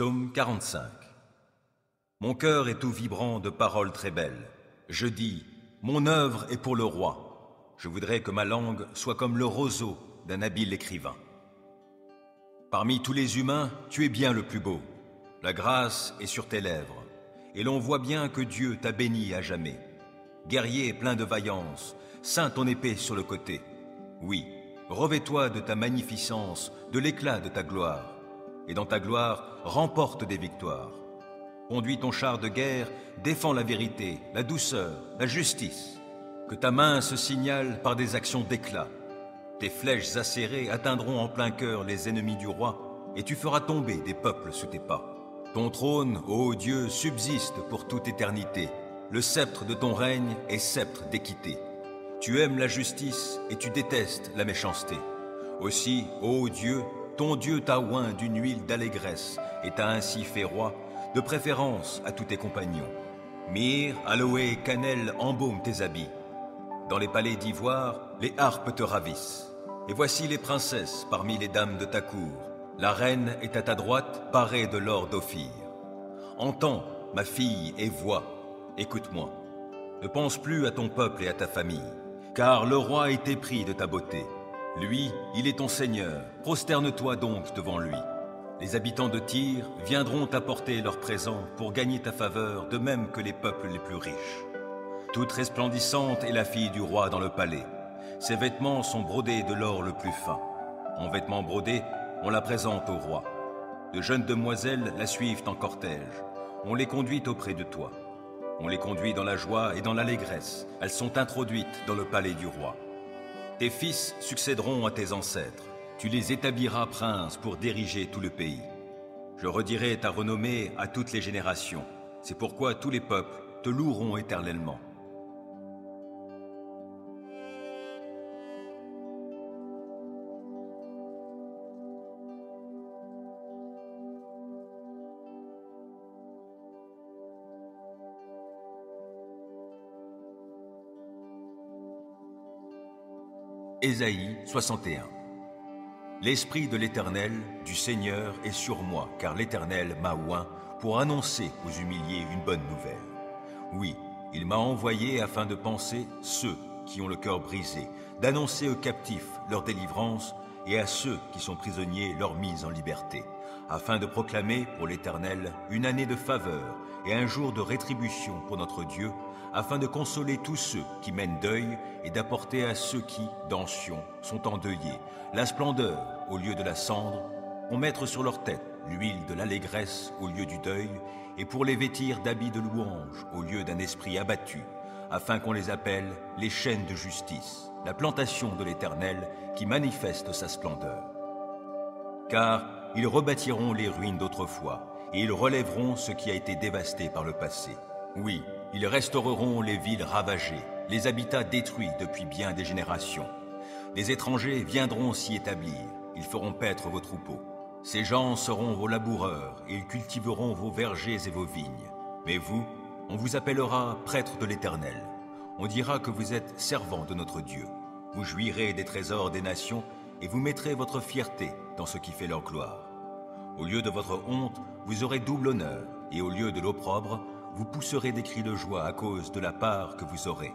Psaume 45 Mon cœur est tout vibrant de paroles très belles. Je dis, mon œuvre est pour le roi. Je voudrais que ma langue soit comme le roseau d'un habile écrivain. Parmi tous les humains, tu es bien le plus beau. La grâce est sur tes lèvres, et l'on voit bien que Dieu t'a béni à jamais. Guerrier plein de vaillance, ceint ton épée sur le côté. Oui, revêt-toi de ta magnificence, de l'éclat de ta gloire, et dans ta gloire remporte des victoires. Conduis ton char de guerre, défends la vérité, la douceur, la justice. Que ta main se signale par des actions d'éclat. Tes flèches acérées atteindront en plein cœur les ennemis du roi, et tu feras tomber des peuples sous tes pas. Ton trône, ô Dieu, subsiste pour toute éternité. Le sceptre de ton règne est sceptre d'équité. Tu aimes la justice et tu détestes la méchanceté. Aussi, ô Dieu, ton Dieu t'a oint d'une huile d'allégresse et t'a ainsi fait roi, de préférence à tous tes compagnons. Myrrhe, aloé, cannelle embaument tes habits. Dans les palais d'ivoire, les harpes te ravissent. Et voici les princesses parmi les dames de ta cour. La reine est à ta droite, parée de l'or d'Ophir. Entends, ma fille, et vois, écoute-moi. Ne pense plus à ton peuple et à ta famille, car le roi est épris de ta beauté. Lui, il est ton Seigneur, prosterne-toi donc devant lui. Les habitants de Tyr viendront t'apporter leurs présents pour gagner ta faveur, de même que les peuples les plus riches. Toute resplendissante est la fille du roi dans le palais. Ses vêtements sont brodés de l'or le plus fin. En vêtements brodés, on la présente au roi. De jeunes demoiselles la suivent en cortège. On les conduit auprès de toi. On les conduit dans la joie et dans l'allégresse. Elles sont introduites dans le palais du roi. Tes fils succéderont à tes ancêtres. Tu les établiras princes pour diriger tout le pays. Je redirai ta renommée à toutes les générations. C'est pourquoi tous les peuples te loueront éternellement. Ésaïe 61 L'Esprit de l'Éternel, du Seigneur, est sur moi, car l'Éternel m'a oint pour annoncer aux humiliés une bonne nouvelle. Oui, il m'a envoyé afin de penser ceux qui ont le cœur brisé, d'annoncer aux captifs leur délivrance et à ceux qui sont prisonniers leur mise en liberté, afin de proclamer pour l'Éternel une année de faveur et un jour de rétribution pour notre Dieu, afin de consoler tous ceux qui mènent deuil et d'apporter à ceux qui, dans Sion, sont endeuillés, la splendeur au lieu de la cendre, pour mettre sur leur tête l'huile de l'allégresse au lieu du deuil, et pour les vêtir d'habits de louange au lieu d'un esprit abattu, afin qu'on les appelle les chaînes de justice, la plantation de l'Éternel qui manifeste sa splendeur. Car ils rebâtiront les ruines d'autrefois, et ils relèveront ce qui a été dévasté par le passé. Oui, ils restaureront les villes ravagées, les habitats détruits depuis bien des générations. Des étrangers viendront s'y établir, ils feront paître vos troupeaux. Ces gens seront vos laboureurs, ils cultiveront vos vergers et vos vignes. Mais vous, on vous appellera prêtre de l'Éternel. On dira que vous êtes servants de notre Dieu. Vous jouirez des trésors des nations, et vous mettrez votre fierté dans ce qui fait leur gloire. Au lieu de votre honte, vous aurez double honneur, et au lieu de l'opprobre, vous pousserez des cris de joie à cause de la part que vous aurez.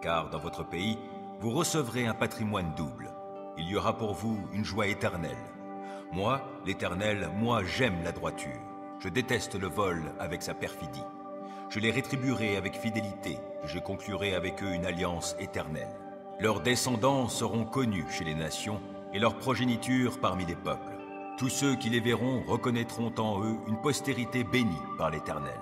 Car dans votre pays, vous recevrez un patrimoine double. Il y aura pour vous une joie éternelle. Moi, l'Éternel, moi j'aime la droiture. Je déteste le vol avec sa perfidie. Je les rétribuerai avec fidélité et je conclurai avec eux une alliance éternelle. Leurs descendants seront connus chez les nations et leur progéniture parmi les peuples. Tous ceux qui les verront reconnaîtront en eux une postérité bénie par l'Éternel.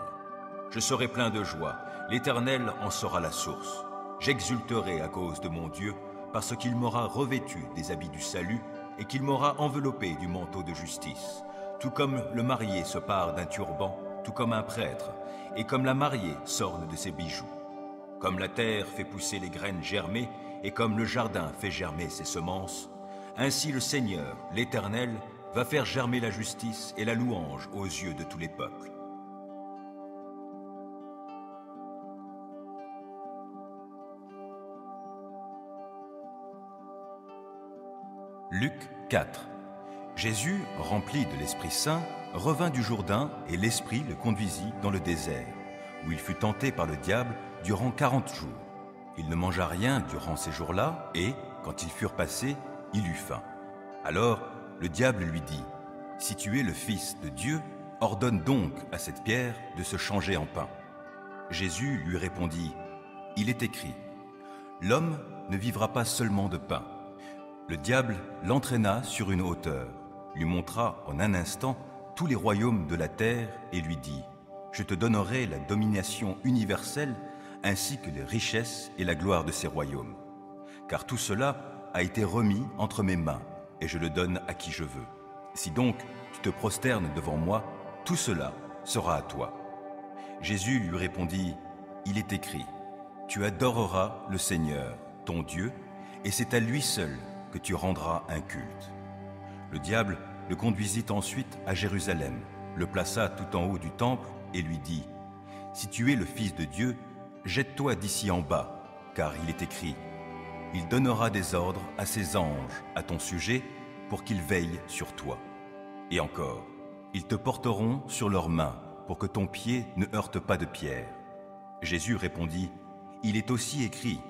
Je serai plein de joie, l'Éternel en sera la source. J'exulterai à cause de mon Dieu, parce qu'il m'aura revêtu des habits du salut et qu'il m'aura enveloppé du manteau de justice, tout comme le marié se pare d'un turban, tout comme un prêtre, et comme la mariée s'orne de ses bijoux. Comme la terre fait pousser les graines germées, et comme le jardin fait germer ses semences, ainsi le Seigneur, l'Éternel, va faire germer la justice et la louange aux yeux de tous les peuples. Luc 4 Jésus, rempli de l'Esprit Saint, revint du Jourdain et l'Esprit le conduisit dans le désert, où il fut tenté par le diable durant quarante jours. Il ne mangea rien durant ces jours-là, et, quand ils furent passés, il eut faim. Alors le diable lui dit, Si tu es le Fils de Dieu, ordonne donc à cette pierre de se changer en pain. Jésus lui répondit, Il est écrit, L'homme ne vivra pas seulement de pain. Le diable l'entraîna sur une hauteur, lui montra en un instant tous les royaumes de la terre et lui dit, Je te donnerai la domination universelle ainsi que les richesses et la gloire de ces royaumes. Car tout cela a été remis entre mes mains, et je le donne à qui je veux. Si donc tu te prosternes devant moi, tout cela sera à toi. Jésus lui répondit, Il est écrit, Tu adoreras le Seigneur, ton Dieu, et c'est à lui seul que tu rendras un culte. Le diable le conduisit ensuite à Jérusalem, le plaça tout en haut du temple et lui dit, Si tu es le Fils de Dieu, Jette-toi d'ici en bas, car il est écrit, Il donnera des ordres à ses anges à ton sujet pour qu'ils veillent sur toi. Et encore, ils te porteront sur leurs mains pour que ton pied ne heurte pas de pierre. Jésus répondit, Il est aussi écrit,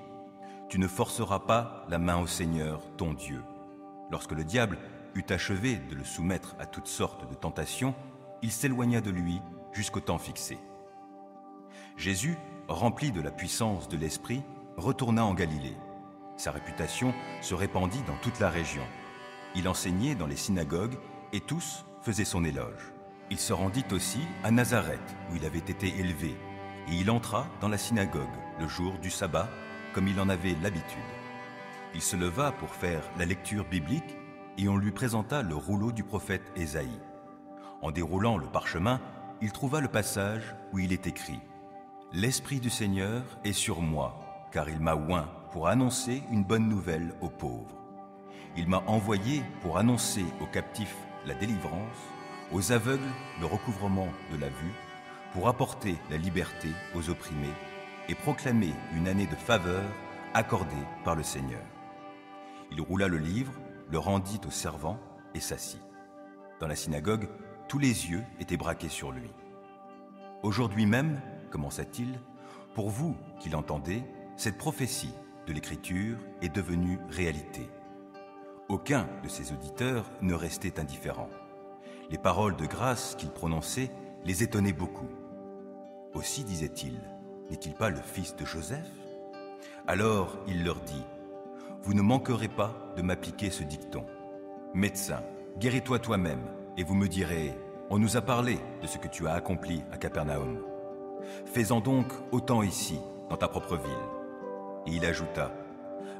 Tu ne forceras pas la main au Seigneur, ton Dieu. Lorsque le diable eut achevé de le soumettre à toutes sortes de tentations, il s'éloigna de lui jusqu'au temps fixé. Jésus rempli de la puissance de l'Esprit, retourna en Galilée. Sa réputation se répandit dans toute la région. Il enseignait dans les synagogues et tous faisaient son éloge. Il se rendit aussi à Nazareth, où il avait été élevé, et il entra dans la synagogue le jour du sabbat, comme il en avait l'habitude. Il se leva pour faire la lecture biblique, et on lui présenta le rouleau du prophète Ésaïe. En déroulant le parchemin, il trouva le passage où il est écrit L'Esprit du Seigneur est sur moi, car il m'a oint pour annoncer une bonne nouvelle aux pauvres. Il m'a envoyé pour annoncer aux captifs la délivrance, aux aveugles le recouvrement de la vue, pour apporter la liberté aux opprimés et proclamer une année de faveur accordée par le Seigneur. Il roula le livre, le rendit au servant et s'assit. Dans la synagogue, tous les yeux étaient braqués sur lui. Aujourd'hui même, commença-t-il, pour vous qui l'entendez, cette prophétie de l'Écriture est devenue réalité. Aucun de ses auditeurs ne restait indifférent. Les paroles de grâce qu'il prononçait les étonnaient beaucoup. Aussi disait-il, n'est-il pas le fils de Joseph? Alors il leur dit, Vous ne manquerez pas de m'appliquer ce dicton. Médecin, guéris-toi toi-même, et vous me direz, On nous a parlé de ce que tu as accompli à Capernaum. Fais-en donc autant ici, dans ta propre ville. Et il ajouta,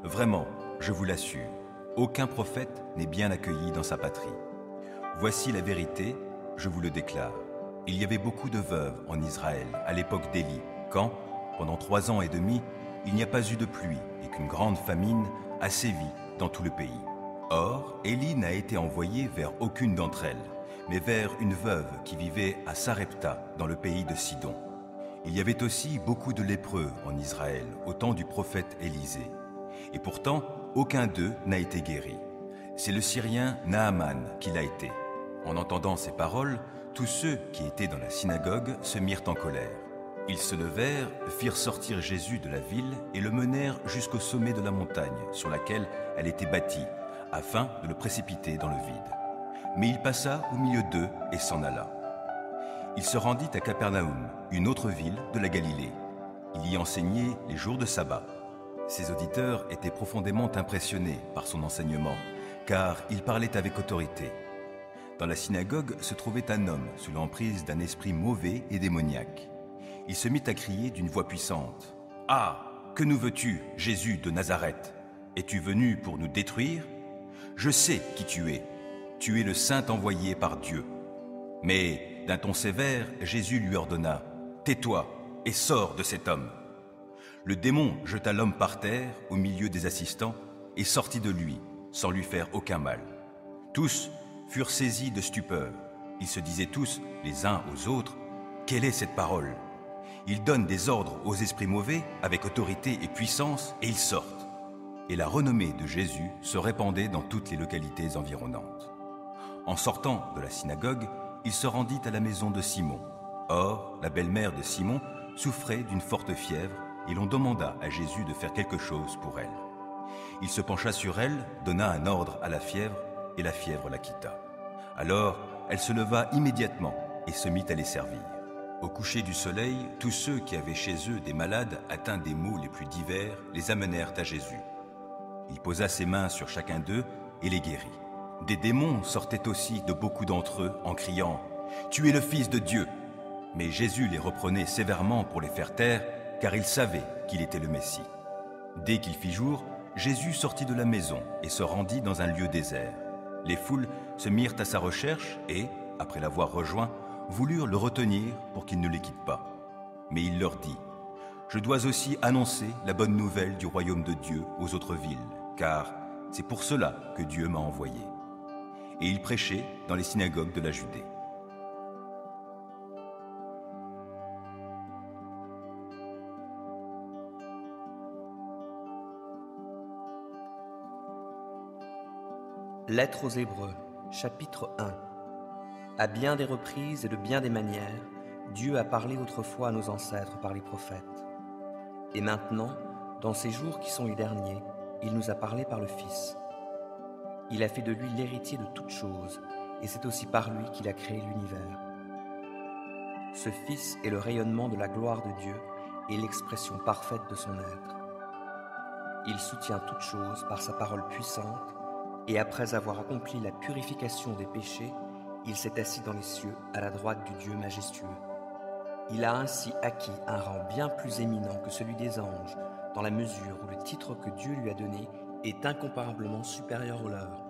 Vraiment, je vous l'assure, aucun prophète n'est bien accueilli dans sa patrie. Voici la vérité, je vous le déclare. Il y avait beaucoup de veuves en Israël à l'époque d'Élie, quand, pendant trois ans et demi, il n'y a pas eu de pluie et qu'une grande famine a sévi dans tout le pays. Or, Élie n'a été envoyé vers aucune d'entre elles, mais vers une veuve qui vivait à Sarepta, dans le pays de Sidon. Il y avait aussi beaucoup de lépreux en Israël au temps du prophète Élisée. Et pourtant, aucun d'eux n'a été guéri. C'est le Syrien Naaman qui l'a été. En entendant ces paroles, tous ceux qui étaient dans la synagogue se mirent en colère. Ils se levèrent, firent sortir Jésus de la ville et le menèrent jusqu'au sommet de la montagne sur laquelle elle était bâtie, afin de le précipiter dans le vide. Mais il passa au milieu d'eux et s'en alla il se rendit à Capernaum, une autre ville de la Galilée. Il y enseignait les jours de sabbat. Ses auditeurs étaient profondément impressionnés par son enseignement, car il parlait avec autorité. Dans la synagogue se trouvait un homme sous l'emprise d'un esprit mauvais et démoniaque. Il se mit à crier d'une voix puissante. Ah, que nous veux-tu, Jésus de Nazareth? Es-tu venu pour nous détruire? Je sais qui tu es. Tu es le saint envoyé par Dieu. Mais d'un ton sévère, Jésus lui ordonna, Tais-toi et sors de cet homme. Le démon jeta l'homme par terre au milieu des assistants et sortit de lui, sans lui faire aucun mal. Tous furent saisis de stupeur. Ils se disaient tous, les uns aux autres, Quelle est cette parole? Il donne des ordres aux esprits mauvais avec autorité et puissance, et ils sortent. Et la renommée de Jésus se répandait dans toutes les localités environnantes. En sortant de la synagogue, il se rendit à la maison de Simon. Or, la belle-mère de Simon souffrait d'une forte fièvre, et l'on demanda à Jésus de faire quelque chose pour elle. Il se pencha sur elle, donna un ordre à la fièvre, et la fièvre la quitta. Alors, elle se leva immédiatement et se mit à les servir. Au coucher du soleil, tous ceux qui avaient chez eux des malades atteints des maux les plus divers les amenèrent à Jésus. Il posa ses mains sur chacun d'eux et les guérit. Des démons sortaient aussi de beaucoup d'entre eux en criant ⁇ Tu es le Fils de Dieu !⁇ Mais Jésus les reprenait sévèrement pour les faire taire, car il savait qu'il était le Messie. Dès qu'il fit jour, Jésus sortit de la maison et se rendit dans un lieu désert. Les foules se mirent à sa recherche et, après l'avoir rejoint, voulurent le retenir pour qu'il ne les quitte pas. Mais il leur dit, Je dois aussi annoncer la bonne nouvelle du royaume de Dieu aux autres villes, car c'est pour cela que Dieu m'a envoyé. Et il prêchait dans les synagogues de la Judée. Lettre aux Hébreux, chapitre 1 À bien des reprises et de bien des manières, Dieu a parlé autrefois à nos ancêtres par les prophètes. Et maintenant, dans ces jours qui sont les derniers, il nous a parlé par le Fils. Il a fait de lui l'héritier de toutes choses, et c'est aussi par lui qu'il a créé l'univers. Ce Fils est le rayonnement de la gloire de Dieu et l'expression parfaite de son être. Il soutient toutes choses par sa parole puissante et après avoir accompli la purification des péchés, il s'est assis dans les cieux à la droite du Dieu majestueux. Il a ainsi acquis un rang bien plus éminent que celui des anges, dans la mesure où le titre que Dieu lui a donné est incomparablement supérieur au leur.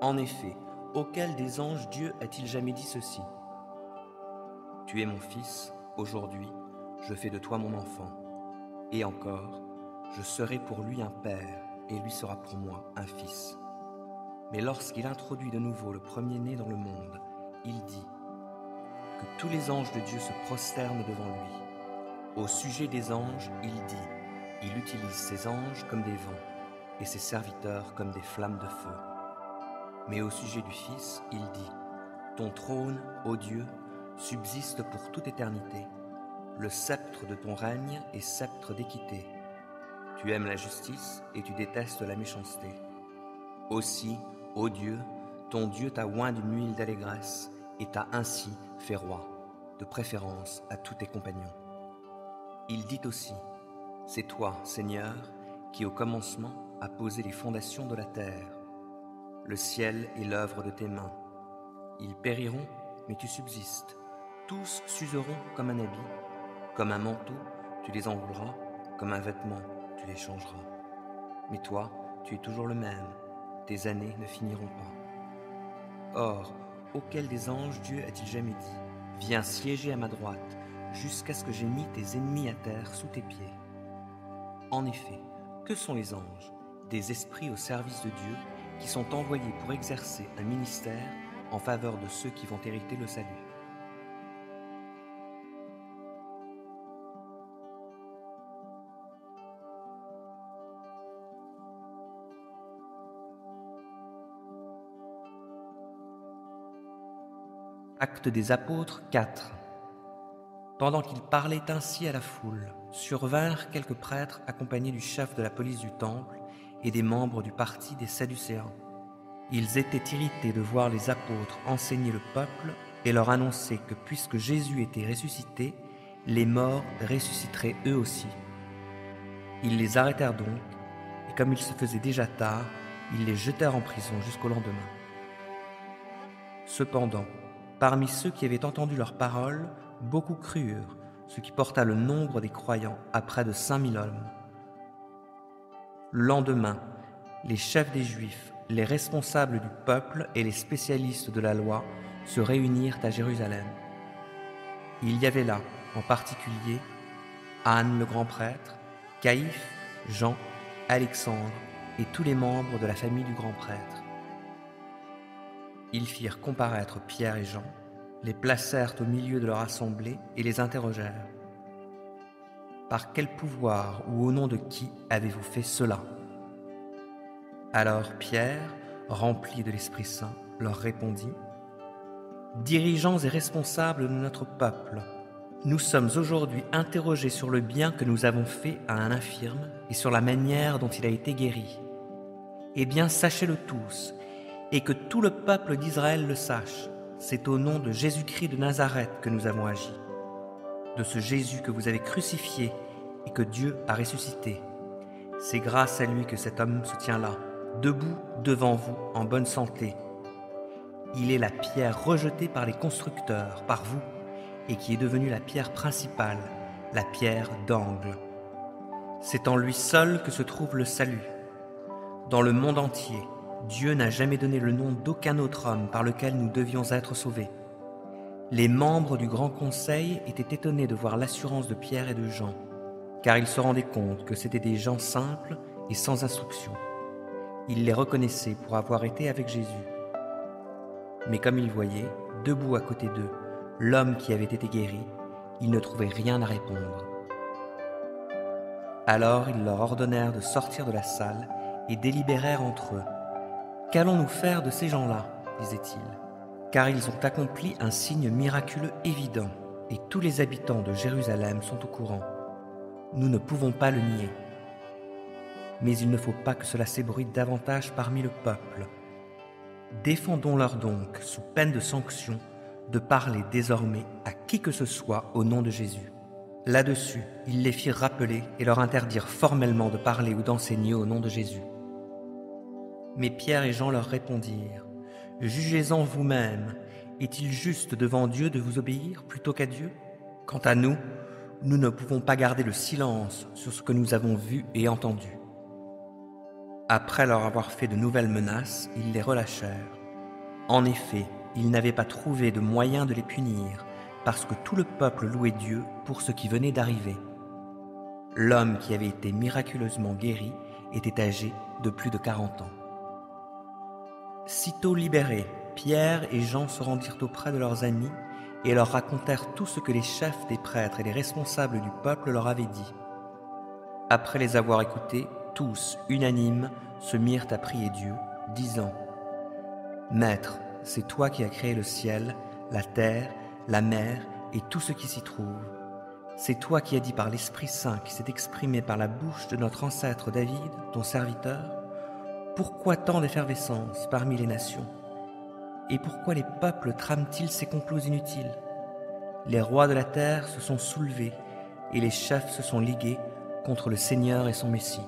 En effet, auquel des anges Dieu a-t-il jamais dit ceci? Tu es mon fils, aujourd'hui, je fais de toi mon enfant. Et encore, je serai pour lui un père, et lui sera pour moi un fils. Mais lorsqu'il introduit de nouveau le premier-né dans le monde, il dit que tous les anges de Dieu se prosternent devant lui. Au sujet des anges, il dit, il utilise ses anges comme des vents et ses serviteurs comme des flammes de feu. Mais au sujet du Fils, il dit, Ton trône, ô Dieu, subsiste pour toute éternité. Le sceptre de ton règne est sceptre d'équité. Tu aimes la justice et tu détestes la méchanceté. Aussi, Ô Dieu, ton Dieu t'a oint d'une huile d'allégresse et t'a ainsi fait roi, de préférence à tous tes compagnons. Il dit aussi, C'est toi, Seigneur, qui au commencement a posé les fondations de la terre. Le ciel est l'œuvre de tes mains. Ils périront, mais tu subsistes. Tous s'useront comme un habit. Comme un manteau, tu les enrouleras. Comme un vêtement, tu les changeras. Mais toi, tu es toujours le même tes années ne finiront pas. Or, auquel des anges Dieu a-t-il jamais dit Viens siéger à ma droite, jusqu'à ce que j'ai mis tes ennemis à terre sous tes pieds. En effet, que sont les anges? Des esprits au service de Dieu qui sont envoyés pour exercer un ministère en faveur de ceux qui vont hériter le salut. Acte des apôtres 4 Pendant qu'il parlait ainsi à la foule, survinrent quelques prêtres accompagnés du chef de la police du temple et des membres du parti des Sadducéens. Ils étaient irrités de voir les apôtres enseigner le peuple et leur annoncer que puisque Jésus était ressuscité, les morts ressusciteraient eux aussi. Ils les arrêtèrent donc, et comme il se faisait déjà tard, ils les jetèrent en prison jusqu'au lendemain. Cependant, Parmi ceux qui avaient entendu leurs paroles, beaucoup crurent, ce qui porta le nombre des croyants à près de cinq mille hommes. Le lendemain, les chefs des Juifs, les responsables du peuple et les spécialistes de la loi se réunirent à Jérusalem. Il y avait là, en particulier, Anne le grand prêtre, Caïphe, Jean, Alexandre et tous les membres de la famille du grand prêtre. Ils firent comparaître Pierre et Jean, les placèrent au milieu de leur assemblée et les interrogèrent. Par quel pouvoir ou au nom de qui avez-vous fait cela? Alors Pierre, rempli de l'Esprit Saint, leur répondit, dirigeants et responsables de notre peuple, nous sommes aujourd'hui interrogés sur le bien que nous avons fait à un infirme et sur la manière dont il a été guéri. Eh bien, sachez-le tous, et que tout le peuple d'Israël le sache, c'est au nom de Jésus-Christ de Nazareth que nous avons agi, de ce Jésus que vous avez crucifié et que Dieu a ressuscité. C'est grâce à lui que cet homme se tient là, debout devant vous, en bonne santé. Il est la pierre rejetée par les constructeurs, par vous, et qui est devenue la pierre principale, la pierre d'angle. C'est en lui seul que se trouve le salut. Dans le monde entier, Dieu n'a jamais donné le nom d'aucun autre homme par lequel nous devions être sauvés. Les membres du Grand Conseil étaient étonnés de voir l'assurance de Pierre et de Jean, car ils se rendaient compte que c'étaient des gens simples et sans instruction. Ils les reconnaissaient pour avoir été avec Jésus. Mais comme ils voyaient, debout à côté d'eux, l'homme qui avait été guéri, ils ne trouvaient rien à répondre. Alors ils leur ordonnèrent de sortir de la salle et délibérèrent entre eux. Qu'allons-nous faire de ces gens-là disaient-ils, car ils ont accompli un signe miraculeux évident, et tous les habitants de Jérusalem sont au courant. Nous ne pouvons pas le nier. Mais il ne faut pas que cela s'ébruite davantage parmi le peuple. Défendons-leur donc, sous peine de sanction, de parler désormais à qui que ce soit au nom de Jésus. Là-dessus, ils les firent rappeler et leur interdirent formellement de parler ou d'enseigner au nom de Jésus. Mais Pierre et Jean leur répondirent, Jugez-en vous-même, est-il juste devant Dieu de vous obéir plutôt qu'à Dieu? Quant à nous, nous ne pouvons pas garder le silence sur ce que nous avons vu et entendu. Après leur avoir fait de nouvelles menaces, ils les relâchèrent. En effet, ils n'avaient pas trouvé de moyen de les punir, parce que tout le peuple louait Dieu pour ce qui venait d'arriver. L'homme qui avait été miraculeusement guéri était âgé de plus de quarante ans. Sitôt libérés, Pierre et Jean se rendirent auprès de leurs amis et leur racontèrent tout ce que les chefs des prêtres et les responsables du peuple leur avaient dit. Après les avoir écoutés, tous, unanimes, se mirent à prier Dieu, disant Maître, c'est toi qui as créé le ciel, la terre, la mer et tout ce qui s'y trouve. C'est toi qui as dit par l'Esprit Saint qui s'est exprimé par la bouche de notre ancêtre David, ton serviteur, pourquoi tant d'effervescence parmi les nations? Et pourquoi les peuples trament-ils ces complots inutiles? Les rois de la terre se sont soulevés et les chefs se sont ligués contre le Seigneur et son Messie.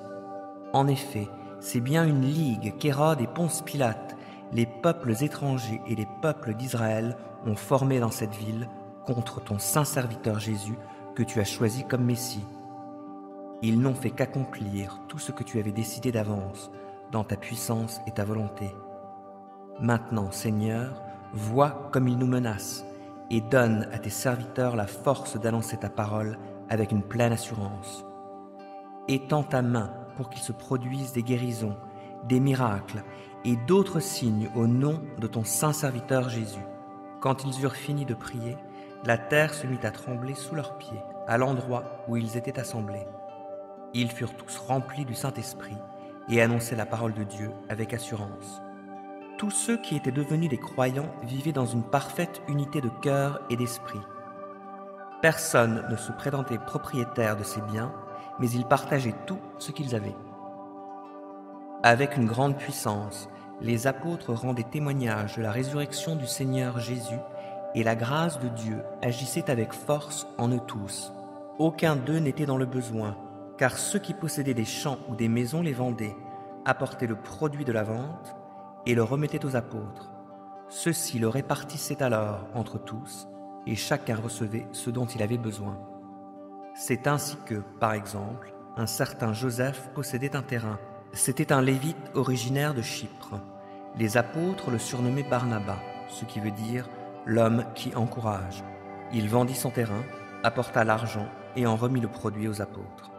En effet, c'est bien une ligue qu'Hérode et Ponce Pilate, les peuples étrangers et les peuples d'Israël ont formé dans cette ville contre ton saint serviteur Jésus que tu as choisi comme Messie. Ils n'ont fait qu'accomplir tout ce que tu avais décidé d'avance dans ta puissance et ta volonté. Maintenant, Seigneur, vois comme ils nous menacent et donne à tes serviteurs la force d'annoncer ta parole avec une pleine assurance. Étends ta main pour qu'il se produisent des guérisons, des miracles et d'autres signes au nom de ton saint serviteur Jésus. Quand ils eurent fini de prier, la terre se mit à trembler sous leurs pieds, à l'endroit où ils étaient assemblés. Ils furent tous remplis du Saint-Esprit et annonçaient la parole de Dieu avec assurance. Tous ceux qui étaient devenus des croyants vivaient dans une parfaite unité de cœur et d'esprit. Personne ne se prétendait propriétaire de ses biens, mais ils partageaient tout ce qu'ils avaient. Avec une grande puissance, les apôtres rendaient témoignage de la résurrection du Seigneur Jésus, et la grâce de Dieu agissait avec force en eux tous. Aucun d'eux n'était dans le besoin, car ceux qui possédaient des champs ou des maisons les vendaient, apportaient le produit de la vente et le remettaient aux apôtres. Ceux-ci le répartissaient alors entre tous, et chacun recevait ce dont il avait besoin. C'est ainsi que, par exemple, un certain Joseph possédait un terrain. C'était un lévite originaire de Chypre. Les apôtres le surnommaient Barnabas, ce qui veut dire l'homme qui encourage. Il vendit son terrain, apporta l'argent et en remit le produit aux apôtres.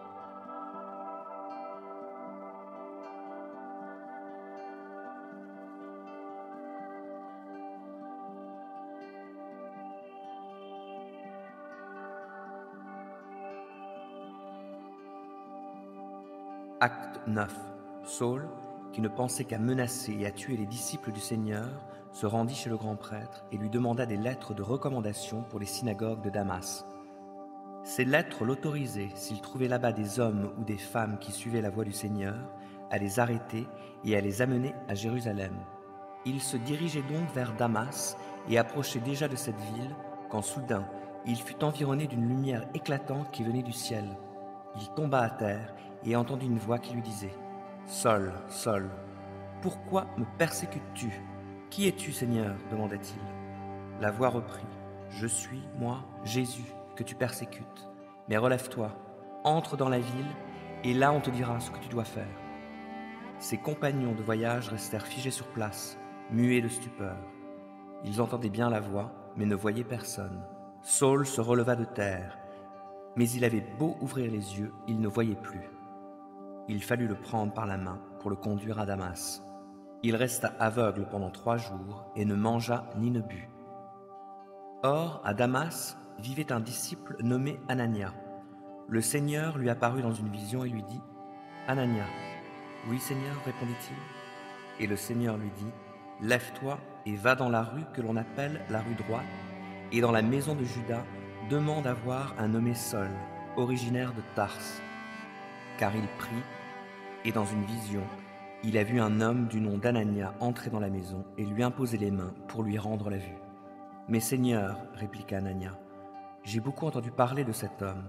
Acte 9. Saul, qui ne pensait qu'à menacer et à tuer les disciples du Seigneur, se rendit chez le grand prêtre et lui demanda des lettres de recommandation pour les synagogues de Damas. Ces lettres l'autorisaient, s'il trouvait là-bas des hommes ou des femmes qui suivaient la voie du Seigneur, à les arrêter et à les amener à Jérusalem. Il se dirigeait donc vers Damas et approchait déjà de cette ville quand soudain il fut environné d'une lumière éclatante qui venait du ciel. Il tomba à terre et entendit une voix qui lui disait Saul, Saul, pourquoi me persécutes-tu? Qui es-tu, Seigneur? demanda-t-il. La voix reprit Je suis, moi, Jésus, que tu persécutes. Mais relève-toi, entre dans la ville, et là on te dira ce que tu dois faire. Ses compagnons de voyage restèrent figés sur place, muets de stupeur. Ils entendaient bien la voix, mais ne voyaient personne. Saul se releva de terre, mais il avait beau ouvrir les yeux, il ne voyait plus. Il fallut le prendre par la main pour le conduire à Damas. Il resta aveugle pendant trois jours et ne mangea ni ne but. Or, à Damas vivait un disciple nommé Anania. Le Seigneur lui apparut dans une vision et lui dit Anania. Oui, Seigneur, répondit-il. Et le Seigneur lui dit Lève-toi et va dans la rue que l'on appelle la rue droite, et dans la maison de Judas, demande à voir un nommé Saul, originaire de Tars. Car il prit, et dans une vision, il a vu un homme du nom d'Anania entrer dans la maison et lui imposer les mains pour lui rendre la vue. Mais Seigneur, répliqua Anania, j'ai beaucoup entendu parler de cet homme.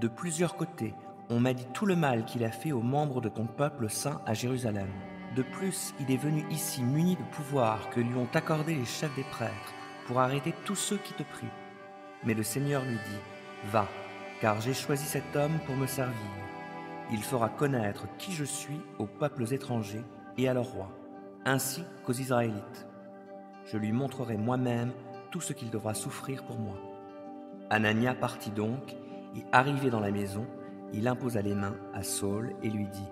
De plusieurs côtés, on m'a dit tout le mal qu'il a fait aux membres de ton peuple saint à Jérusalem. De plus, il est venu ici muni de pouvoir que lui ont accordé les chefs des prêtres pour arrêter tous ceux qui te prient. Mais le Seigneur lui dit, Va, car j'ai choisi cet homme pour me servir. Il fera connaître qui je suis aux peuples étrangers et à leurs rois, ainsi qu'aux Israélites. Je lui montrerai moi-même tout ce qu'il devra souffrir pour moi. Anania partit donc, et arrivé dans la maison, il imposa les mains à Saul et lui dit,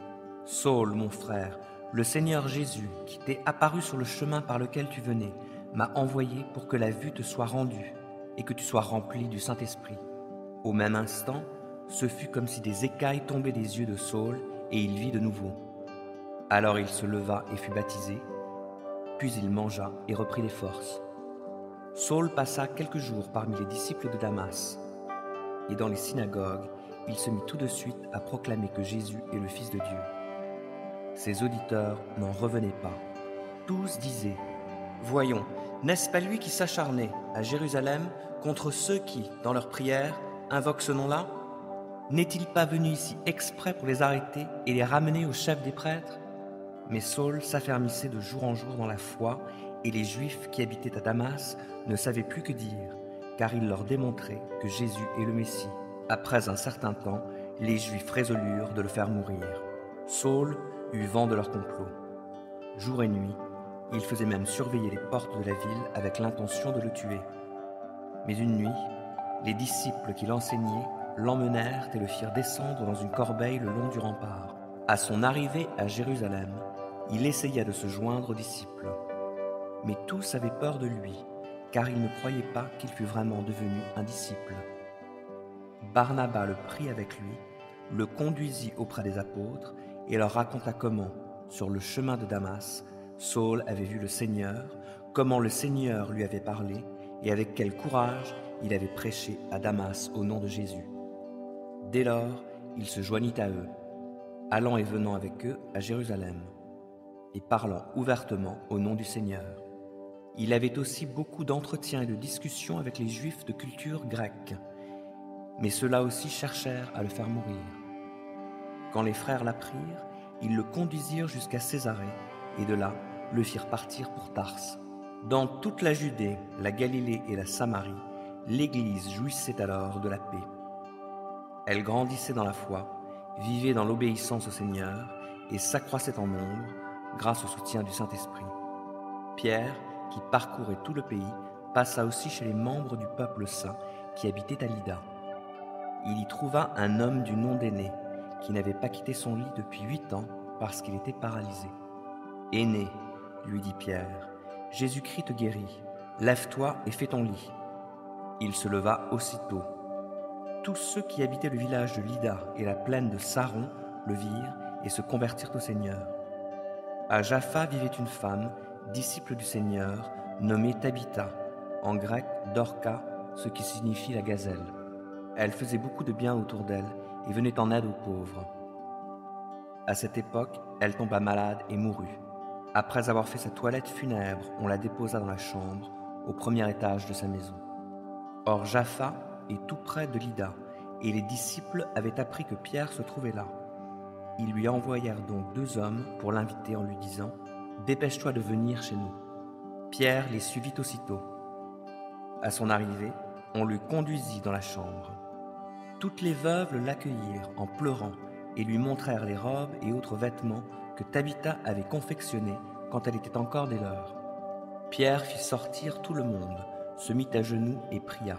Saul, mon frère, le Seigneur Jésus, qui t'est apparu sur le chemin par lequel tu venais, m'a envoyé pour que la vue te soit rendue et que tu sois rempli du Saint-Esprit. Au même instant, ce fut comme si des écailles tombaient des yeux de Saul et il vit de nouveau. Alors il se leva et fut baptisé, puis il mangea et reprit les forces. Saul passa quelques jours parmi les disciples de Damas, et dans les synagogues, il se mit tout de suite à proclamer que Jésus est le Fils de Dieu. Ses auditeurs n'en revenaient pas. Tous disaient, Voyons, n'est-ce pas lui qui s'acharnait à Jérusalem contre ceux qui, dans leurs prières, invoquent ce nom-là? N'est-il pas venu ici exprès pour les arrêter et les ramener au chef des prêtres? Mais Saul s'affermissait de jour en jour dans la foi, et les Juifs qui habitaient à Damas ne savaient plus que dire, car il leur démontrait que Jésus est le Messie. Après un certain temps, les Juifs résolurent de le faire mourir. Saul eut vent de leur complot. Jour et nuit, il faisait même surveiller les portes de la ville avec l'intention de le tuer. Mais une nuit, les disciples qui l'enseignaient l'emmenèrent et le firent descendre dans une corbeille le long du rempart. À son arrivée à Jérusalem, il essaya de se joindre aux disciples. Mais tous avaient peur de lui, car ils ne croyaient pas qu'il fût vraiment devenu un disciple. Barnabas le prit avec lui, le conduisit auprès des apôtres et leur raconta comment, sur le chemin de Damas, Saul avait vu le Seigneur, comment le Seigneur lui avait parlé et avec quel courage il avait prêché à Damas au nom de Jésus. Dès lors, il se joignit à eux, allant et venant avec eux à Jérusalem, et parlant ouvertement au nom du Seigneur. Il avait aussi beaucoup d'entretiens et de discussions avec les Juifs de culture grecque, mais ceux-là aussi cherchèrent à le faire mourir. Quand les frères l'apprirent, ils le conduisirent jusqu'à Césarée, et de là, le firent partir pour Tars. Dans toute la Judée, la Galilée et la Samarie, l'Église jouissait alors de la paix. Elle grandissait dans la foi, vivait dans l'obéissance au Seigneur et s'accroissait en nombre grâce au soutien du Saint-Esprit. Pierre, qui parcourait tout le pays, passa aussi chez les membres du peuple saint qui habitaient à Lydda. Il y trouva un homme du nom d'Aîné, qui n'avait pas quitté son lit depuis huit ans parce qu'il était paralysé. Aîné, lui dit Pierre, Jésus-Christ te guérit, lève-toi et fais ton lit. Il se leva aussitôt. Tous ceux qui habitaient le village de Lydda et la plaine de Saron le virent et se convertirent au Seigneur. À Jaffa vivait une femme, disciple du Seigneur, nommée Tabitha, en grec Dorca, ce qui signifie la gazelle. Elle faisait beaucoup de bien autour d'elle et venait en aide aux pauvres. À cette époque, elle tomba malade et mourut. Après avoir fait sa toilette funèbre, on la déposa dans la chambre, au premier étage de sa maison. Or Jaffa tout près de Lydda, et les disciples avaient appris que Pierre se trouvait là. Ils lui envoyèrent donc deux hommes pour l'inviter en lui disant Dépêche-toi de venir chez nous. Pierre les suivit aussitôt. À son arrivée, on le conduisit dans la chambre. Toutes les veuves l'accueillirent en pleurant et lui montrèrent les robes et autres vêtements que Tabitha avait confectionnés quand elle était encore des leurs. Pierre fit sortir tout le monde, se mit à genoux et pria.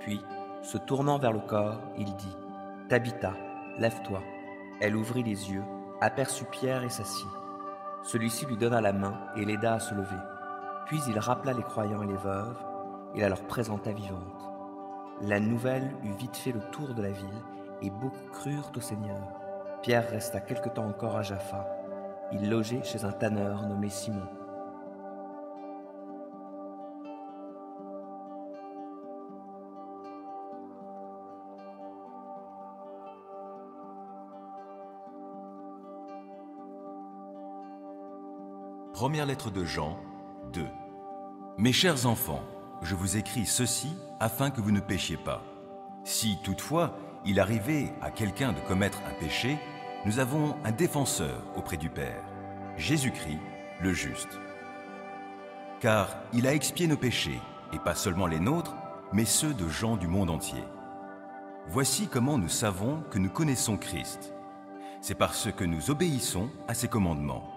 Puis, se tournant vers le corps, il dit Tabitha, lève-toi. Elle ouvrit les yeux, aperçut Pierre et s'assit. Celui-ci lui donna la main et l'aida à se lever. Puis il rappela les croyants et les veuves, et la leur présenta vivante. La nouvelle eut vite fait le tour de la ville, et beaucoup crurent au Seigneur. Pierre resta quelque temps encore à Jaffa. Il logeait chez un tanneur nommé Simon. Première lettre de Jean 2. Mes chers enfants, je vous écris ceci afin que vous ne péchiez pas. Si toutefois il arrivait à quelqu'un de commettre un péché, nous avons un défenseur auprès du Père, Jésus-Christ le juste. Car il a expié nos péchés, et pas seulement les nôtres, mais ceux de gens du monde entier. Voici comment nous savons que nous connaissons Christ. C'est parce que nous obéissons à ses commandements.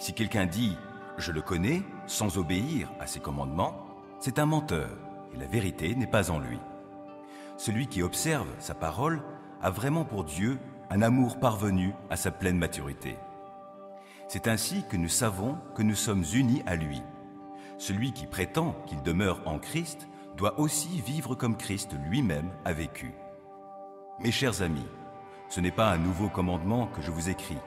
Si quelqu'un dit ⁇ Je le connais ⁇ sans obéir à ses commandements, c'est un menteur, et la vérité n'est pas en lui. Celui qui observe sa parole a vraiment pour Dieu un amour parvenu à sa pleine maturité. C'est ainsi que nous savons que nous sommes unis à lui. Celui qui prétend qu'il demeure en Christ doit aussi vivre comme Christ lui-même a vécu. Mes chers amis, ce n'est pas un nouveau commandement que je vous écris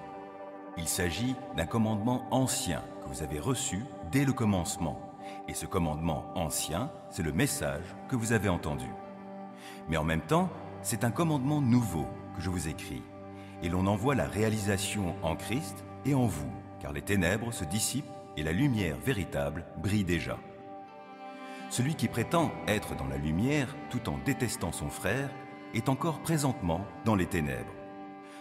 il s'agit d'un commandement ancien que vous avez reçu dès le commencement. Et ce commandement ancien, c'est le message que vous avez entendu. Mais en même temps, c'est un commandement nouveau que je vous écris. Et l'on en voit la réalisation en Christ et en vous, car les ténèbres se dissipent et la lumière véritable brille déjà. Celui qui prétend être dans la lumière tout en détestant son frère est encore présentement dans les ténèbres.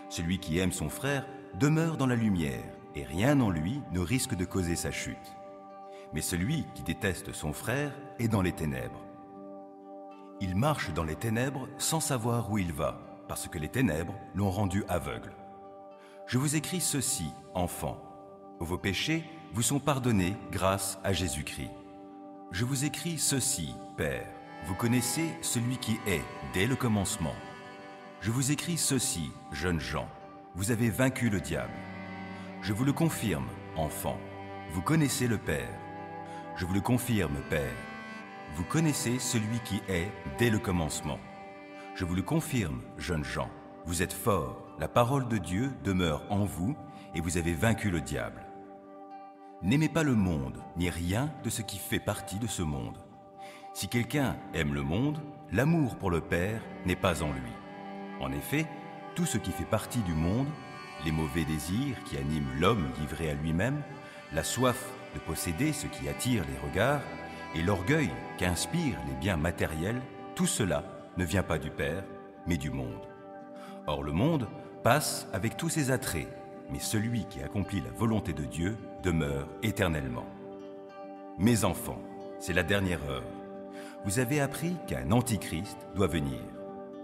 Celui qui aime son frère demeure dans la lumière, et rien en lui ne risque de causer sa chute. Mais celui qui déteste son frère est dans les ténèbres. Il marche dans les ténèbres sans savoir où il va, parce que les ténèbres l'ont rendu aveugle. Je vous écris ceci, enfants. Vos péchés vous sont pardonnés grâce à Jésus-Christ. Je vous écris ceci, Père. Vous connaissez celui qui est dès le commencement. Je vous écris ceci, jeunes gens vous avez vaincu le diable. Je vous le confirme, enfant, vous connaissez le Père. Je vous le confirme, Père, vous connaissez celui qui est dès le commencement. Je vous le confirme, jeunes gens, vous êtes forts, la parole de Dieu demeure en vous et vous avez vaincu le diable. N'aimez pas le monde, ni rien de ce qui fait partie de ce monde. Si quelqu'un aime le monde, l'amour pour le Père n'est pas en lui. En effet, tout ce qui fait partie du monde, les mauvais désirs qui animent l'homme livré à lui-même, la soif de posséder ce qui attire les regards, et l'orgueil qu'inspirent les biens matériels, tout cela ne vient pas du Père, mais du monde. Or le monde passe avec tous ses attraits, mais celui qui accomplit la volonté de Dieu demeure éternellement. Mes enfants, c'est la dernière heure. Vous avez appris qu'un antichrist doit venir.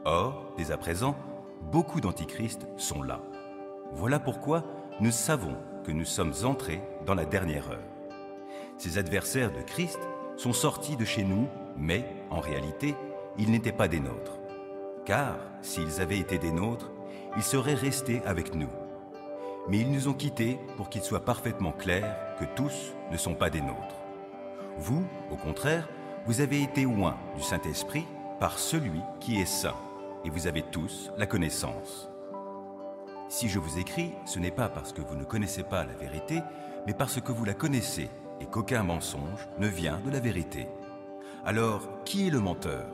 Or, dès à présent, beaucoup d'antichrists sont là. Voilà pourquoi nous savons que nous sommes entrés dans la dernière heure. Ces adversaires de Christ sont sortis de chez nous, mais en réalité, ils n'étaient pas des nôtres. Car s'ils avaient été des nôtres, ils seraient restés avec nous. Mais ils nous ont quittés pour qu'il soit parfaitement clair que tous ne sont pas des nôtres. Vous, au contraire, vous avez été loin du Saint-Esprit par celui qui est saint et vous avez tous la connaissance. Si je vous écris, ce n'est pas parce que vous ne connaissez pas la vérité, mais parce que vous la connaissez et qu'aucun mensonge ne vient de la vérité. Alors, qui est le menteur?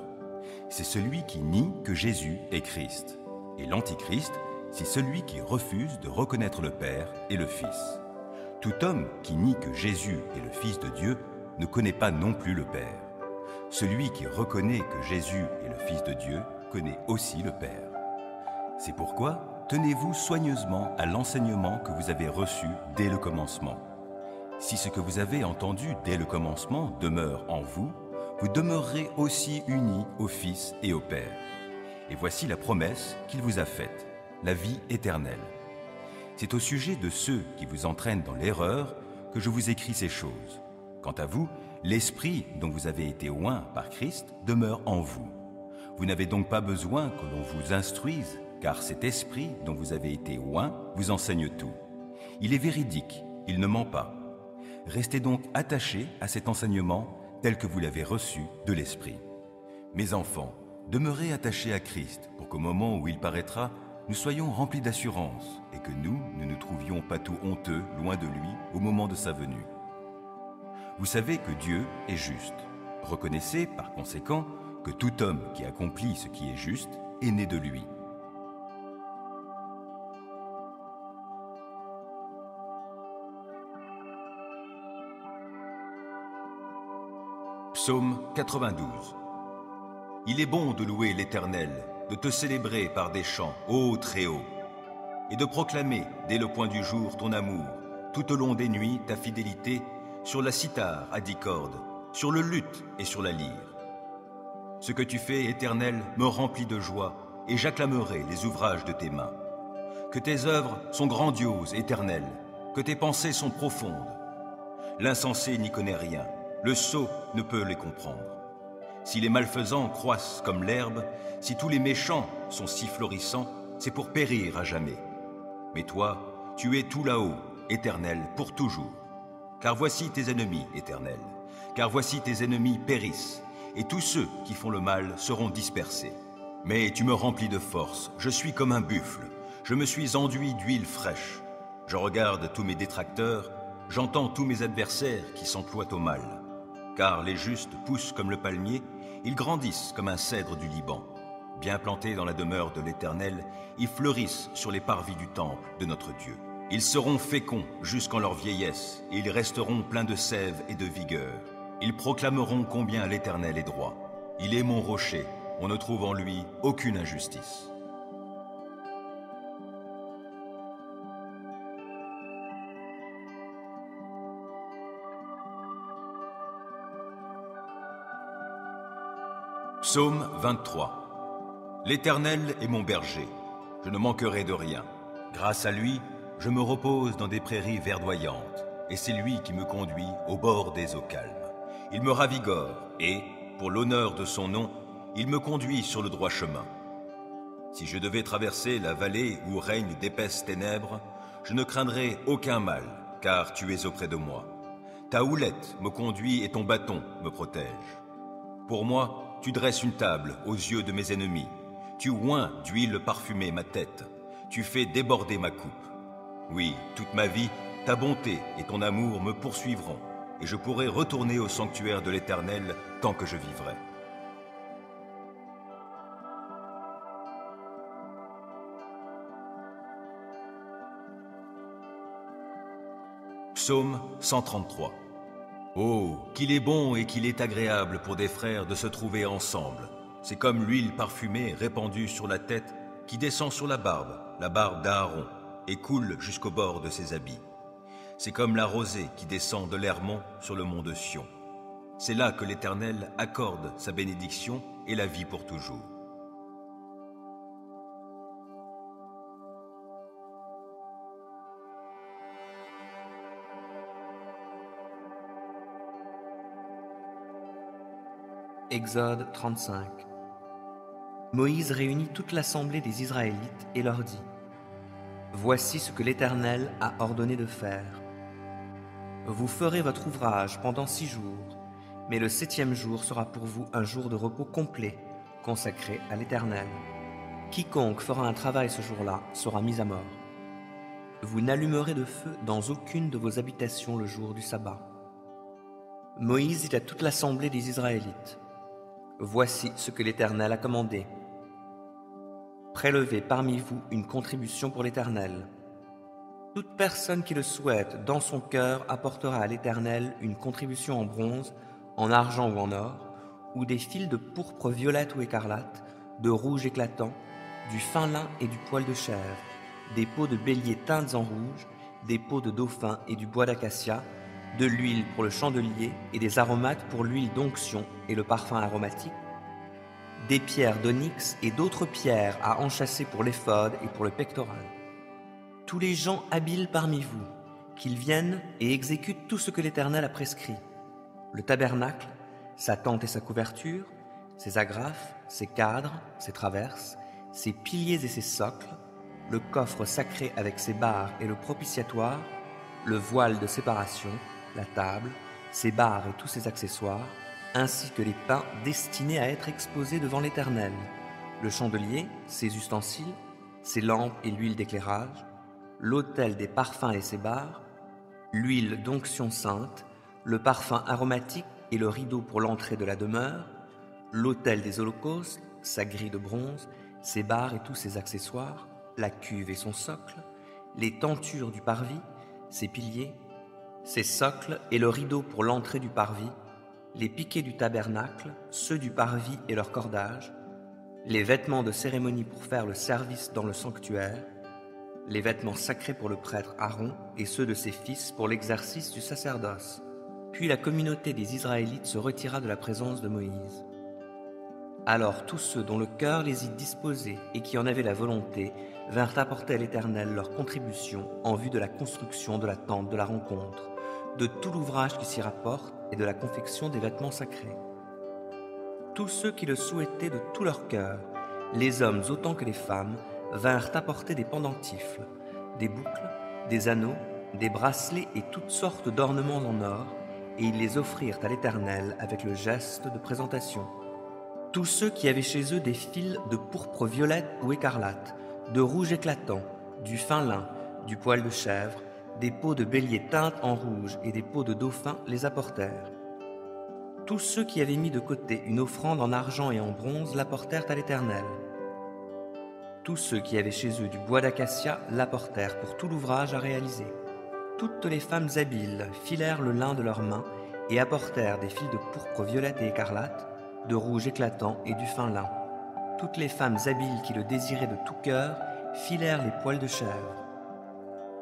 C'est celui qui nie que Jésus est Christ. Et l'Antichrist, c'est celui qui refuse de reconnaître le Père et le Fils. Tout homme qui nie que Jésus est le Fils de Dieu ne connaît pas non plus le Père. Celui qui reconnaît que Jésus est le Fils de Dieu connaît aussi le Père. C'est pourquoi tenez-vous soigneusement à l'enseignement que vous avez reçu dès le commencement. Si ce que vous avez entendu dès le commencement demeure en vous, vous demeurerez aussi unis au Fils et au Père. Et voici la promesse qu'il vous a faite, la vie éternelle. C'est au sujet de ceux qui vous entraînent dans l'erreur que je vous écris ces choses. Quant à vous, l'Esprit dont vous avez été oint par Christ demeure en vous. Vous n'avez donc pas besoin que l'on vous instruise, car cet Esprit dont vous avez été oint vous enseigne tout. Il est véridique, il ne ment pas. Restez donc attachés à cet enseignement tel que vous l'avez reçu de l'Esprit. Mes enfants, demeurez attachés à Christ pour qu'au moment où il paraîtra, nous soyons remplis d'assurance et que nous ne nous trouvions pas tout honteux loin de lui au moment de sa venue. Vous savez que Dieu est juste. Reconnaissez par conséquent que tout homme qui accomplit ce qui est juste est né de lui. Psaume 92 Il est bon de louer l'Éternel de te célébrer par des chants, ô Très-Haut, et de proclamer dès le point du jour ton amour, tout au long des nuits ta fidélité, sur la cithare à dix cordes, sur le luth et sur la lyre. Ce que tu fais, Éternel, me remplit de joie, et j'acclamerai les ouvrages de tes mains. Que tes œuvres sont grandioses, Éternel, que tes pensées sont profondes. L'insensé n'y connaît rien, le sot ne peut les comprendre. Si les malfaisants croissent comme l'herbe, si tous les méchants sont si florissants, c'est pour périr à jamais. Mais toi, tu es tout là-haut, éternel, pour toujours. Car voici tes ennemis, éternel, car voici tes ennemis périssent, et tous ceux qui font le mal seront dispersés. Mais tu me remplis de force, je suis comme un buffle, je me suis enduit d'huile fraîche. Je regarde tous mes détracteurs, j'entends tous mes adversaires qui s'emploient au mal. Car les justes poussent comme le palmier, ils grandissent comme un cèdre du Liban. Bien plantés dans la demeure de l'Éternel, ils fleurissent sur les parvis du temple de notre Dieu. Ils seront féconds jusqu'en leur vieillesse, et ils resteront pleins de sève et de vigueur. Ils proclameront combien l'Éternel est droit. Il est mon rocher, on ne trouve en lui aucune injustice. Psaume 23 L'Éternel est mon berger, je ne manquerai de rien. Grâce à lui, je me repose dans des prairies verdoyantes, et c'est lui qui me conduit au bord des eaux calmes. Il me ravigore, et, pour l'honneur de son nom, il me conduit sur le droit chemin. Si je devais traverser la vallée où règnent d'épaisses ténèbres, je ne craindrai aucun mal, car tu es auprès de moi. Ta houlette me conduit et ton bâton me protège. Pour moi, tu dresses une table aux yeux de mes ennemis. Tu oins d'huile parfumée ma tête. Tu fais déborder ma coupe. Oui, toute ma vie, ta bonté et ton amour me poursuivront, et je pourrai retourner au sanctuaire de l'Éternel tant que je vivrai. Psaume 133 Oh, qu'il est bon et qu'il est agréable pour des frères de se trouver ensemble. C'est comme l'huile parfumée répandue sur la tête qui descend sur la barbe, la barbe d'Aaron, et coule jusqu'au bord de ses habits. C'est comme la rosée qui descend de l'Hermont sur le mont de Sion. C'est là que l'Éternel accorde sa bénédiction et la vie pour toujours. Exode 35 Moïse réunit toute l'assemblée des Israélites et leur dit Voici ce que l'Éternel a ordonné de faire. Vous ferez votre ouvrage pendant six jours, mais le septième jour sera pour vous un jour de repos complet, consacré à l'Éternel. Quiconque fera un travail ce jour-là sera mis à mort. vous n'allumerez de feu dans aucune de vos habitations le jour du sabbat. Moïse dit à toute l'assemblée des Israélites, Voici ce que l'Éternel a commandé. Prélevez parmi vous une contribution pour l'Éternel. Toute personne qui le souhaite dans son cœur apportera à l'Éternel une contribution en bronze, en argent ou en or, ou des fils de pourpre violette ou écarlate, de rouge éclatant, du fin lin et du poil de chèvre, des peaux de bélier teintes en rouge, des peaux de dauphin et du bois d'acacia, de l'huile pour le chandelier et des aromates pour l'huile d'onction et le parfum aromatique, des pierres d'onyx et d'autres pierres à enchâsser pour l'éphode et pour le pectoral. Tous les gens habiles parmi vous, qu'ils viennent et exécutent tout ce que l'Éternel a prescrit. Le tabernacle, sa tente et sa couverture, ses agrafes, ses cadres, ses traverses, ses piliers et ses socles, le coffre sacré avec ses barres et le propitiatoire, le voile de séparation, la table, ses barres et tous ses accessoires, ainsi que les pains destinés à être exposés devant l'Éternel, le chandelier, ses ustensiles, ses lampes et l'huile d'éclairage, l'autel des parfums et ses barres, l'huile d'onction sainte, le parfum aromatique et le rideau pour l'entrée de la demeure, l'autel des holocaustes, sa grille de bronze, ses barres et tous ses accessoires, la cuve et son socle, les tentures du parvis, ses piliers, ses socles et le rideau pour l'entrée du parvis, les piquets du tabernacle, ceux du parvis et leur cordage, les vêtements de cérémonie pour faire le service dans le sanctuaire, les vêtements sacrés pour le prêtre Aaron et ceux de ses fils pour l'exercice du sacerdoce. Puis la communauté des Israélites se retira de la présence de Moïse. Alors tous ceux dont le cœur les y disposait et qui en avaient la volonté vinrent apporter à l'Éternel leur contribution en vue de la construction de la tente de la rencontre, de tout l'ouvrage qui s'y rapporte et de la confection des vêtements sacrés. Tous ceux qui le souhaitaient de tout leur cœur, les hommes autant que les femmes, vinrent apporter des pendentifles, des boucles, des anneaux, des bracelets et toutes sortes d'ornements en or, et ils les offrirent à l'Éternel avec le geste de présentation. Tous ceux qui avaient chez eux des fils de pourpre violette ou écarlate, de rouge éclatant, du fin lin, du poil de chèvre, des peaux de bélier teintes en rouge et des peaux de dauphin les apportèrent. Tous ceux qui avaient mis de côté une offrande en argent et en bronze l'apportèrent à l'Éternel. Tous ceux qui avaient chez eux du bois d'acacia l'apportèrent pour tout l'ouvrage à réaliser. Toutes les femmes habiles filèrent le lin de leurs mains et apportèrent des fils de pourpre violette et écarlate, de rouge éclatant et du fin lin. Toutes les femmes habiles qui le désiraient de tout cœur filèrent les poils de chèvre.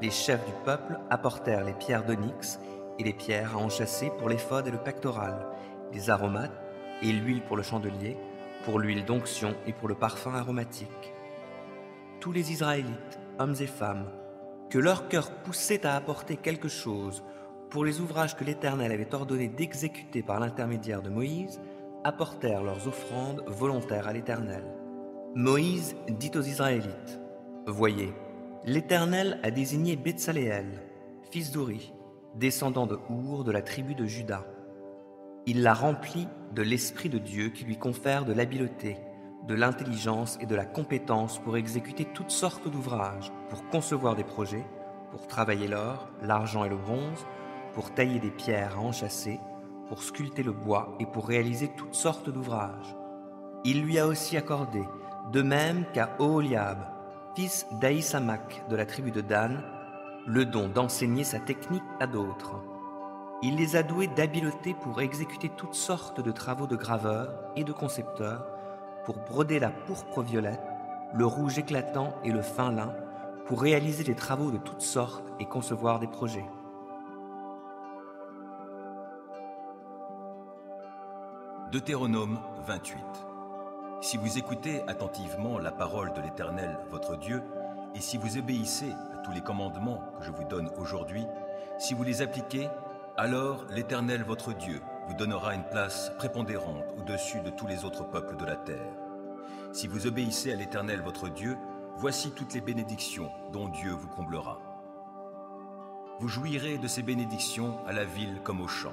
Les chefs du peuple apportèrent les pierres d'onyx et les pierres à enchâsser pour l'éphode et le pectoral, les aromates et l'huile pour le chandelier, pour l'huile d'onction et pour le parfum aromatique. Tous les Israélites, hommes et femmes, que leur cœur poussait à apporter quelque chose pour les ouvrages que l'Éternel avait ordonné d'exécuter par l'intermédiaire de Moïse, apportèrent leurs offrandes volontaires à l'Éternel. Moïse dit aux Israélites, Voyez, l'Éternel a désigné Betsaléel, fils d'Uri, descendant de Our de la tribu de Juda. Il l'a rempli de l'Esprit de Dieu qui lui confère de l'habileté, de l'intelligence et de la compétence pour exécuter toutes sortes d'ouvrages, pour concevoir des projets, pour travailler l'or, l'argent et le bronze, pour tailler des pierres à enchâsser, pour sculpter le bois et pour réaliser toutes sortes d'ouvrages. Il lui a aussi accordé, de même qu'à Oholiab, fils d'Aïsamak de la tribu de Dan, le don d'enseigner sa technique à d'autres. Il les a doués d'habileté pour exécuter toutes sortes de travaux de graveur et de concepteur, pour broder la pourpre violette, le rouge éclatant et le fin lin, pour réaliser des travaux de toutes sortes et concevoir des projets. Deutéronome 28. Si vous écoutez attentivement la parole de l'Éternel, votre Dieu, et si vous obéissez à tous les commandements que je vous donne aujourd'hui, si vous les appliquez, alors l'Éternel, votre Dieu, vous donnera une place prépondérante au-dessus de tous les autres peuples de la terre. Si vous obéissez à l'Éternel, votre Dieu, voici toutes les bénédictions dont Dieu vous comblera. Vous jouirez de ces bénédictions à la ville comme au champ.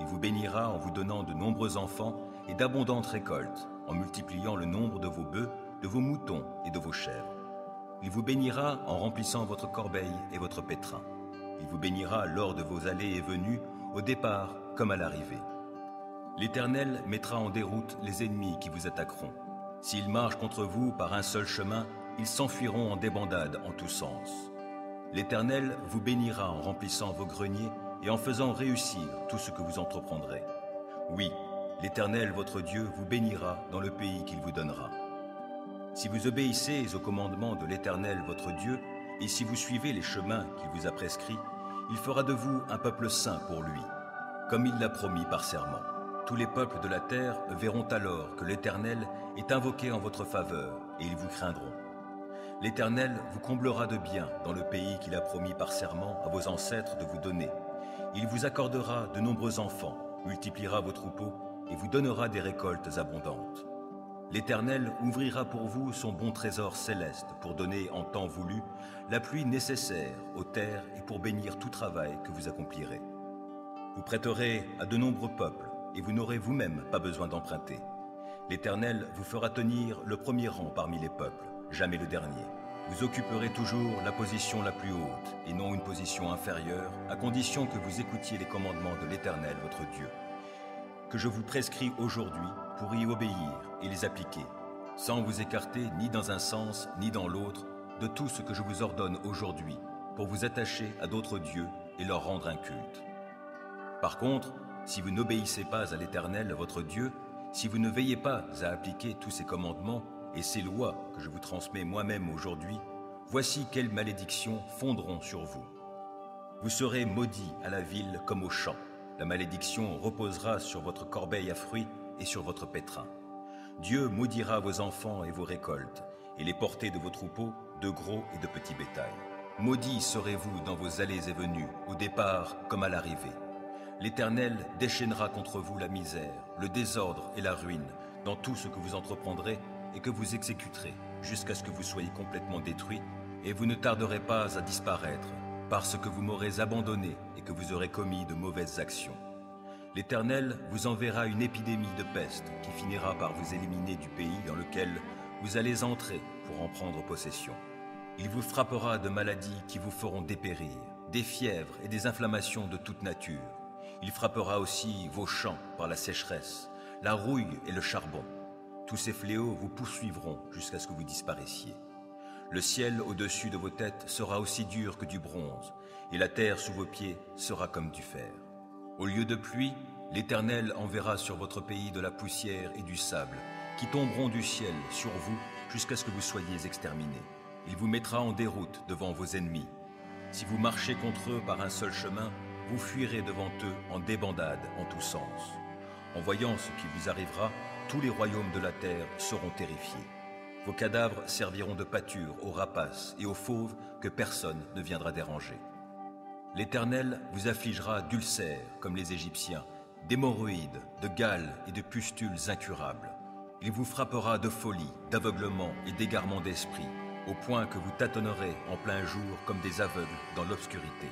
Il vous bénira en vous donnant de nombreux enfants et d'abondantes récoltes, en multipliant le nombre de vos bœufs, de vos moutons et de vos chèvres. Il vous bénira en remplissant votre corbeille et votre pétrin. Il vous bénira lors de vos allées et venues, au départ comme à l'arrivée. L'Éternel mettra en déroute les ennemis qui vous attaqueront. S'ils marchent contre vous par un seul chemin, ils s'enfuiront en débandade en tous sens. L'Éternel vous bénira en remplissant vos greniers et en faisant réussir tout ce que vous entreprendrez. Oui, l'Éternel votre Dieu vous bénira dans le pays qu'il vous donnera. Si vous obéissez aux commandements de l'Éternel votre Dieu, et si vous suivez les chemins qu'il vous a prescrits, il fera de vous un peuple saint pour lui, comme il l'a promis par serment. Tous les peuples de la terre verront alors que l'Éternel est invoqué en votre faveur, et ils vous craindront. L'Éternel vous comblera de bien dans le pays qu'il a promis par serment à vos ancêtres de vous donner. Il vous accordera de nombreux enfants, multipliera vos troupeaux et vous donnera des récoltes abondantes. L'Éternel ouvrira pour vous son bon trésor céleste pour donner en temps voulu la pluie nécessaire aux terres et pour bénir tout travail que vous accomplirez. Vous prêterez à de nombreux peuples et vous n'aurez vous-même pas besoin d'emprunter. L'Éternel vous fera tenir le premier rang parmi les peuples, jamais le dernier. Vous occuperez toujours la position la plus haute et non une position inférieure, à condition que vous écoutiez les commandements de l'Éternel votre Dieu, que je vous prescris aujourd'hui pour y obéir et les appliquer, sans vous écarter ni dans un sens ni dans l'autre de tout ce que je vous ordonne aujourd'hui, pour vous attacher à d'autres dieux et leur rendre un culte. Par contre, si vous n'obéissez pas à l'Éternel votre Dieu, si vous ne veillez pas à appliquer tous ces commandements et ces lois que je vous transmets moi-même aujourd'hui, voici quelles malédictions fondront sur vous. Vous serez maudits à la ville comme au champ. La malédiction reposera sur votre corbeille à fruits et sur votre pétrin. Dieu maudira vos enfants et vos récoltes, et les portées de vos troupeaux, de gros et de petits bétails. Maudits serez-vous dans vos allées et venues, au départ comme à l'arrivée. L'Éternel déchaînera contre vous la misère, le désordre et la ruine dans tout ce que vous entreprendrez et que vous exécuterez, jusqu'à ce que vous soyez complètement détruits, et vous ne tarderez pas à disparaître, parce que vous m'aurez abandonné et que vous aurez commis de mauvaises actions. L'Éternel vous enverra une épidémie de peste qui finira par vous éliminer du pays dans lequel vous allez entrer pour en prendre possession. Il vous frappera de maladies qui vous feront dépérir, des fièvres et des inflammations de toute nature. Il frappera aussi vos champs par la sécheresse, la rouille et le charbon. Tous ces fléaux vous poursuivront jusqu'à ce que vous disparaissiez. Le ciel au-dessus de vos têtes sera aussi dur que du bronze, et la terre sous vos pieds sera comme du fer. Au lieu de pluie, l'Éternel enverra sur votre pays de la poussière et du sable, qui tomberont du ciel sur vous jusqu'à ce que vous soyez exterminés. Il vous mettra en déroute devant vos ennemis. Si vous marchez contre eux par un seul chemin, vous fuirez devant eux en débandade en tous sens. En voyant ce qui vous arrivera, tous les royaumes de la terre seront terrifiés. Vos cadavres serviront de pâture aux rapaces et aux fauves que personne ne viendra déranger. L'Éternel vous affligera d'ulcères comme les Égyptiens, d'hémorroïdes, de gales et de pustules incurables. Il vous frappera de folie, d'aveuglement et d'égarement d'esprit, au point que vous tâtonnerez en plein jour comme des aveugles dans l'obscurité.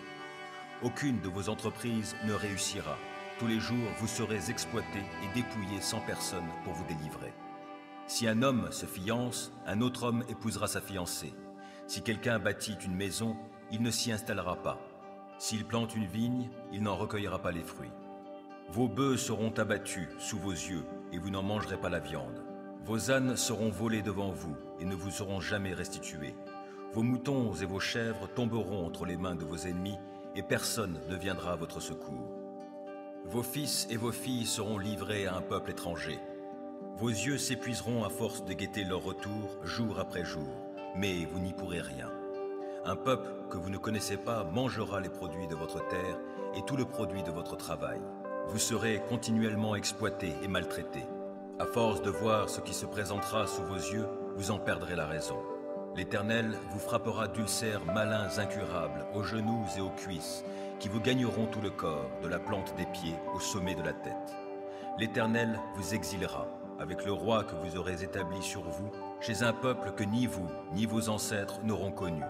Aucune de vos entreprises ne réussira. Tous les jours, vous serez exploités et dépouillés sans personne pour vous délivrer. Si un homme se fiance, un autre homme épousera sa fiancée. Si quelqu'un bâtit une maison, il ne s'y installera pas. S'il plante une vigne, il n'en recueillera pas les fruits. Vos bœufs seront abattus sous vos yeux, et vous n'en mangerez pas la viande. Vos ânes seront volés devant vous, et ne vous seront jamais restitués. Vos moutons et vos chèvres tomberont entre les mains de vos ennemis, et personne ne viendra à votre secours. Vos fils et vos filles seront livrés à un peuple étranger. Vos yeux s'épuiseront à force de guetter leur retour jour après jour, mais vous n'y pourrez rien. Un peuple que vous ne connaissez pas mangera les produits de votre terre et tout le produit de votre travail. Vous serez continuellement exploité et maltraité. À force de voir ce qui se présentera sous vos yeux, vous en perdrez la raison. L'Éternel vous frappera d'ulcères malins incurables aux genoux et aux cuisses, qui vous gagneront tout le corps, de la plante des pieds au sommet de la tête. L'Éternel vous exilera, avec le roi que vous aurez établi sur vous, chez un peuple que ni vous, ni vos ancêtres n'auront connu.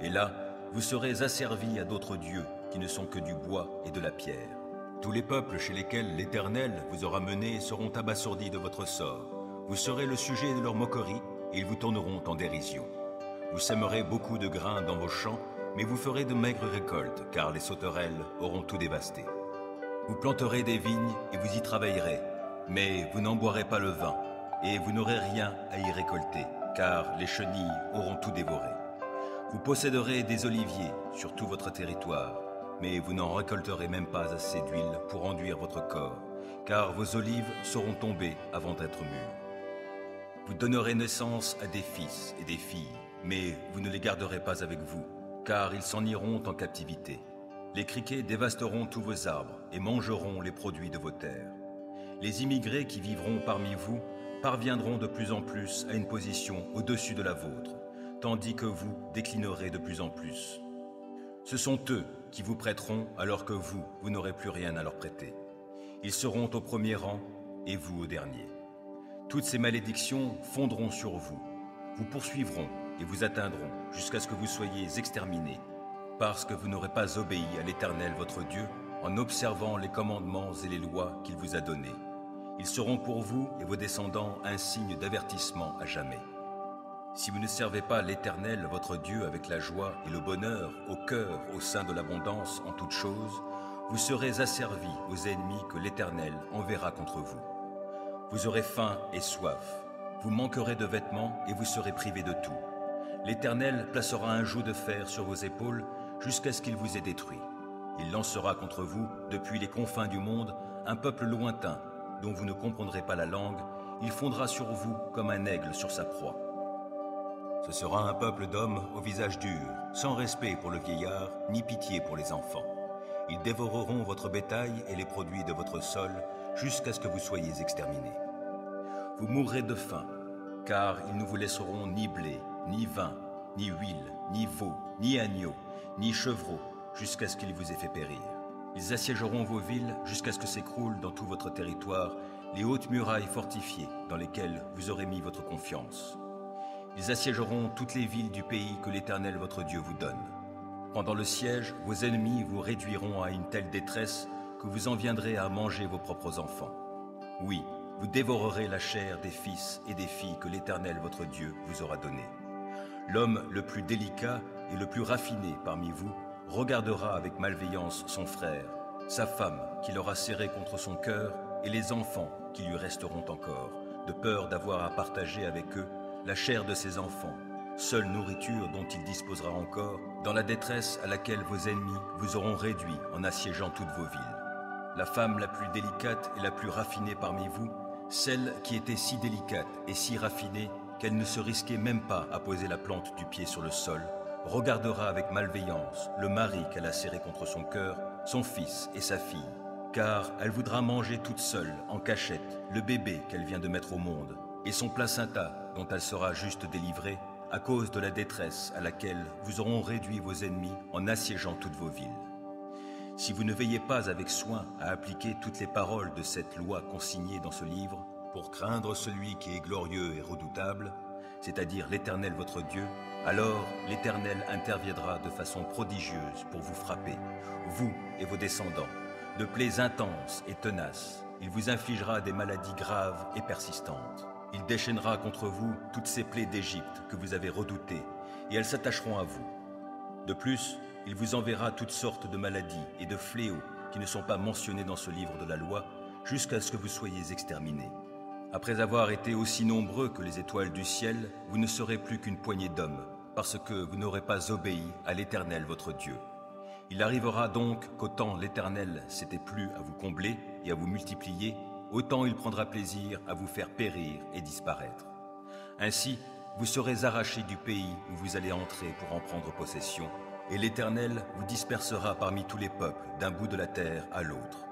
Et là, vous serez asservis à d'autres dieux qui ne sont que du bois et de la pierre. Tous les peuples chez lesquels l'Éternel vous aura mené seront abasourdis de votre sort. Vous serez le sujet de leur moquerie et ils vous tourneront en dérision. Vous sèmerez beaucoup de grains dans vos champs, mais vous ferez de maigres récoltes, car les sauterelles auront tout dévasté. Vous planterez des vignes et vous y travaillerez, mais vous n'en boirez pas le vin, et vous n'aurez rien à y récolter, car les chenilles auront tout dévoré. Vous posséderez des oliviers sur tout votre territoire, mais vous n'en récolterez même pas assez d'huile pour enduire votre corps, car vos olives seront tombées avant d'être mûres. Vous donnerez naissance à des fils et des filles, mais vous ne les garderez pas avec vous, car ils s'en iront en captivité. Les criquets dévasteront tous vos arbres et mangeront les produits de vos terres. Les immigrés qui vivront parmi vous parviendront de plus en plus à une position au-dessus de la vôtre, tandis que vous déclinerez de plus en plus. Ce sont eux qui vous prêteront alors que vous, vous n'aurez plus rien à leur prêter. Ils seront au premier rang et vous au dernier. Toutes ces malédictions fondront sur vous, vous poursuivront et vous atteindront jusqu'à ce que vous soyez exterminés, parce que vous n'aurez pas obéi à l'Éternel votre Dieu en observant les commandements et les lois qu'il vous a donnés. Ils seront pour vous et vos descendants un signe d'avertissement à jamais. Si vous ne servez pas l'Éternel votre Dieu avec la joie et le bonheur au cœur au sein de l'abondance en toutes choses, vous serez asservis aux ennemis que l'Éternel enverra contre vous. Vous aurez faim et soif, vous manquerez de vêtements et vous serez privés de tout. L'Éternel placera un joug de fer sur vos épaules jusqu'à ce qu'il vous ait détruit. Il lancera contre vous, depuis les confins du monde, un peuple lointain, dont vous ne comprendrez pas la langue, il fondra sur vous comme un aigle sur sa proie. Ce sera un peuple d'hommes au visage dur, sans respect pour le vieillard, ni pitié pour les enfants. Ils dévoreront votre bétail et les produits de votre sol jusqu'à ce que vous soyez exterminés. Vous mourrez de faim, car ils ne vous laisseront ni blé, ni vin, ni huile, ni veau, ni agneau, ni chevreau, jusqu'à ce qu'ils vous aient fait périr. Ils assiégeront vos villes jusqu'à ce que s'écroulent dans tout votre territoire les hautes murailles fortifiées dans lesquelles vous aurez mis votre confiance. Ils assiégeront toutes les villes du pays que l'Éternel votre Dieu vous donne. Pendant le siège, vos ennemis vous réduiront à une telle détresse que vous en viendrez à manger vos propres enfants. Oui, vous dévorerez la chair des fils et des filles que l'Éternel votre Dieu vous aura donnés. L'homme le plus délicat et le plus raffiné parmi vous regardera avec malveillance son frère, sa femme qui l'aura serré contre son cœur et les enfants qui lui resteront encore, de peur d'avoir à partager avec eux la chair de ses enfants, seule nourriture dont il disposera encore, dans la détresse à laquelle vos ennemis vous auront réduit en assiégeant toutes vos villes. La femme la plus délicate et la plus raffinée parmi vous, celle qui était si délicate et si raffinée qu'elle ne se risquait même pas à poser la plante du pied sur le sol, regardera avec malveillance le mari qu'elle a serré contre son cœur, son fils et sa fille, car elle voudra manger toute seule, en cachette, le bébé qu'elle vient de mettre au monde, et son placenta dont elle sera juste délivrée à cause de la détresse à laquelle vous auront réduit vos ennemis en assiégeant toutes vos villes. Si vous ne veillez pas avec soin à appliquer toutes les paroles de cette loi consignée dans ce livre, pour craindre celui qui est glorieux et redoutable, c'est-à-dire l'Éternel votre Dieu, alors l'Éternel interviendra de façon prodigieuse pour vous frapper, vous et vos descendants, de plaies intenses et tenaces. Il vous infligera des maladies graves et persistantes. Il déchaînera contre vous toutes ces plaies d'Égypte que vous avez redoutées, et elles s'attacheront à vous. De plus, il vous enverra toutes sortes de maladies et de fléaux qui ne sont pas mentionnés dans ce livre de la loi, jusqu'à ce que vous soyez exterminés. Après avoir été aussi nombreux que les étoiles du ciel, vous ne serez plus qu'une poignée d'hommes, parce que vous n'aurez pas obéi à l'Éternel votre Dieu. Il arrivera donc qu'autant l'Éternel s'était plu à vous combler et à vous multiplier, autant il prendra plaisir à vous faire périr et disparaître. Ainsi, vous serez arrachés du pays où vous allez entrer pour en prendre possession, et l'Éternel vous dispersera parmi tous les peuples d'un bout de la terre à l'autre.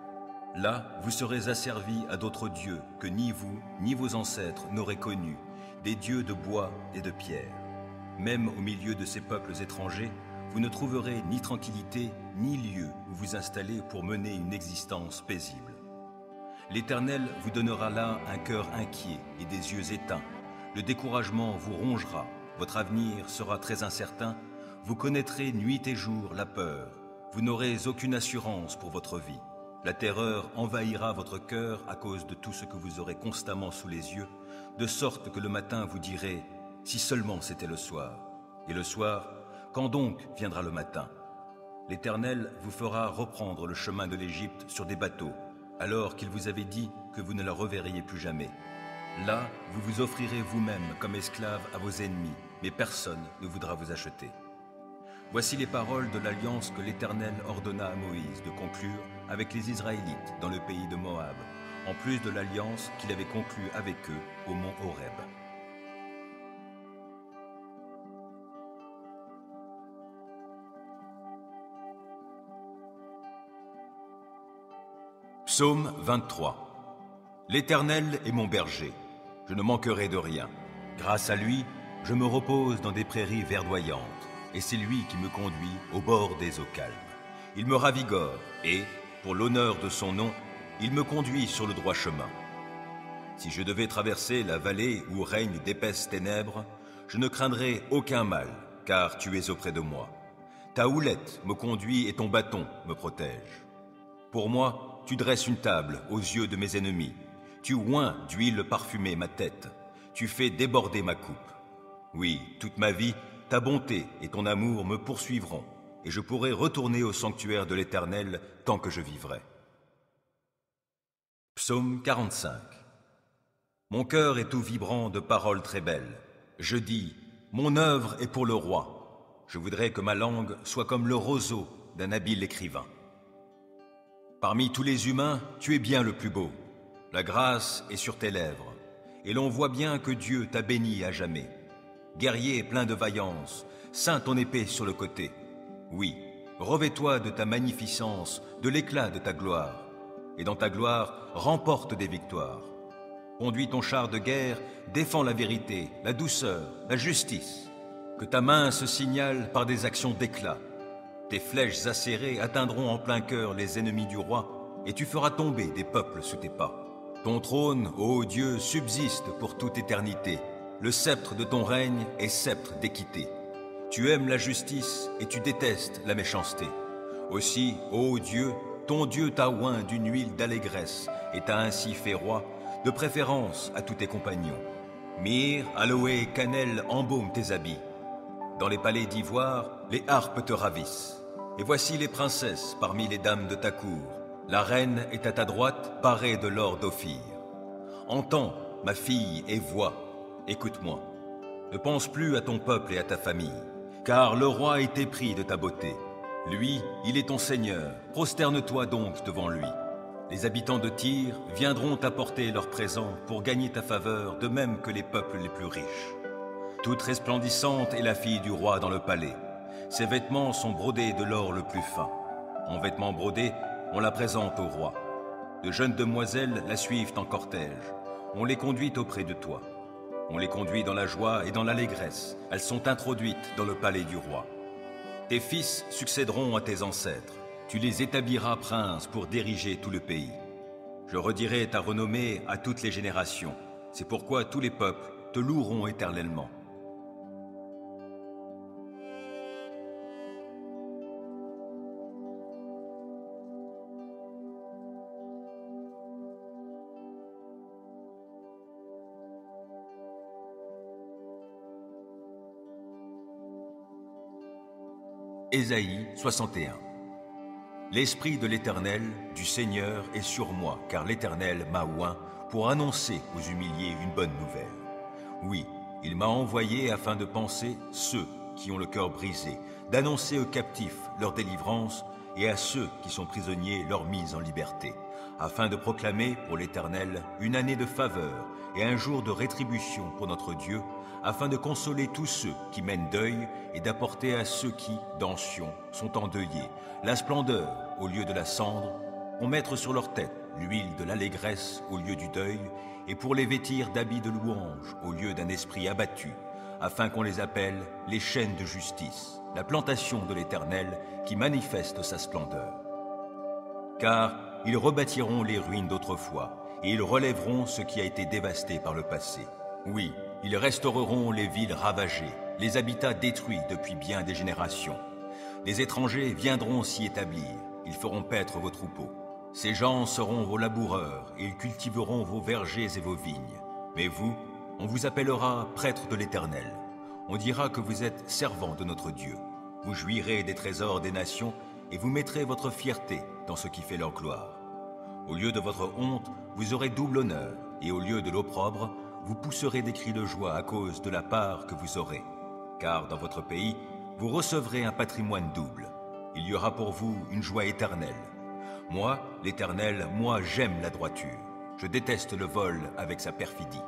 Là, vous serez asservis à d'autres dieux que ni vous, ni vos ancêtres n'auraient connus, des dieux de bois et de pierre. Même au milieu de ces peuples étrangers, vous ne trouverez ni tranquillité, ni lieu où vous installer pour mener une existence paisible. L'Éternel vous donnera là un cœur inquiet et des yeux éteints. Le découragement vous rongera, votre avenir sera très incertain, vous connaîtrez nuit et jour la peur, vous n'aurez aucune assurance pour votre vie. La terreur envahira votre cœur à cause de tout ce que vous aurez constamment sous les yeux, de sorte que le matin vous direz, si seulement c'était le soir. Et le soir, quand donc viendra le matin? L'Éternel vous fera reprendre le chemin de l'Égypte sur des bateaux, alors qu'il vous avait dit que vous ne la reverriez plus jamais. Là, vous vous offrirez vous-même comme esclave à vos ennemis, mais personne ne voudra vous acheter. Voici les paroles de l'alliance que l'Éternel ordonna à Moïse de conclure avec les Israélites dans le pays de Moab, en plus de l'alliance qu'il avait conclue avec eux au mont Horeb. Psaume 23 L'Éternel est mon berger, je ne manquerai de rien. Grâce à lui, je me repose dans des prairies verdoyantes, et c'est lui qui me conduit au bord des eaux calmes. Il me ravigore, et, pour l'honneur de son nom, il me conduit sur le droit chemin. Si je devais traverser la vallée où règnent d'épaisses ténèbres, je ne craindrai aucun mal, car tu es auprès de moi. Ta houlette me conduit et ton bâton me protège. Pour moi, tu dresses une table aux yeux de mes ennemis. Tu oins d'huile parfumée ma tête. Tu fais déborder ma coupe. Oui, toute ma vie, ta bonté et ton amour me poursuivront, et je pourrai retourner au sanctuaire de l'Éternel tant que je vivrai. Psaume 45 Mon cœur est tout vibrant de paroles très belles. Je dis, mon œuvre est pour le roi. Je voudrais que ma langue soit comme le roseau d'un habile écrivain. Parmi tous les humains, tu es bien le plus beau. La grâce est sur tes lèvres, et l'on voit bien que Dieu t'a béni à jamais. Guerrier plein de vaillance, ceint ton épée sur le côté. Oui, revêt-toi de ta magnificence, de l'éclat de ta gloire, et dans ta gloire, remporte des victoires. Conduis ton char de guerre, défends la vérité, la douceur, la justice. Que ta main se signale par des actions d'éclat, tes flèches acérées atteindront en plein cœur les ennemis du roi, et tu feras tomber des peuples sous tes pas. Ton trône, ô Dieu, subsiste pour toute éternité. Le sceptre de ton règne est sceptre d'équité. Tu aimes la justice et tu détestes la méchanceté. Aussi, ô Dieu, ton Dieu t'a oint d'une huile d'allégresse et t'a ainsi fait roi, de préférence à tous tes compagnons. Myrrhe, aloé, cannelle embaument tes habits. Dans les palais d'ivoire, les harpes te ravissent. Et voici les princesses parmi les dames de ta cour. La reine est à ta droite, parée de l'or d'Ophir. Entends, ma fille, et vois, écoute-moi. Ne pense plus à ton peuple et à ta famille, car le roi est épris de ta beauté. Lui, il est ton Seigneur, prosterne-toi donc devant lui. Les habitants de Tyr viendront t'apporter leurs présents pour gagner ta faveur, de même que les peuples les plus riches. Toute resplendissante est la fille du roi dans le palais. Ses vêtements sont brodés de l'or le plus fin. En vêtements brodés, on la présente au roi. De jeunes demoiselles la suivent en cortège. On les conduit auprès de toi. On les conduit dans la joie et dans l'allégresse. Elles sont introduites dans le palais du roi. Tes fils succéderont à tes ancêtres. Tu les établiras princes pour diriger tout le pays. Je redirai ta renommée à toutes les générations. C'est pourquoi tous les peuples te loueront éternellement. Ésaïe 61 L'Esprit de l'Éternel, du Seigneur, est sur moi, car l'Éternel m'a oint pour annoncer aux humiliés une bonne nouvelle. Oui, il m'a envoyé afin de penser ceux qui ont le cœur brisé, d'annoncer aux captifs leur délivrance et à ceux qui sont prisonniers leur mise en liberté, afin de proclamer pour l'Éternel une année de faveur et un jour de rétribution pour notre Dieu, afin de consoler tous ceux qui mènent deuil et d'apporter à ceux qui, dans Sion, sont endeuillés, la splendeur au lieu de la cendre, pour mettre sur leur tête l'huile de l'allégresse au lieu du deuil, et pour les vêtir d'habits de louange au lieu d'un esprit abattu, afin qu'on les appelle les chaînes de justice, la plantation de l'Éternel qui manifeste sa splendeur. Car ils rebâtiront les ruines d'autrefois, et ils relèveront ce qui a été dévasté par le passé. Oui, ils restaureront les villes ravagées, les habitats détruits depuis bien des générations. Des étrangers viendront s'y établir, ils feront paître vos troupeaux. Ces gens seront vos laboureurs, ils cultiveront vos vergers et vos vignes. Mais vous, on vous appellera prêtre de l'Éternel. On dira que vous êtes servants de notre Dieu. Vous jouirez des trésors des nations et vous mettrez votre fierté dans ce qui fait leur gloire. Au lieu de votre honte, vous aurez double honneur, et au lieu de l'opprobre, vous pousserez des cris de joie à cause de la part que vous aurez. Car dans votre pays, vous recevrez un patrimoine double. Il y aura pour vous une joie éternelle. Moi, l'Éternel, moi j'aime la droiture. Je déteste le vol avec sa perfidie.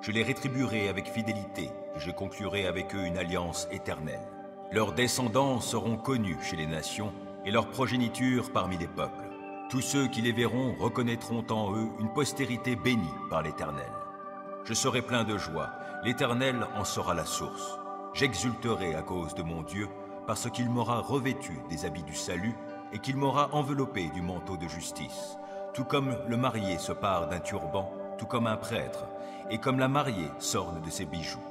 Je les rétribuerai avec fidélité, et je conclurai avec eux une alliance éternelle. Leurs descendants seront connus chez les nations, et leur progéniture parmi les peuples. Tous ceux qui les verront reconnaîtront en eux une postérité bénie par l'Éternel. Je serai plein de joie, l'Éternel en sera la source. J'exulterai à cause de mon Dieu, parce qu'il m'aura revêtu des habits du salut et qu'il m'aura enveloppé du manteau de justice, tout comme le marié se pare d'un turban, tout comme un prêtre, et comme la mariée s'orne de ses bijoux.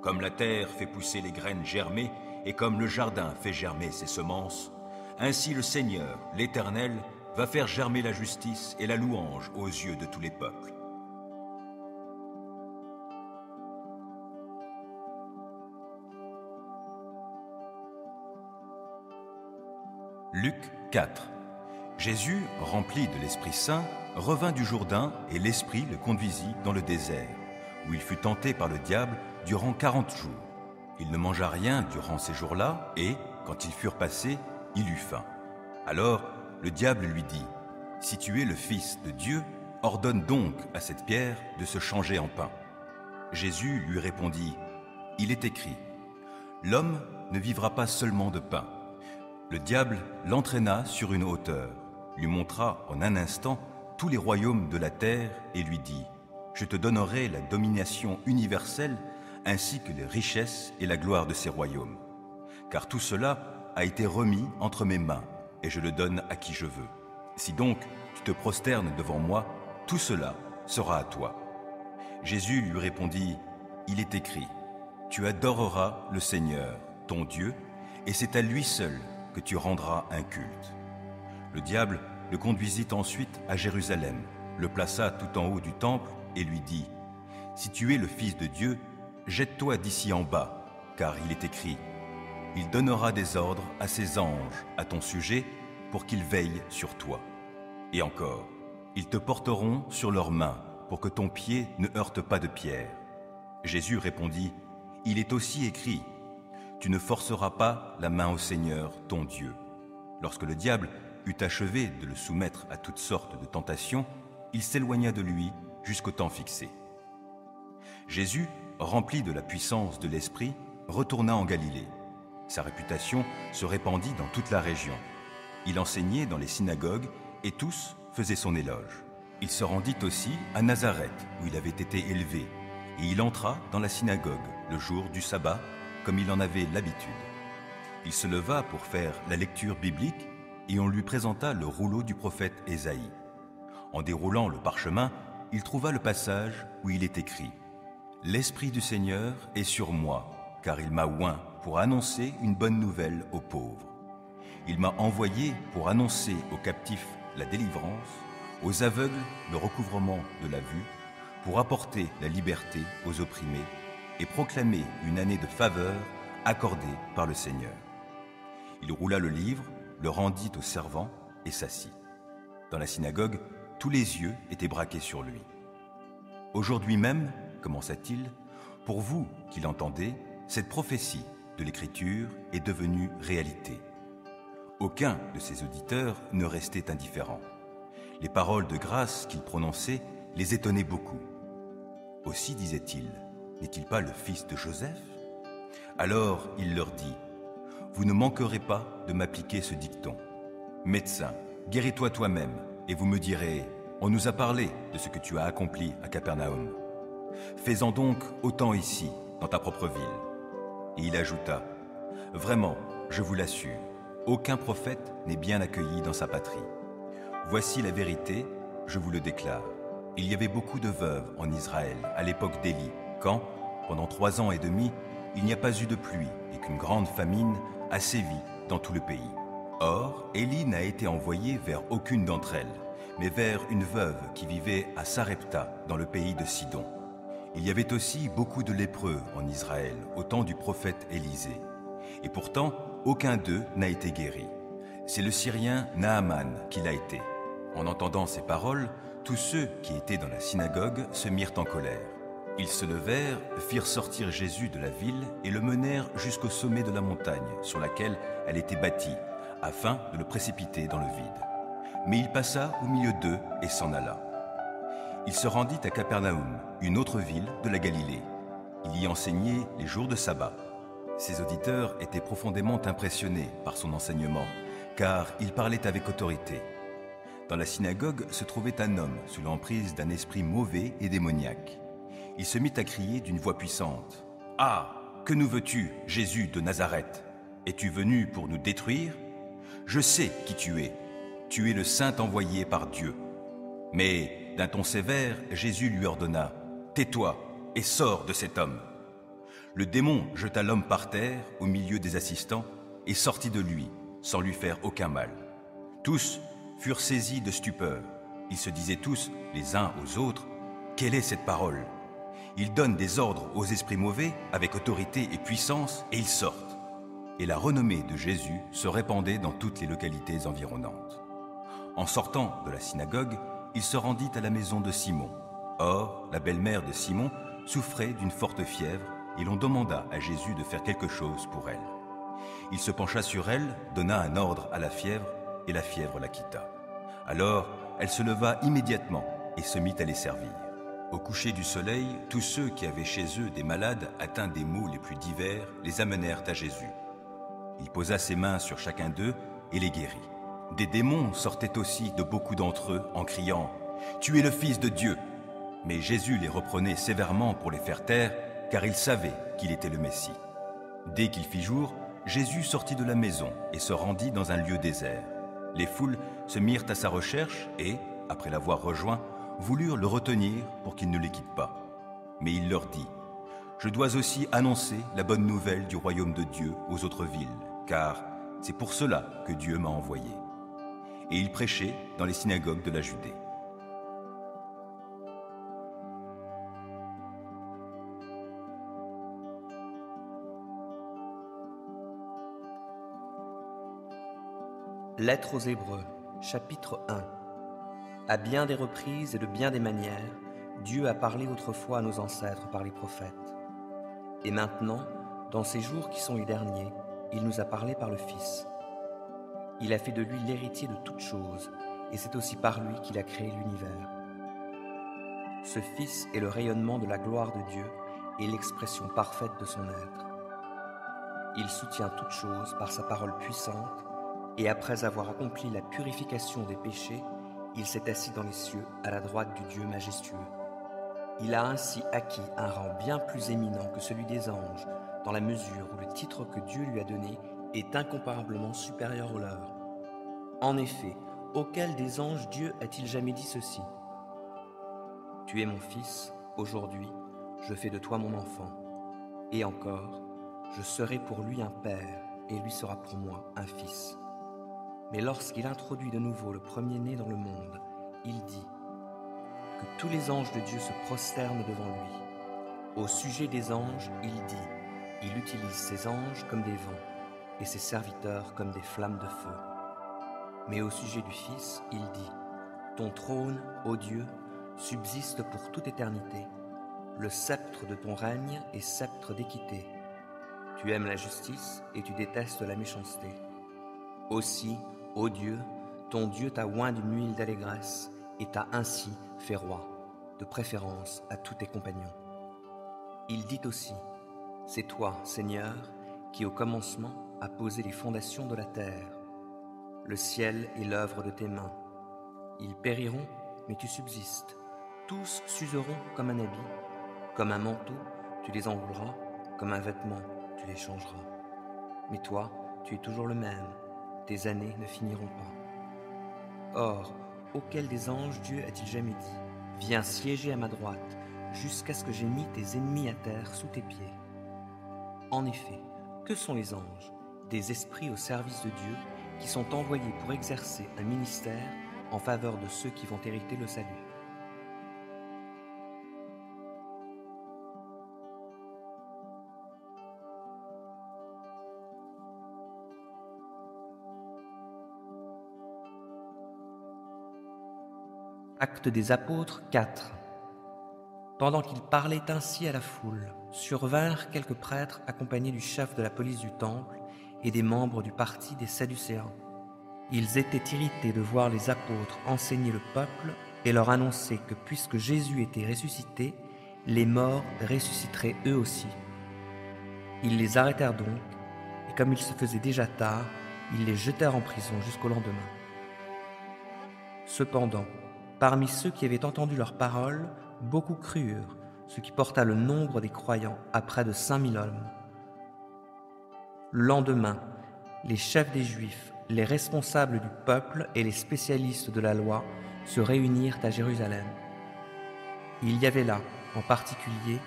Comme la terre fait pousser les graines germées, et comme le jardin fait germer ses semences, ainsi le Seigneur, l'Éternel, va faire germer la justice et la louange aux yeux de tous les peuples. Luc 4 Jésus, rempli de l'Esprit Saint, revint du Jourdain et l'Esprit le conduisit dans le désert, où il fut tenté par le diable durant quarante jours. Il ne mangea rien durant ces jours-là, et, quand ils furent passés, il eut faim. Alors le diable lui dit, Si tu es le Fils de Dieu, ordonne donc à cette pierre de se changer en pain. Jésus lui répondit, Il est écrit, L'homme ne vivra pas seulement de pain. Le diable l'entraîna sur une hauteur, lui montra en un instant tous les royaumes de la terre et lui dit, Je te donnerai la domination universelle ainsi que les richesses et la gloire de ces royaumes. Car tout cela a été remis entre mes mains, et je le donne à qui je veux. Si donc tu te prosternes devant moi, tout cela sera à toi. Jésus lui répondit, Il est écrit, Tu adoreras le Seigneur, ton Dieu, et c'est à lui seul que tu rendras un culte. Le diable le conduisit ensuite à Jérusalem, le plaça tout en haut du temple et lui dit, Si tu es le Fils de Dieu, Jette-toi d'ici en bas, car il est écrit, Il donnera des ordres à ses anges à ton sujet pour qu'ils veillent sur toi. Et encore, ils te porteront sur leurs mains pour que ton pied ne heurte pas de pierre. Jésus répondit, Il est aussi écrit, Tu ne forceras pas la main au Seigneur, ton Dieu. Lorsque le diable eut achevé de le soumettre à toutes sortes de tentations, il s'éloigna de lui jusqu'au temps fixé. Jésus rempli de la puissance de l'Esprit, retourna en Galilée. Sa réputation se répandit dans toute la région. Il enseignait dans les synagogues et tous faisaient son éloge. Il se rendit aussi à Nazareth, où il avait été élevé, et il entra dans la synagogue le jour du sabbat, comme il en avait l'habitude. Il se leva pour faire la lecture biblique, et on lui présenta le rouleau du prophète Ésaïe. En déroulant le parchemin, il trouva le passage où il est écrit L'Esprit du Seigneur est sur moi, car il m'a oint pour annoncer une bonne nouvelle aux pauvres. Il m'a envoyé pour annoncer aux captifs la délivrance, aux aveugles le recouvrement de la vue, pour apporter la liberté aux opprimés et proclamer une année de faveur accordée par le Seigneur. Il roula le livre, le rendit aux servants et s'assit. Dans la synagogue, tous les yeux étaient braqués sur lui. Aujourd'hui même, commença-t-il, pour vous qui l'entendez, cette prophétie de l'Écriture est devenue réalité. Aucun de ses auditeurs ne restait indifférent. Les paroles de grâce qu'il prononçait les étonnaient beaucoup. Aussi disait-il, n'est-il pas le fils de Joseph? Alors il leur dit, Vous ne manquerez pas de m'appliquer ce dicton. Médecin, guéris-toi toi-même, et vous me direz, On nous a parlé de ce que tu as accompli à Capernaum. Fais-en donc autant ici, dans ta propre ville. Et il ajouta, Vraiment, je vous l'assure, aucun prophète n'est bien accueilli dans sa patrie. Voici la vérité, je vous le déclare. Il y avait beaucoup de veuves en Israël à l'époque d'Élie, quand, pendant trois ans et demi, il n'y a pas eu de pluie et qu'une grande famine a sévi dans tout le pays. Or, Élie n'a été envoyé vers aucune d'entre elles, mais vers une veuve qui vivait à Sarepta, dans le pays de Sidon. il y avait aussi beaucoup de lépreux en Israël au temps du prophète Élisée. Et pourtant, aucun d'eux n'a été guéri. C'est le Syrien Naaman qui l'a été. En entendant ces paroles, tous ceux qui étaient dans la synagogue se mirent en colère. Ils se levèrent, firent sortir Jésus de la ville et le menèrent jusqu'au sommet de la montagne sur laquelle elle était bâtie, afin de le précipiter dans le vide. Mais il passa au milieu d'eux et s'en alla. Il se rendit à Capernaum, une autre ville de la Galilée. Il y enseignait les jours de sabbat. Ses auditeurs étaient profondément impressionnés par son enseignement, car il parlait avec autorité. Dans la synagogue se trouvait un homme sous l'emprise d'un esprit mauvais et démoniaque. Il se mit à crier d'une voix puissante. Ah, que nous veux-tu, Jésus de Nazareth? Es-tu venu pour nous détruire? Je sais qui tu es. Tu es le saint envoyé par Dieu. Mais d'un ton sévère, Jésus lui ordonna, Tais-toi et sors de cet homme. Le démon jeta l'homme par terre au milieu des assistants et sortit de lui, sans lui faire aucun mal. Tous furent saisis de stupeur. Ils se disaient tous, les uns aux autres, Quelle est cette parole? Il donne des ordres aux esprits mauvais avec autorité et puissance, et ils sortent. Et la renommée de Jésus se répandait dans toutes les localités environnantes. En sortant de la synagogue, il se rendit à la maison de Simon. Or, la belle-mère de Simon souffrait d'une forte fièvre et l'on demanda à Jésus de faire quelque chose pour elle. Il se pencha sur elle, donna un ordre à la fièvre et la fièvre la quitta. Alors, elle se leva immédiatement et se mit à les servir. Au coucher du soleil, tous ceux qui avaient chez eux des malades atteints des maux les plus divers les amenèrent à Jésus. Il posa ses mains sur chacun d'eux et les guérit. Des démons sortaient aussi de beaucoup d'entre eux en criant ⁇ Tu es le Fils de Dieu !⁇ Mais Jésus les reprenait sévèrement pour les faire taire, car il savait qu'il était le Messie. Dès qu'il fit jour, Jésus sortit de la maison et se rendit dans un lieu désert. Les foules se mirent à sa recherche et, après l'avoir rejoint, voulurent le retenir pour qu'il ne les quitte pas. Mais il leur dit, Je dois aussi annoncer la bonne nouvelle du royaume de Dieu aux autres villes, car c'est pour cela que Dieu m'a envoyé et il prêchait dans les synagogues de la Judée. Lettre aux Hébreux, chapitre 1 À bien des reprises et de bien des manières, Dieu a parlé autrefois à nos ancêtres par les prophètes. Et maintenant, dans ces jours qui sont les derniers, il nous a parlé par le Fils il a fait de lui l'héritier de toutes choses, et c'est aussi par lui qu'il a créé l'univers. Ce Fils est le rayonnement de la gloire de Dieu et l'expression parfaite de son être. Il soutient toutes choses par sa parole puissante, et après avoir accompli la purification des péchés, il s'est assis dans les cieux à la droite du Dieu majestueux. Il a ainsi acquis un rang bien plus éminent que celui des anges, dans la mesure où le titre que Dieu lui a donné est incomparablement supérieur au leur. En effet, auquel des anges Dieu a-t-il jamais dit ceci? Tu es mon fils, aujourd'hui, je fais de toi mon enfant. Et encore, je serai pour lui un père, et lui sera pour moi un fils. Mais lorsqu'il introduit de nouveau le premier-né dans le monde, il dit que tous les anges de Dieu se prosternent devant lui. Au sujet des anges, il dit, il utilise ses anges comme des vents et ses serviteurs comme des flammes de feu. Mais au sujet du Fils, il dit, Ton trône, ô Dieu, subsiste pour toute éternité. Le sceptre de ton règne est sceptre d'équité. Tu aimes la justice et tu détestes la méchanceté. Aussi, ô Dieu, ton Dieu t'a oint d'une huile d'allégresse et t'a ainsi fait roi, de préférence à tous tes compagnons. Il dit aussi, C'est toi, Seigneur, qui au commencement a posé les fondations de la terre. Le ciel est l'œuvre de tes mains. Ils périront, mais tu subsistes. Tous s'useront comme un habit. Comme un manteau, tu les enrouleras. Comme un vêtement, tu les changeras. Mais toi, tu es toujours le même. Tes années ne finiront pas. Or, auquel des anges Dieu a-t-il jamais dit Viens siéger à ma droite, jusqu'à ce que j'aie mis tes ennemis à terre sous tes pieds. En effet, que sont les anges? Des esprits au service de Dieu qui sont envoyés pour exercer un ministère en faveur de ceux qui vont hériter le salut. Actes des apôtres 4 Pendant qu'il parlait ainsi à la foule, survinrent quelques prêtres accompagnés du chef de la police du temple et des membres du parti des Sadducéens. Ils étaient irrités de voir les apôtres enseigner le peuple et leur annoncer que puisque Jésus était ressuscité, les morts ressusciteraient eux aussi. Ils les arrêtèrent donc, et comme il se faisait déjà tard, ils les jetèrent en prison jusqu'au lendemain. Cependant, Parmi ceux qui avaient entendu leurs paroles, beaucoup crurent, ce qui porta le nombre des croyants à près de cinq mille hommes. Le lendemain, les chefs des Juifs, les responsables du peuple et les spécialistes de la loi se réunirent à Jérusalem. Il y avait là, en particulier,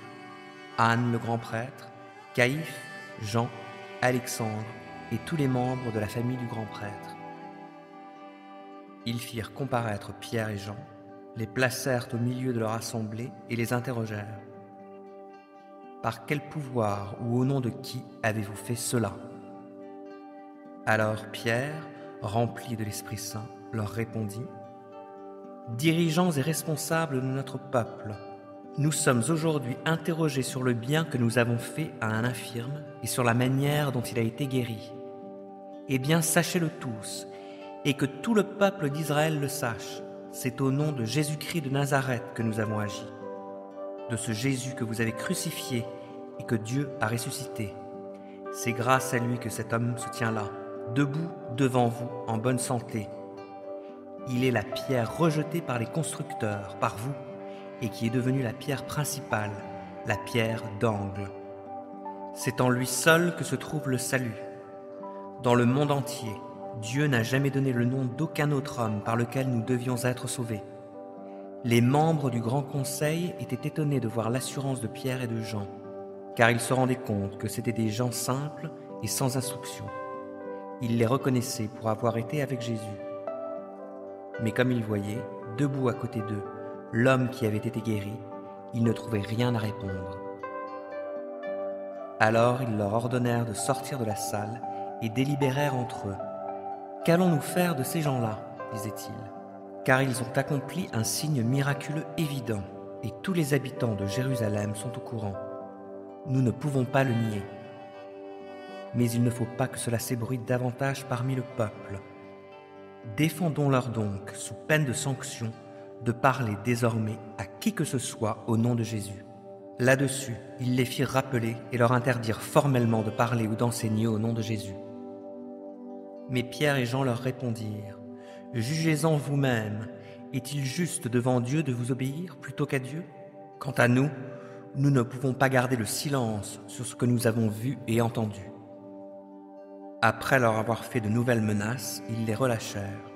Anne le grand prêtre, Caïphe, Jean, Alexandre et tous les membres de la famille du grand prêtre. Ils firent comparaître Pierre et Jean, les placèrent au milieu de leur assemblée et les interrogèrent. Par quel pouvoir ou au nom de qui avez-vous fait cela? Alors Pierre, rempli de l'Esprit Saint, leur répondit, Dirigeants et responsables de notre peuple, nous sommes aujourd'hui interrogés sur le bien que nous avons fait à un infirme et sur la manière dont il a été guéri. Eh bien, sachez-le tous, et que tout le peuple d'Israël le sache. C'est au nom de Jésus-Christ de Nazareth que nous avons agi, de ce Jésus que vous avez crucifié et que Dieu a ressuscité. C'est grâce à lui que cet homme se tient là, debout devant vous, en bonne santé. Il est la pierre rejetée par les constructeurs, par vous, et qui est devenue la pierre principale, la pierre d'angle. C'est en lui seul que se trouve le salut. Dans le monde entier, Dieu n'a jamais donné le nom d'aucun autre homme par lequel nous devions être sauvés. Les membres du Grand Conseil étaient étonnés de voir l'assurance de Pierre et de Jean, car ils se rendaient compte que c'étaient des gens simples et sans instruction. Ils les reconnaissaient pour avoir été avec Jésus. Mais comme ils voyaient, debout à côté d'eux, l'homme qui avait été guéri, ils ne trouvaient rien à répondre. Alors ils leur ordonnèrent de sortir de la salle et délibérèrent entre eux. Qu'allons-nous faire de ces gens-là disait-il, car ils ont accompli un signe miraculeux évident, et tous les habitants de Jérusalem sont au courant. Nous ne pouvons pas le nier. Mais il ne faut pas que cela s'ébruite davantage parmi le peuple. Défendons-leur donc, sous peine de sanction, de parler désormais à qui que ce soit au nom de Jésus. Là-dessus, ils les firent rappeler et leur interdirent formellement de parler ou d'enseigner au nom de Jésus. Mais Pierre et Jean leur répondirent, Jugez-en vous-même, est-il juste devant Dieu de vous obéir plutôt qu'à Dieu? Quant à nous, nous ne pouvons pas garder le silence sur ce que nous avons vu et entendu. Après leur avoir fait de nouvelles menaces, ils les relâchèrent.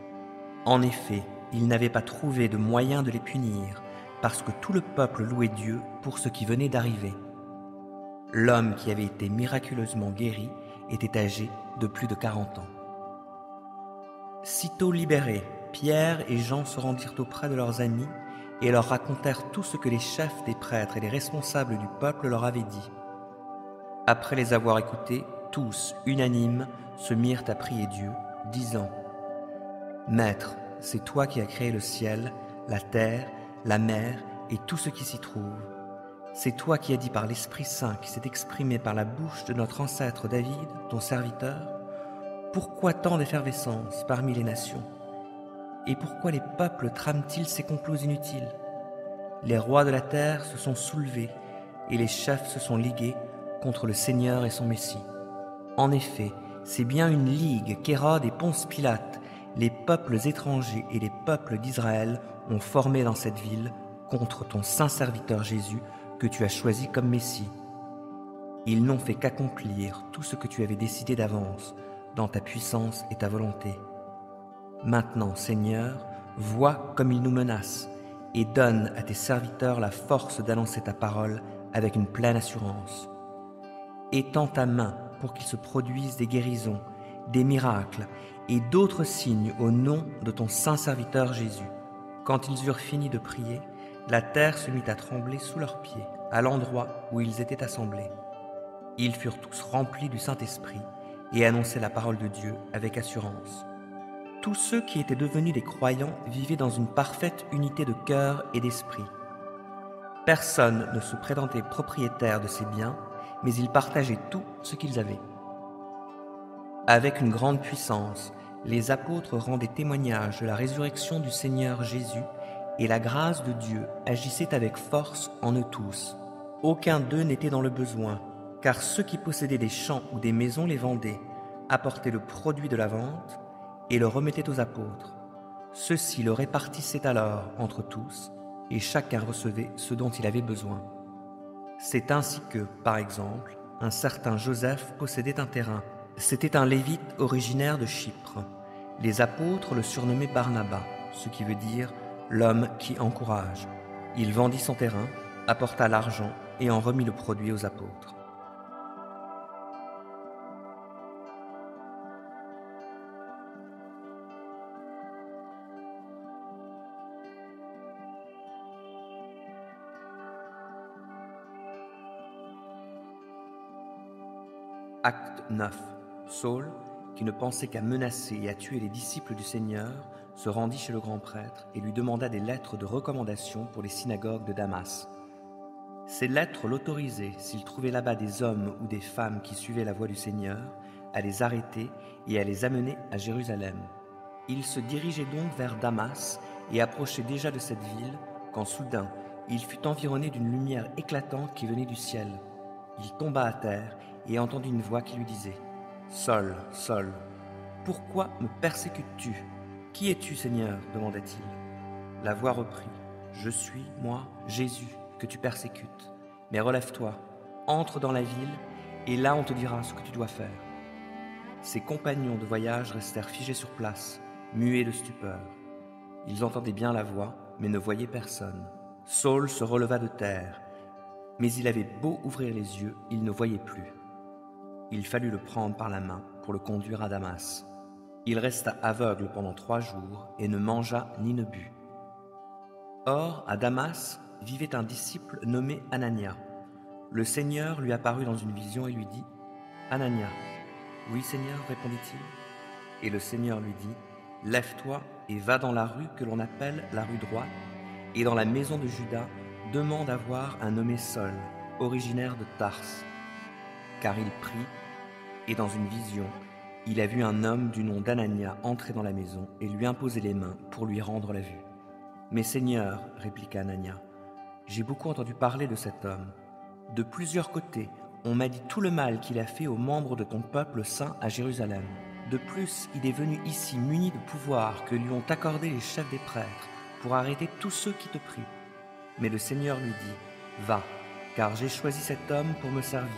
En effet, ils n'avaient pas trouvé de moyen de les punir, parce que tout le peuple louait Dieu pour ce qui venait d'arriver. L'homme qui avait été miraculeusement guéri était âgé de plus de 40 ans. Sitôt libérés, Pierre et Jean se rendirent auprès de leurs amis et leur racontèrent tout ce que les chefs des prêtres et les responsables du peuple leur avaient dit. Après les avoir écoutés, tous, unanimes, se mirent à prier Dieu, disant Maître, c'est toi qui as créé le ciel, la terre, la mer et tout ce qui s'y trouve. C'est toi qui as dit par l'Esprit Saint qui s'est exprimé par la bouche de notre ancêtre David, ton serviteur, pourquoi tant d'effervescence parmi les nations Et pourquoi les peuples trament-ils ces complots inutiles? Les rois de la terre se sont soulevés et les chefs se sont ligués contre le Seigneur et son Messie. En effet, c'est bien une ligue qu'Hérode et Ponce Pilate, les peuples étrangers et les peuples d'Israël ont formée dans cette ville contre ton saint serviteur Jésus que tu as choisi comme Messie. Ils n'ont fait qu'accomplir tout ce que tu avais décidé d'avance dans ta puissance et ta volonté. Maintenant, Seigneur, vois comme il nous menace et donne à tes serviteurs la force d'annoncer ta parole avec une pleine assurance. Étends ta main pour qu'il se produisent des guérisons, des miracles et d'autres signes au nom de ton saint serviteur Jésus. Quand ils eurent fini de prier, la terre se mit à trembler sous leurs pieds, à l'endroit où ils étaient assemblés. Ils furent tous remplis du Saint-Esprit et annonçaient la parole de Dieu avec assurance. tous ceux qui étaient devenus des croyants vivaient dans une parfaite unité de cœur et d'esprit. Personne ne se prétendait propriétaire de ses biens, mais ils partageaient tout ce qu'ils avaient. Avec une grande puissance, les apôtres rendaient témoignage de la résurrection du Seigneur Jésus, et la grâce de Dieu agissait avec force en eux tous. Aucun d'eux n'était dans le besoin, car ceux qui possédaient des champs ou des maisons les vendaient, apportaient le produit de la vente et le remettaient aux apôtres. Ceux-ci le répartissaient alors entre tous, et chacun recevait ce dont il avait besoin. C'est ainsi que, par exemple, un certain Joseph possédait un terrain. C'était un lévite originaire de Chypre. Les apôtres le surnommaient Barnabas, ce qui veut dire l'homme qui encourage. Il vendit son terrain, apporta l'argent et en remit le produit aux apôtres. Acte 9. Saul, qui ne pensait qu'à menacer et à tuer les disciples du Seigneur, se rendit chez le grand prêtre et lui demanda des lettres de recommandation pour les synagogues de Damas. Ces lettres l'autorisaient, s'il trouvait là-bas des hommes ou des femmes qui suivaient la voie du Seigneur, à les arrêter et à les amener à Jérusalem. Il se dirigeait donc vers Damas et approchait déjà de cette ville quand soudain il fut environné d'une lumière éclatante qui venait du ciel. Il tomba à terre et entendit une voix qui lui disait Saul, Saul, pourquoi me persécutes-tu? Qui es-tu, Seigneur? demanda-t-il. La voix reprit Je suis, moi, Jésus, que tu persécutes. Mais relève-toi, entre dans la ville, et là on te dira ce que tu dois faire. Ses compagnons de voyage restèrent figés sur place, muets de stupeur. Ils entendaient bien la voix, mais ne voyaient personne. Saul se releva de terre, mais il avait beau ouvrir les yeux, il ne voyait plus il fallut le prendre par la main pour le conduire à Damas. Il resta aveugle pendant trois jours et ne mangea ni ne but. Or, à Damas vivait un disciple nommé Anania. Le Seigneur lui apparut dans une vision et lui dit Anania. Oui, Seigneur, répondit-il. Et le Seigneur lui dit Lève-toi et va dans la rue que l'on appelle la rue droite, et dans la maison de Judas, demande à voir un nommé Saul, originaire de Tarse car il prit, et dans une vision, il a vu un homme du nom d'Anania entrer dans la maison et lui imposer les mains pour lui rendre la vue. Mais Seigneur, répliqua Anania, j'ai beaucoup entendu parler de cet homme. De plusieurs côtés, on m'a dit tout le mal qu'il a fait aux membres de ton peuple saint à Jérusalem. De plus, il est venu ici muni de pouvoir que lui ont accordé les chefs des prêtres pour arrêter tous ceux qui te prient. Mais le Seigneur lui dit, Va, car j'ai choisi cet homme pour me servir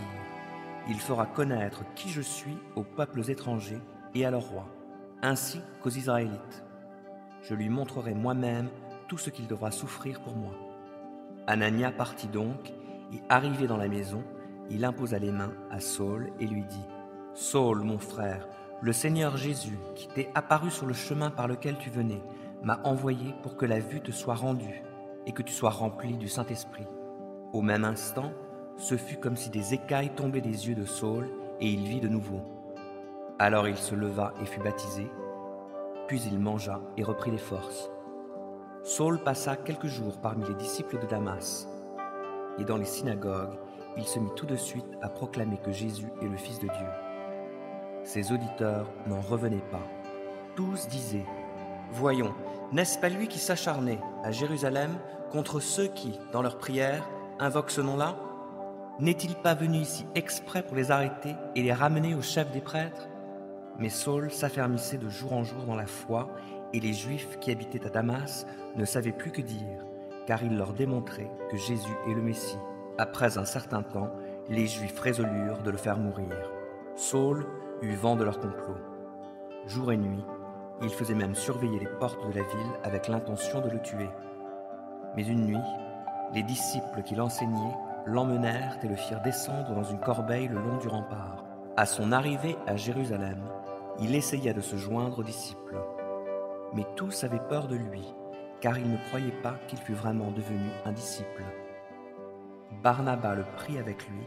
il fera connaître qui je suis aux peuples étrangers et à leurs rois, ainsi qu'aux Israélites. Je lui montrerai moi-même tout ce qu'il devra souffrir pour moi. Anania partit donc, et arrivé dans la maison, il imposa les mains à Saul et lui dit, Saul, mon frère, le Seigneur Jésus, qui t'est apparu sur le chemin par lequel tu venais, m'a envoyé pour que la vue te soit rendue et que tu sois rempli du Saint-Esprit. Au même instant, ce fut comme si des écailles tombaient des yeux de Saul, et il vit de nouveau. Alors il se leva et fut baptisé, puis il mangea et reprit les forces. Saul passa quelques jours parmi les disciples de Damas, et dans les synagogues, il se mit tout de suite à proclamer que Jésus est le Fils de Dieu. Ses auditeurs n'en revenaient pas. Tous disaient, Voyons, n'est-ce pas lui qui s'acharnait à Jérusalem contre ceux qui, dans leurs prières, invoquent ce nom-là? N'est-il pas venu ici exprès pour les arrêter et les ramener au chef des prêtres? Mais Saul s'affermissait de jour en jour dans la foi, et les Juifs qui habitaient à Damas ne savaient plus que dire, car il leur démontrait que Jésus est le Messie. Après un certain temps, les Juifs résolurent de le faire mourir. Saul eut vent de leur complot. Jour et nuit, il faisait même surveiller les portes de la ville avec l'intention de le tuer. Mais une nuit, les disciples qui l'enseignaient l'emmenèrent et le firent descendre dans une corbeille le long du rempart. À son arrivée à Jérusalem, il essaya de se joindre aux disciples. Mais tous avaient peur de lui, car ils ne croyaient pas qu'il fût vraiment devenu un disciple. Barnabas le prit avec lui,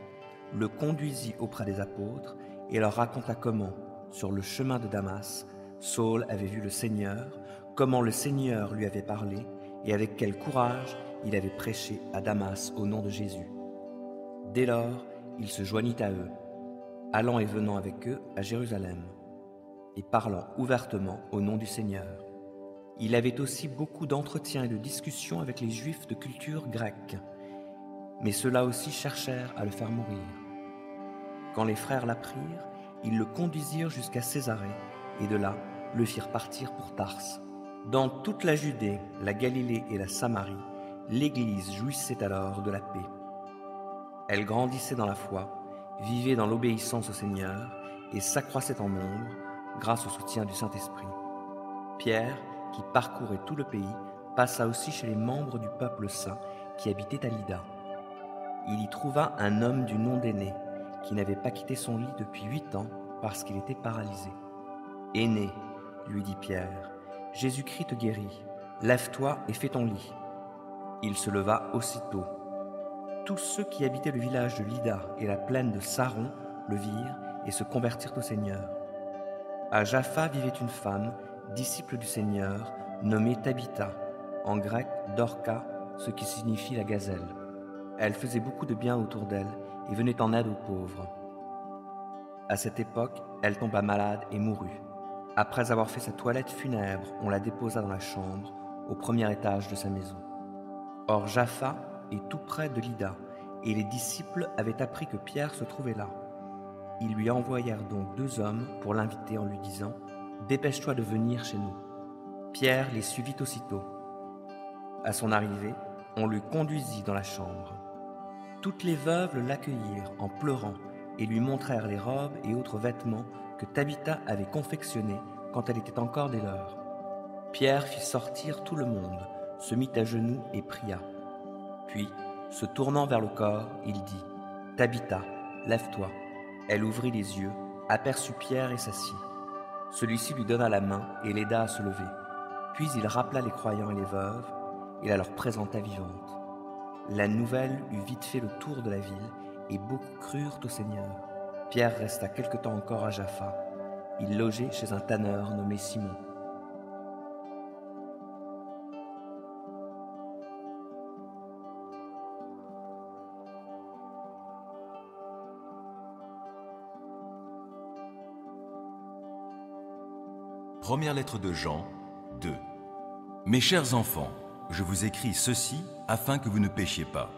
le conduisit auprès des apôtres et leur raconta comment, sur le chemin de Damas, Saul avait vu le Seigneur, comment le Seigneur lui avait parlé et avec quel courage il avait prêché à Damas au nom de Jésus. Dès lors, il se joignit à eux, allant et venant avec eux à Jérusalem, et parlant ouvertement au nom du Seigneur. Il avait aussi beaucoup d'entretiens et de discussions avec les Juifs de culture grecque, mais ceux-là aussi cherchèrent à le faire mourir. Quand les frères l'apprirent, ils le conduisirent jusqu'à Césarée, et de là le firent partir pour Tarse. Dans toute la Judée, la Galilée et la Samarie, l'Église jouissait alors de la paix. Elle grandissait dans la foi, vivait dans l'obéissance au Seigneur et s'accroissait en nombre grâce au soutien du Saint-Esprit. Pierre, qui parcourait tout le pays, passa aussi chez les membres du peuple saint qui habitaient à Lydda. Il y trouva un homme du nom d'Aîné, qui n'avait pas quitté son lit depuis huit ans parce qu'il était paralysé. Aîné, lui dit Pierre, Jésus-Christ te guérit, lève-toi et fais ton lit. Il se leva aussitôt tous ceux qui habitaient le village de Lydda et la plaine de Saron le virent et se convertirent au Seigneur. À Jaffa vivait une femme, disciple du Seigneur, nommée Tabitha, en grec Dorca, ce qui signifie la gazelle. Elle faisait beaucoup de bien autour d'elle et venait en aide aux pauvres. À cette époque, elle tomba malade et mourut. Après avoir fait sa toilette funèbre, on la déposa dans la chambre, au premier étage de sa maison. Or Jaffa et tout près de Lydda, et les disciples avaient appris que Pierre se trouvait là. Ils lui envoyèrent donc deux hommes pour l'inviter en lui disant Dépêche-toi de venir chez nous. Pierre les suivit aussitôt. À son arrivée, on le conduisit dans la chambre. Toutes les veuves l'accueillirent en pleurant et lui montrèrent les robes et autres vêtements que Tabitha avait confectionnés quand elle était encore des leurs. Pierre fit sortir tout le monde, se mit à genoux et pria. Puis, se tournant vers le corps, il dit Tabitha, lève-toi. Elle ouvrit les yeux, aperçut Pierre et s'assit. Celui-ci lui donna la main et l'aida à se lever. Puis il rappela les croyants et les veuves et la leur présenta vivante. La nouvelle eut vite fait le tour de la ville et beaucoup crurent au Seigneur. Pierre resta quelque temps encore à Jaffa. Il logeait chez un tanneur nommé Simon. Première lettre de Jean 2. Mes chers enfants, je vous écris ceci afin que vous ne péchiez pas.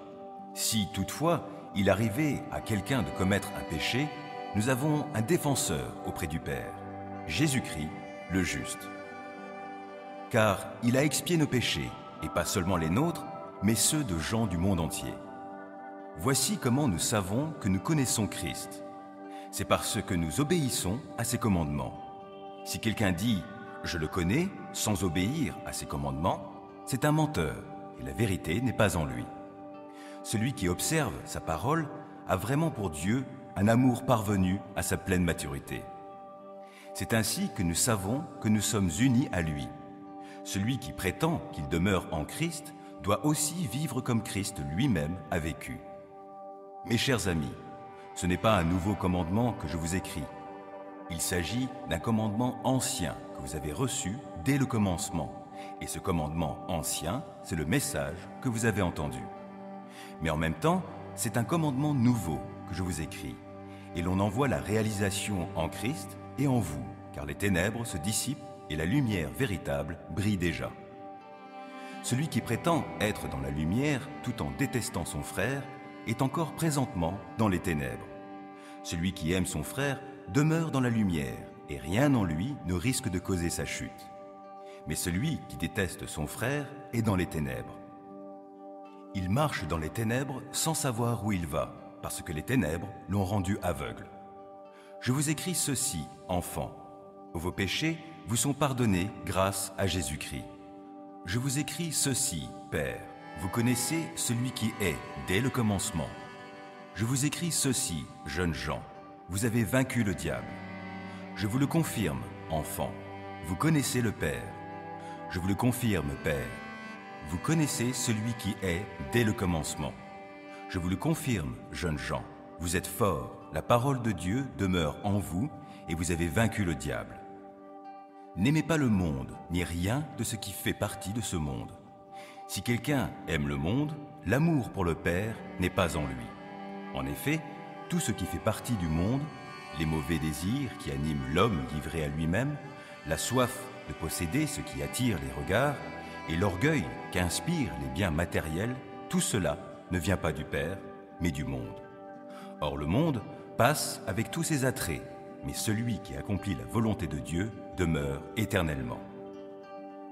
Si toutefois il arrivait à quelqu'un de commettre un péché, nous avons un défenseur auprès du Père, Jésus-Christ le juste. Car il a expié nos péchés, et pas seulement les nôtres, mais ceux de gens du monde entier. Voici comment nous savons que nous connaissons Christ. C'est parce que nous obéissons à ses commandements. Si quelqu'un dit ⁇ Je le connais ⁇ sans obéir à ses commandements, c'est un menteur, et la vérité n'est pas en lui. Celui qui observe sa parole a vraiment pour Dieu un amour parvenu à sa pleine maturité. C'est ainsi que nous savons que nous sommes unis à lui. Celui qui prétend qu'il demeure en Christ doit aussi vivre comme Christ lui-même a vécu. Mes chers amis, ce n'est pas un nouveau commandement que je vous écris il s'agit d'un commandement ancien que vous avez reçu dès le commencement. Et ce commandement ancien, c'est le message que vous avez entendu. Mais en même temps, c'est un commandement nouveau que je vous écris. Et l'on en voit la réalisation en Christ et en vous, car les ténèbres se dissipent et la lumière véritable brille déjà. Celui qui prétend être dans la lumière tout en détestant son frère est encore présentement dans les ténèbres. Celui qui aime son frère demeure dans la lumière, et rien en lui ne risque de causer sa chute. Mais celui qui déteste son frère est dans les ténèbres. Il marche dans les ténèbres sans savoir où il va, parce que les ténèbres l'ont rendu aveugle. Je vous écris ceci, enfants. Vos péchés vous sont pardonnés grâce à Jésus-Christ. Je vous écris ceci, Père. Vous connaissez celui qui est dès le commencement. Je vous écris ceci, jeunes gens vous avez vaincu le diable. Je vous le confirme, enfants, vous connaissez le Père. Je vous le confirme, Père, vous connaissez celui qui est dès le commencement. Je vous le confirme, jeunes gens, vous êtes forts, la parole de Dieu demeure en vous et vous avez vaincu le diable. N'aimez pas le monde, ni rien de ce qui fait partie de ce monde. Si quelqu'un aime le monde, l'amour pour le Père n'est pas en lui. En effet, tout ce qui fait partie du monde, les mauvais désirs qui animent l'homme livré à lui-même, la soif de posséder ce qui attire les regards, et l'orgueil qu'inspirent les biens matériels, tout cela ne vient pas du Père, mais du monde. Or le monde passe avec tous ses attraits, mais celui qui accomplit la volonté de Dieu demeure éternellement.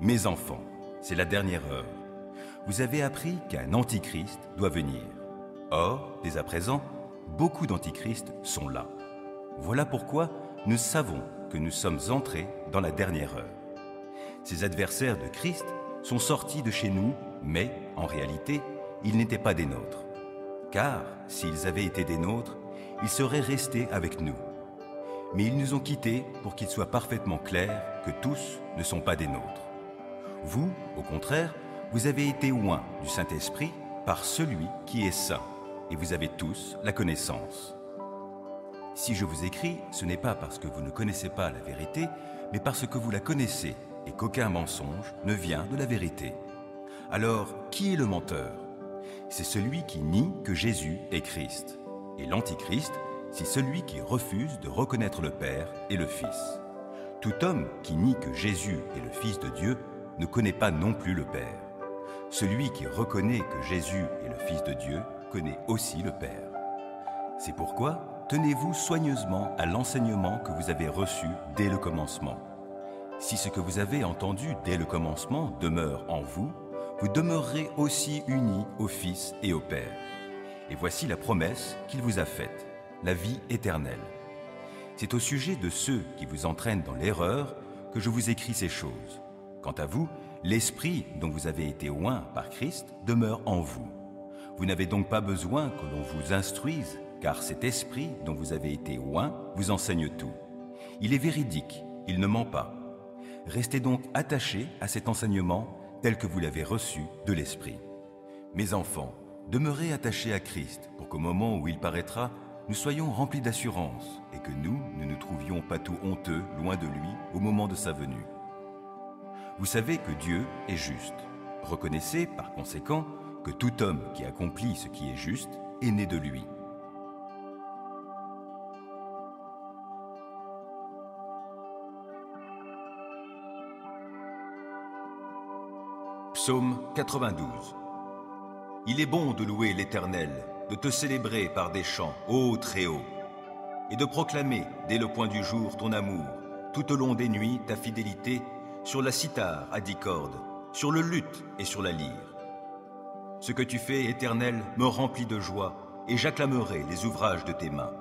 Mes enfants, c'est la dernière heure. Vous avez appris qu'un antichrist doit venir. Or, dès à présent, beaucoup d'antichrists sont là. Voilà pourquoi nous savons que nous sommes entrés dans la dernière heure. Ces adversaires de Christ sont sortis de chez nous, mais, en réalité, ils n'étaient pas des nôtres. Car, s'ils avaient été des nôtres, ils seraient restés avec nous mais ils nous ont quittés pour qu'il soit parfaitement clair que tous ne sont pas des nôtres. Vous, au contraire, vous avez été oints du Saint-Esprit par celui qui est saint, et vous avez tous la connaissance. Si je vous écris, ce n'est pas parce que vous ne connaissez pas la vérité, mais parce que vous la connaissez, et qu'aucun mensonge ne vient de la vérité. Alors, qui est le menteur? C'est celui qui nie que Jésus est Christ. Et l'Antichrist, c'est celui qui refuse de reconnaître le Père et le Fils. Tout homme qui nie que Jésus est le Fils de Dieu ne connaît pas non plus le Père. Celui qui reconnaît que Jésus est le Fils de Dieu connaît aussi le Père. C'est pourquoi tenez-vous soigneusement à l'enseignement que vous avez reçu dès le commencement. Si ce que vous avez entendu dès le commencement demeure en vous, vous demeurerez aussi unis au Fils et au Père. Et voici la promesse qu'il vous a faite la vie éternelle. C'est au sujet de ceux qui vous entraînent dans l'erreur que je vous écris ces choses. Quant à vous, l'Esprit dont vous avez été oint par Christ demeure en vous. Vous n'avez donc pas besoin que l'on vous instruise, car cet Esprit dont vous avez été oint vous enseigne tout. Il est véridique, il ne ment pas. Restez donc attachés à cet enseignement tel que vous l'avez reçu de l'Esprit. Mes enfants, demeurez attachés à Christ pour qu'au moment où il paraîtra, nous soyons remplis d'assurance et que nous ne nous trouvions pas tout honteux loin de lui au moment de sa venue. Vous savez que Dieu est juste. Reconnaissez par conséquent que tout homme qui accomplit ce qui est juste est né de lui. Psaume 92 Il est bon de louer l'Éternel de te célébrer par des chants, ô très haut, et de proclamer dès le point du jour ton amour, tout au long des nuits ta fidélité, sur la cithare à dix cordes, sur le luth et sur la lyre. Ce que tu fais, éternel, me remplit de joie, et j'acclamerai les ouvrages de tes mains.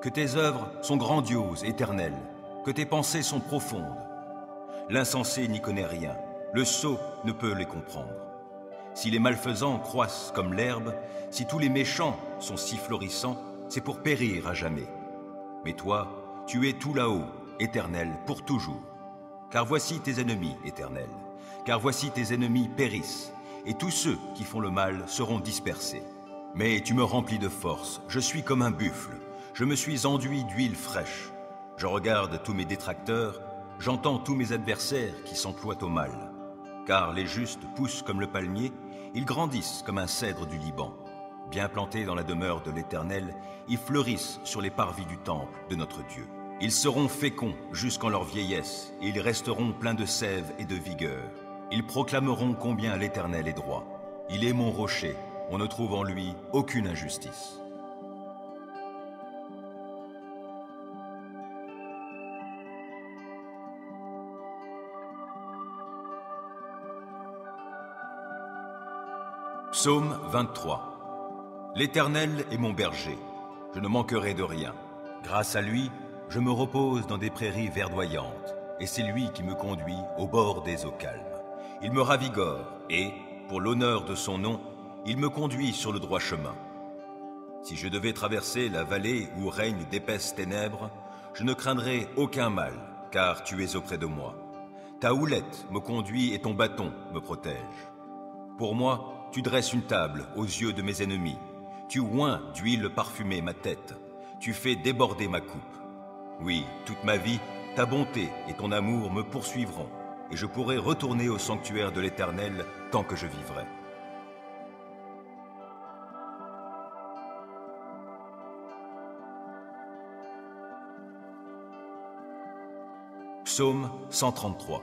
Que tes œuvres sont grandioses, éternelles, que tes pensées sont profondes. L'insensé n'y connaît rien, le sot ne peut les comprendre. Si les malfaisants croissent comme l'herbe, si tous les méchants sont si florissants, c'est pour périr à jamais. Mais toi, tu es tout là-haut, éternel, pour toujours. Car voici tes ennemis, éternel, car voici tes ennemis périssent, et tous ceux qui font le mal seront dispersés. Mais tu me remplis de force, je suis comme un buffle, je me suis enduit d'huile fraîche. Je regarde tous mes détracteurs, j'entends tous mes adversaires qui s'emploient au mal car les justes poussent comme le palmier, ils grandissent comme un cèdre du Liban. Bien plantés dans la demeure de l'Éternel, ils fleurissent sur les parvis du temple de notre Dieu. Ils seront féconds jusqu'en leur vieillesse, et ils resteront pleins de sève et de vigueur. Ils proclameront combien l'Éternel est droit. Il est mon rocher, on ne trouve en lui aucune injustice. Psaume 23 L'Éternel est mon berger, je ne manquerai de rien. Grâce à lui, je me repose dans des prairies verdoyantes, et c'est lui qui me conduit au bord des eaux calmes. Il me ravigore, et, pour l'honneur de son nom, il me conduit sur le droit chemin. Si je devais traverser la vallée où règnent d'épaisses ténèbres, je ne craindrai aucun mal, car tu es auprès de moi. Ta houlette me conduit et ton bâton me protège. Pour moi, tu dresses une table aux yeux de mes ennemis. Tu oins d'huile parfumée ma tête. Tu fais déborder ma coupe. Oui, toute ma vie, ta bonté et ton amour me poursuivront, et je pourrai retourner au sanctuaire de l'Éternel tant que je vivrai. Psaume 133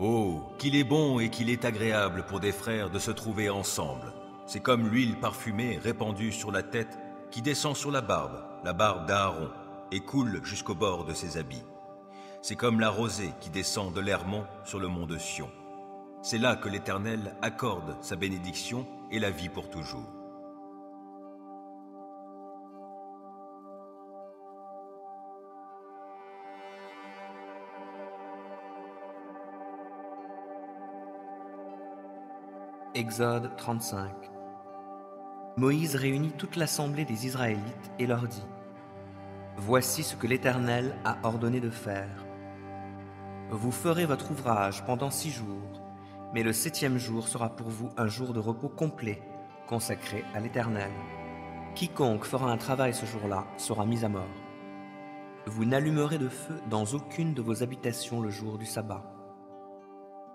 Oh, qu'il est bon et qu'il est agréable pour des frères de se trouver ensemble. C'est comme l'huile parfumée répandue sur la tête qui descend sur la barbe, la barbe d'Aaron, et coule jusqu'au bord de ses habits. C'est comme la rosée qui descend de l'Hermont sur le mont de Sion. C'est là que l'Éternel accorde sa bénédiction et la vie pour toujours. Exode 35 Moïse réunit toute l'assemblée des Israélites et leur dit Voici ce que l'Éternel a ordonné de faire. Vous ferez votre ouvrage pendant six jours, mais le septième jour sera pour vous un jour de repos complet, consacré à l'Éternel. Quiconque fera un travail ce jour-là sera mis à mort. Vous n'allumerez de feu dans aucune de vos habitations le jour du sabbat.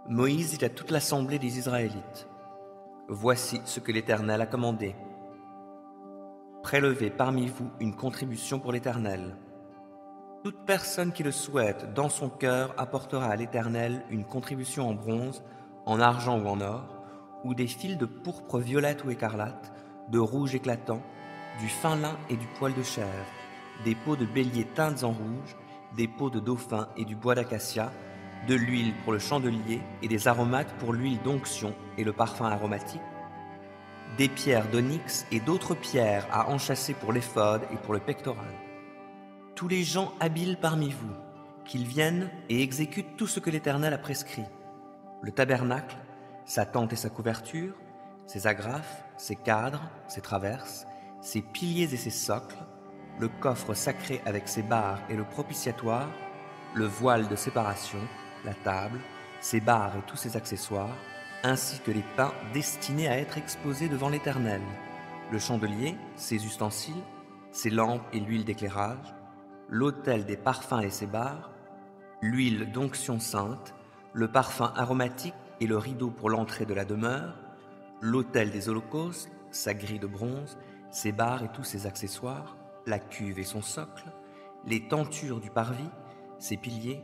Moïse dit à toute l'assemblée des Israélites Voici ce que l'Éternel a commandé. Prélevez parmi vous une contribution pour l'Éternel. Toute personne qui le souhaite dans son cœur apportera à l'Éternel une contribution en bronze, en argent ou en or, ou des fils de pourpre violette ou écarlate, de rouge éclatant, du fin lin et du poil de chèvre, des peaux de bélier teintes en rouge, des peaux de dauphin et du bois d'acacia, de l'huile pour le chandelier et des aromates pour l'huile d'onction et le parfum aromatique, des pierres d'onyx et d'autres pierres à enchâsser pour l'éphode et pour le pectoral. Tous les gens habiles parmi vous, qu'ils viennent et exécutent tout ce que l'Éternel a prescrit. Le tabernacle, sa tente et sa couverture, ses agrafes, ses cadres, ses traverses, ses piliers et ses socles, le coffre sacré avec ses barres et le propitiatoire, le voile de séparation, la table, ses barres et tous ses accessoires, ainsi que les pains destinés à être exposés devant l'Éternel, le chandelier, ses ustensiles, ses lampes et l'huile d'éclairage, l'autel des parfums et ses barres, l'huile d'onction sainte, le parfum aromatique et le rideau pour l'entrée de la demeure, l'autel des holocaustes, sa grille de bronze, ses barres et tous ses accessoires, la cuve et son socle, les tentures du parvis, ses piliers,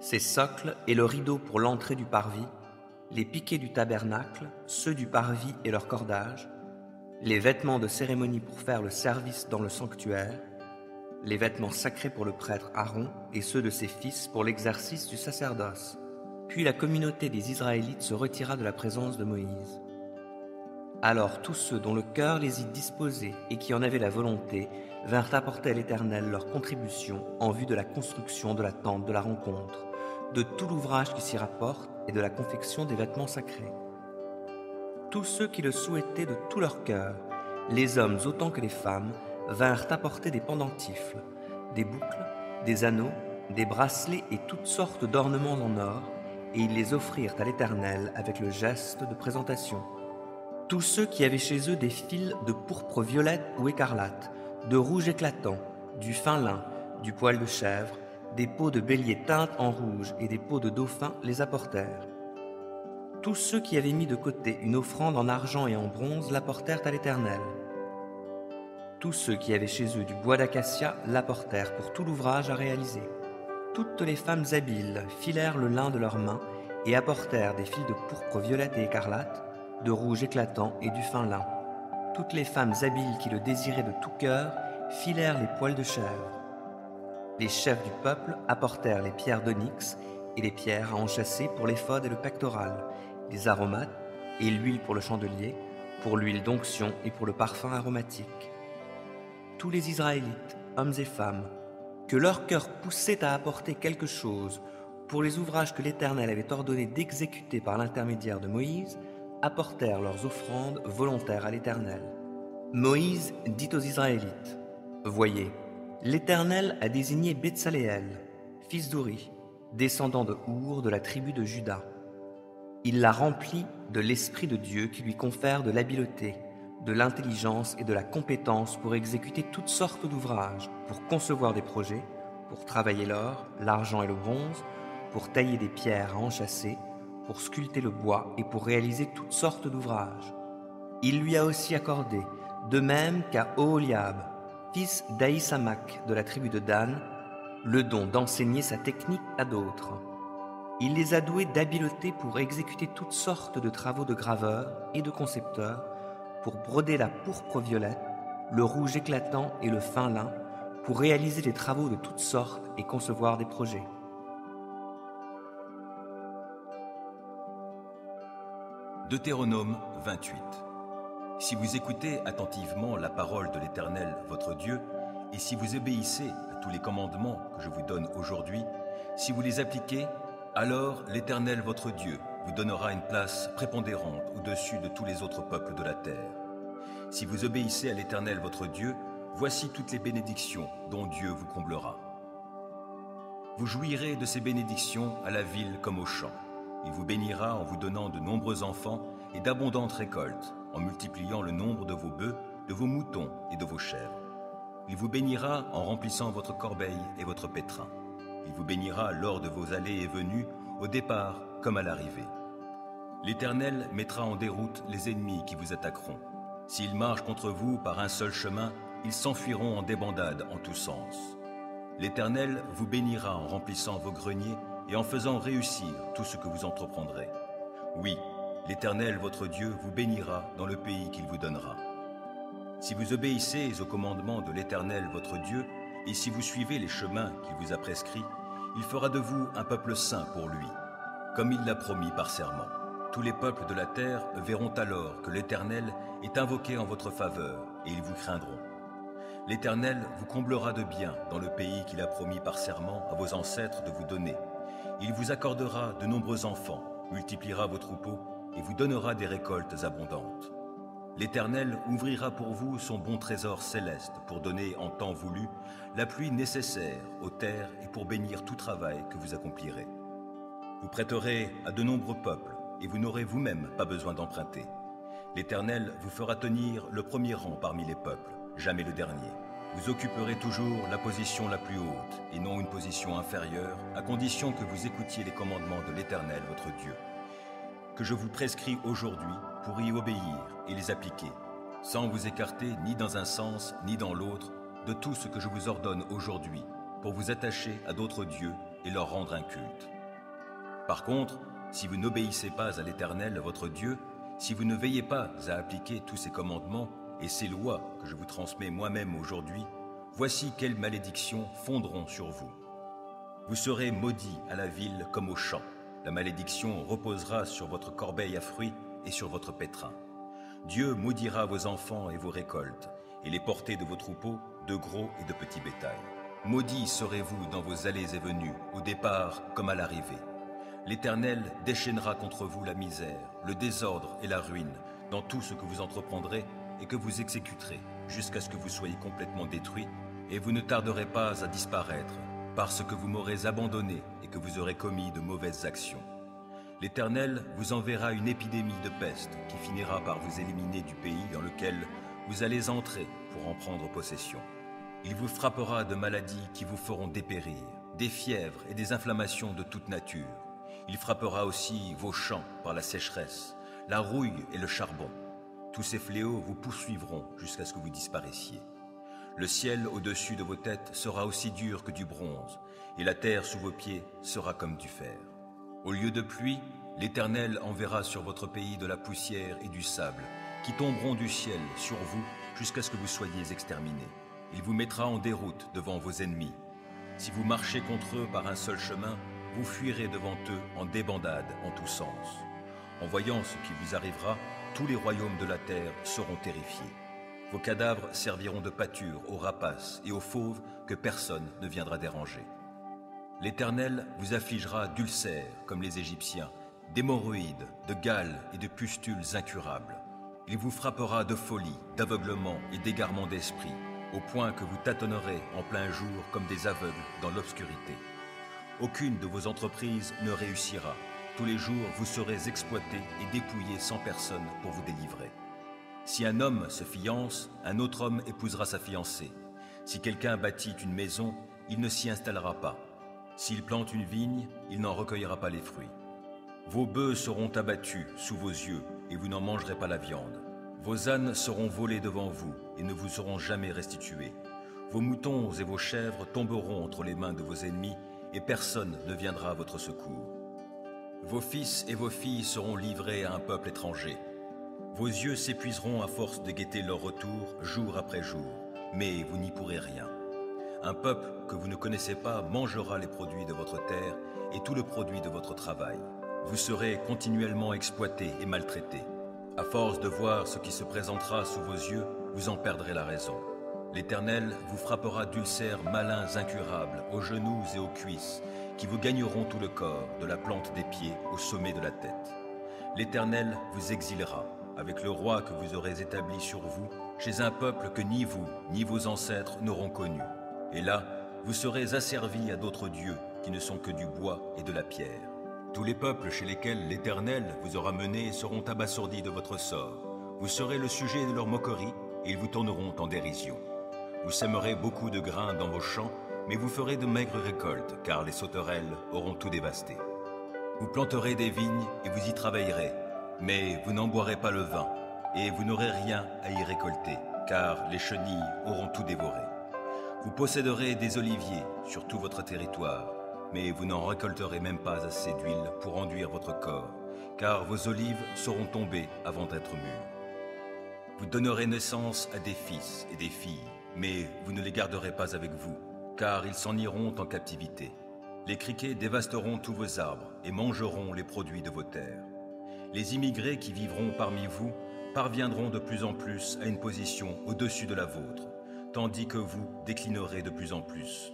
ses socles et le rideau pour l'entrée du parvis, les piquets du tabernacle, ceux du parvis et leur cordage, les vêtements de cérémonie pour faire le service dans le sanctuaire, les vêtements sacrés pour le prêtre Aaron et ceux de ses fils pour l'exercice du sacerdoce. Puis la communauté des Israélites se retira de la présence de Moïse. Alors tous ceux dont le cœur les y disposait et qui en avaient la volonté vinrent apporter à l'Éternel leur contribution en vue de la construction de la tente de la rencontre, de tout l'ouvrage qui s'y rapporte et de la confection des vêtements sacrés. Tous ceux qui le souhaitaient de tout leur cœur, les hommes autant que les femmes, vinrent apporter des pendentifs, des boucles, des anneaux, des bracelets et toutes sortes d'ornements en or, et ils les offrirent à l'Éternel avec le geste de présentation. Tous ceux qui avaient chez eux des fils de pourpre violette ou écarlate, de rouge éclatant, du fin lin, du poil de chèvre, des peaux de bélier teintes en rouge et des peaux de dauphin les apportèrent. Tous ceux qui avaient mis de côté une offrande en argent et en bronze l'apportèrent à l'Éternel. Tous ceux qui avaient chez eux du bois d'acacia l'apportèrent pour tout l'ouvrage à réaliser. Toutes les femmes habiles filèrent le lin de leurs mains et apportèrent des fils de pourpre violette et écarlate, de rouge éclatant et du fin lin. Toutes les femmes habiles qui le désiraient de tout cœur filèrent les poils de chèvre. Les chefs du peuple apportèrent les pierres d'onyx et les pierres à enchâsser pour l'éphod et le pectoral, les aromates et l'huile pour le chandelier, pour l'huile d'onction et pour le parfum aromatique. Tous les Israélites, hommes et femmes, que leur cœur poussait à apporter quelque chose pour les ouvrages que l'Éternel avait ordonné d'exécuter par l'intermédiaire de Moïse, apportèrent leurs offrandes volontaires à l'Éternel. Moïse dit aux Israélites, Voyez, L'Éternel a désigné Betsaléel, fils d'Uri, descendant de Our de la tribu de Juda. Il l'a rempli de l'Esprit de Dieu qui lui confère de l'habileté, de l'intelligence et de la compétence pour exécuter toutes sortes d'ouvrages, pour concevoir des projets, pour travailler l'or, l'argent et le bronze, pour tailler des pierres à enchâsser, pour sculpter le bois et pour réaliser toutes sortes d'ouvrages. Il lui a aussi accordé, de même qu'à Oholiab, fils d'Aïsamak de la tribu de Dan, le don d'enseigner sa technique à d'autres. Il les a doués d'habileté pour exécuter toutes sortes de travaux de graveur et de concepteur, pour broder la pourpre violette, le rouge éclatant et le fin lin, pour réaliser des travaux de toutes sortes et concevoir des projets. Deutéronome 28 Si vous écoutez attentivement la parole de l'Éternel, votre Dieu, et si vous obéissez à tous les commandements que je vous donne aujourd'hui, si vous les appliquez, alors l'Éternel votre Dieu vous donnera une place prépondérante au-dessus de tous les autres peuples de la terre. Si vous obéissez à l'Éternel votre Dieu, voici toutes les bénédictions dont Dieu vous comblera. Vous jouirez de ces bénédictions à la ville comme au champ. Il vous bénira en vous donnant de nombreux enfants et d'abondantes récoltes, en multipliant le nombre de vos bœufs, de vos moutons et de vos chèvres. Il vous bénira en remplissant votre corbeille et votre pétrin. Il vous bénira lors de vos allées et venues, au départ comme à l'arrivée. L'Éternel mettra en déroute les ennemis qui vous attaqueront. S'ils marchent contre vous par un seul chemin, ils s'enfuiront en débandade en tous sens. L'Éternel vous bénira en remplissant vos greniers et en faisant réussir tout ce que vous entreprendrez. Oui, l'Éternel votre Dieu vous bénira dans le pays qu'il vous donnera. Si vous obéissez aux commandements de l'Éternel votre Dieu, et si vous suivez les chemins qu'il vous a prescrits, il fera de vous un peuple saint pour lui, comme il l'a promis par serment. Tous les peuples de la terre verront alors que l'Éternel est invoqué en votre faveur, et ils vous craindront. L'Éternel vous comblera de bien dans le pays qu'il a promis par serment à vos ancêtres de vous donner. Il vous accordera de nombreux enfants, multipliera vos troupeaux, et vous donnera des récoltes abondantes. L'Éternel ouvrira pour vous son bon trésor céleste pour donner en temps voulu la pluie nécessaire aux terres et pour bénir tout travail que vous accomplirez. Vous prêterez à de nombreux peuples et vous n'aurez vous-même pas besoin d'emprunter. L'Éternel vous fera tenir le premier rang parmi les peuples, jamais le dernier. Vous occuperez toujours la position la plus haute et non une position inférieure, à condition que vous écoutiez les commandements de l'Éternel votre Dieu, que je vous prescris aujourd'hui pour y obéir et les appliquer, sans vous écarter ni dans un sens ni dans l'autre de tout ce que je vous ordonne aujourd'hui, pour vous attacher à d'autres dieux et leur rendre un culte. Par contre, si vous n'obéissez pas à l'Éternel, votre Dieu, si vous ne veillez pas à appliquer tous ces commandements et ces lois que je vous transmets moi-même aujourd'hui, voici quelles malédictions fondront sur vous. Vous serez maudits à la ville comme au champ. La malédiction reposera sur votre corbeille à fruits et sur votre pétrin. Dieu maudira vos enfants et vos récoltes, et les portées de vos troupeaux, de gros et de petits bétails. Maudits serez-vous dans vos allées et venues, au départ comme à l'arrivée. L'Éternel déchaînera contre vous la misère, le désordre et la ruine dans tout ce que vous entreprendrez et que vous exécuterez, jusqu'à ce que vous soyez complètement détruits, et vous ne tarderez pas à disparaître, parce que vous m'aurez abandonné et que vous aurez commis de mauvaises actions. L'Éternel vous enverra une épidémie de peste qui finira par vous éliminer du pays dans lequel vous allez entrer pour en prendre possession. Il vous frappera de maladies qui vous feront dépérir, des fièvres et des inflammations de toute nature. Il frappera aussi vos champs par la sécheresse, la rouille et le charbon. Tous ces fléaux vous poursuivront jusqu'à ce que vous disparaissiez. Le ciel au-dessus de vos têtes sera aussi dur que du bronze, et la terre sous vos pieds sera comme du fer. Au lieu de pluie, l'Éternel enverra sur votre pays de la poussière et du sable, qui tomberont du ciel sur vous jusqu'à ce que vous soyez exterminés. Il vous mettra en déroute devant vos ennemis. Si vous marchez contre eux par un seul chemin, vous fuirez devant eux en débandade en tous sens. En voyant ce qui vous arrivera, tous les royaumes de la terre seront terrifiés. Vos cadavres serviront de pâture aux rapaces et aux fauves que personne ne viendra déranger. L'Éternel vous affligera d'ulcères comme les Égyptiens, d'hémorroïdes, de gales et de pustules incurables. Il vous frappera de folie, d'aveuglement et d'égarement d'esprit, au point que vous tâtonnerez en plein jour comme des aveugles dans l'obscurité. Aucune de vos entreprises ne réussira. Tous les jours, vous serez exploités et dépouillés sans personne pour vous délivrer. Si un homme se fiance, un autre homme épousera sa fiancée. Si quelqu'un bâtit une maison, il ne s'y installera pas. S'il plante une vigne, il n'en recueillera pas les fruits. Vos bœufs seront abattus sous vos yeux, et vous n'en mangerez pas la viande. Vos ânes seront volés devant vous, et ne vous seront jamais restitués. Vos moutons et vos chèvres tomberont entre les mains de vos ennemis, et personne ne viendra à votre secours. Vos fils et vos filles seront livrés à un peuple étranger. Vos yeux s'épuiseront à force de guetter leur retour jour après jour, mais vous n'y pourrez rien. Un peuple que vous ne connaissez pas mangera les produits de votre terre et tout le produit de votre travail. Vous serez continuellement exploité et maltraité. À force de voir ce qui se présentera sous vos yeux, vous en perdrez la raison. L'Éternel vous frappera d'ulcères malins incurables aux genoux et aux cuisses, qui vous gagneront tout le corps, de la plante des pieds au sommet de la tête. L'Éternel vous exilera, avec le roi que vous aurez établi sur vous, chez un peuple que ni vous, ni vos ancêtres n'auront connu. Et là, vous serez asservis à d'autres dieux qui ne sont que du bois et de la pierre. Tous les peuples chez lesquels l'Éternel vous aura mené seront abasourdis de votre sort. Vous serez le sujet de leur moquerie et ils vous tourneront en dérision. Vous sèmerez beaucoup de grains dans vos champs, mais vous ferez de maigres récoltes, car les sauterelles auront tout dévasté. Vous planterez des vignes et vous y travaillerez, mais vous n'en boirez pas le vin, et vous n'aurez rien à y récolter, car les chenilles auront tout dévoré. Vous posséderez des oliviers sur tout votre territoire, mais vous n'en récolterez même pas assez d'huile pour enduire votre corps, car vos olives seront tombées avant d'être mûres. Vous donnerez naissance à des fils et des filles, mais vous ne les garderez pas avec vous, car ils s'en iront en captivité. Les criquets dévasteront tous vos arbres et mangeront les produits de vos terres. Les immigrés qui vivront parmi vous parviendront de plus en plus à une position au-dessus de la vôtre, tandis que vous déclinerez de plus en plus.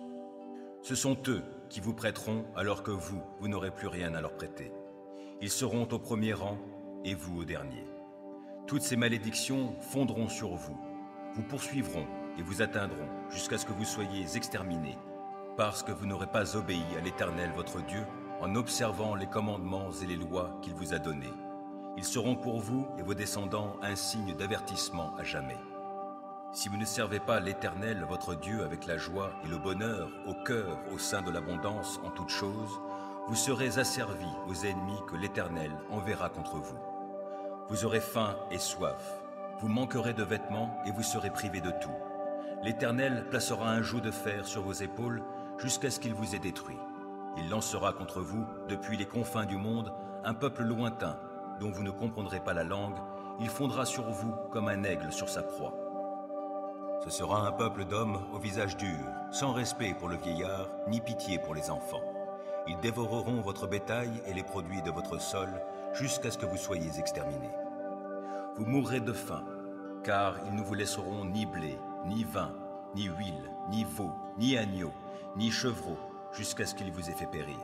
Ce sont eux qui vous prêteront alors que vous, vous n'aurez plus rien à leur prêter. Ils seront au premier rang et vous au dernier. Toutes ces malédictions fondront sur vous, vous poursuivront et vous atteindront jusqu'à ce que vous soyez exterminés, parce que vous n'aurez pas obéi à l'Éternel votre Dieu en observant les commandements et les lois qu'il vous a donnés. Ils seront pour vous et vos descendants un signe d'avertissement à jamais. Si vous ne servez pas l'Éternel votre Dieu avec la joie et le bonheur au cœur au sein de l'abondance en toutes choses, vous serez asservis aux ennemis que l'Éternel enverra contre vous. Vous aurez faim et soif, vous manquerez de vêtements et vous serez privés de tout. L'Éternel placera un joug de fer sur vos épaules jusqu'à ce qu'il vous ait détruit. Il lancera contre vous, depuis les confins du monde, un peuple lointain, dont vous ne comprendrez pas la langue, il fondra sur vous comme un aigle sur sa proie. Ce sera un peuple d'hommes au visage dur, sans respect pour le vieillard, ni pitié pour les enfants. Ils dévoreront votre bétail et les produits de votre sol jusqu'à ce que vous soyez exterminés. Vous mourrez de faim, car ils ne vous laisseront ni blé, ni vin, ni huile, ni veau, ni agneau, ni chevreau, jusqu'à ce qu'il vous ait fait périr.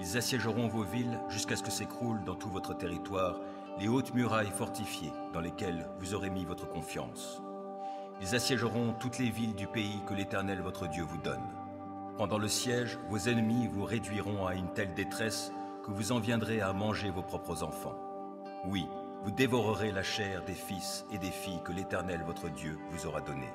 Ils assiégeront vos villes jusqu'à ce que s'écroulent dans tout votre territoire les hautes murailles fortifiées dans lesquelles vous aurez mis votre confiance. Ils assiégeront toutes les villes du pays que l'Éternel votre Dieu vous donne. Pendant le siège, vos ennemis vous réduiront à une telle détresse que vous en viendrez à manger vos propres enfants. Oui, vous dévorerez la chair des fils et des filles que l'Éternel votre Dieu vous aura donnés.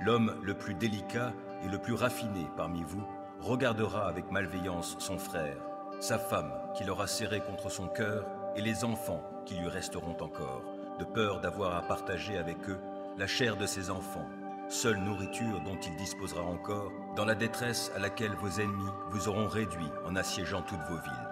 L'homme le plus délicat et le plus raffiné parmi vous regardera avec malveillance son frère, sa femme qu'il aura serré contre son cœur et les enfants qui lui resteront encore, de peur d'avoir à partager avec eux la chair de ses enfants, seule nourriture dont il disposera encore, dans la détresse à laquelle vos ennemis vous auront réduit en assiégeant toutes vos villes.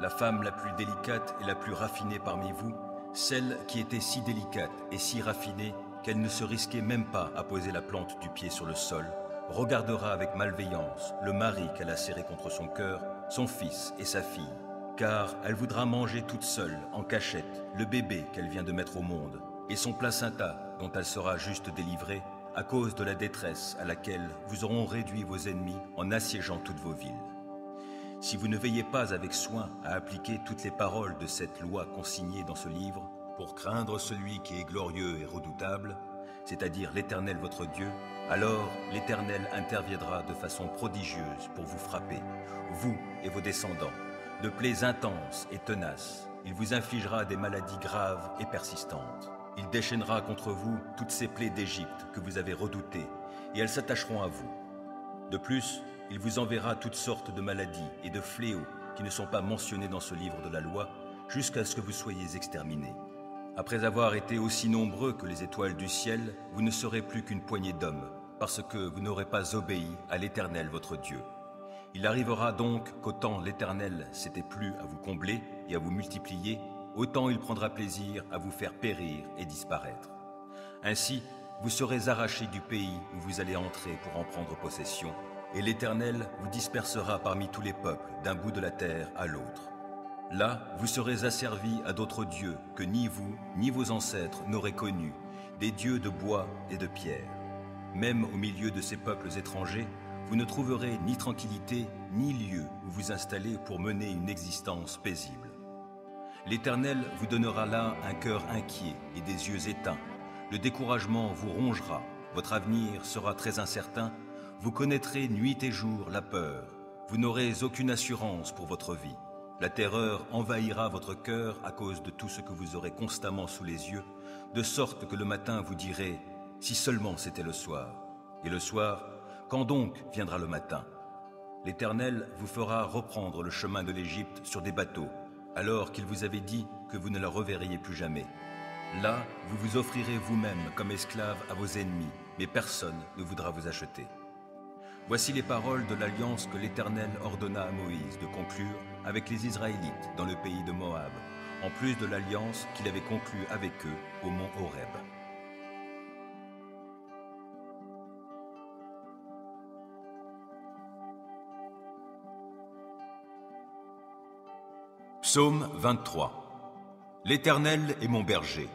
La femme la plus délicate et la plus raffinée parmi vous, celle qui était si délicate et si raffinée qu'elle ne se risquait même pas à poser la plante du pied sur le sol, regardera avec malveillance le mari qu'elle a serré contre son cœur, son fils et sa fille, car elle voudra manger toute seule, en cachette, le bébé qu'elle vient de mettre au monde, et son placenta dont elle sera juste délivrée, à cause de la détresse à laquelle vous auront réduit vos ennemis en assiégeant toutes vos villes. Si vous ne veillez pas avec soin à appliquer toutes les paroles de cette loi consignée dans ce livre, pour craindre celui qui est glorieux et redoutable, c'est-à-dire l'Éternel votre Dieu, alors l'Éternel interviendra de façon prodigieuse pour vous frapper, vous et vos descendants, de plaies intenses et tenaces. Il vous infligera des maladies graves et persistantes. Il déchaînera contre vous toutes ces plaies d'Égypte que vous avez redoutées, et elles s'attacheront à vous. De plus, il vous enverra toutes sortes de maladies et de fléaux qui ne sont pas mentionnés dans ce livre de la loi, jusqu'à ce que vous soyez exterminés. Après avoir été aussi nombreux que les étoiles du ciel, vous ne serez plus qu'une poignée d'hommes, parce que vous n'aurez pas obéi à l'Éternel votre Dieu. Il arrivera donc qu'autant l'Éternel s'était plu à vous combler et à vous multiplier, autant il prendra plaisir à vous faire périr et disparaître. Ainsi, vous serez arrachés du pays où vous allez entrer pour en prendre possession, et l'Éternel vous dispersera parmi tous les peuples d'un bout de la terre à l'autre. Là, vous serez asservis à d'autres dieux que ni vous, ni vos ancêtres n'auraient connus, des dieux de bois et de pierre. Même au milieu de ces peuples étrangers, vous ne trouverez ni tranquillité, ni lieu où vous installer pour mener une existence paisible. L'Éternel vous donnera là un cœur inquiet et des yeux éteints. Le découragement vous rongera, votre avenir sera très incertain, vous connaîtrez nuit et jour la peur, vous n'aurez aucune assurance pour votre vie. La terreur envahira votre cœur à cause de tout ce que vous aurez constamment sous les yeux, de sorte que le matin vous direz, si seulement c'était le soir. Et le soir, quand donc viendra le matin? L'Éternel vous fera reprendre le chemin de l'Égypte sur des bateaux, alors qu'il vous avait dit que vous ne la reverriez plus jamais. Là, vous vous offrirez vous-même comme esclave à vos ennemis, mais personne ne voudra vous acheter. Voici les paroles de l'alliance que l'Éternel ordonna à Moïse de conclure avec les Israélites dans le pays de Moab, en plus de l'alliance qu'il avait conclue avec eux au mont Horeb. Psaume 23 L'Éternel est mon berger,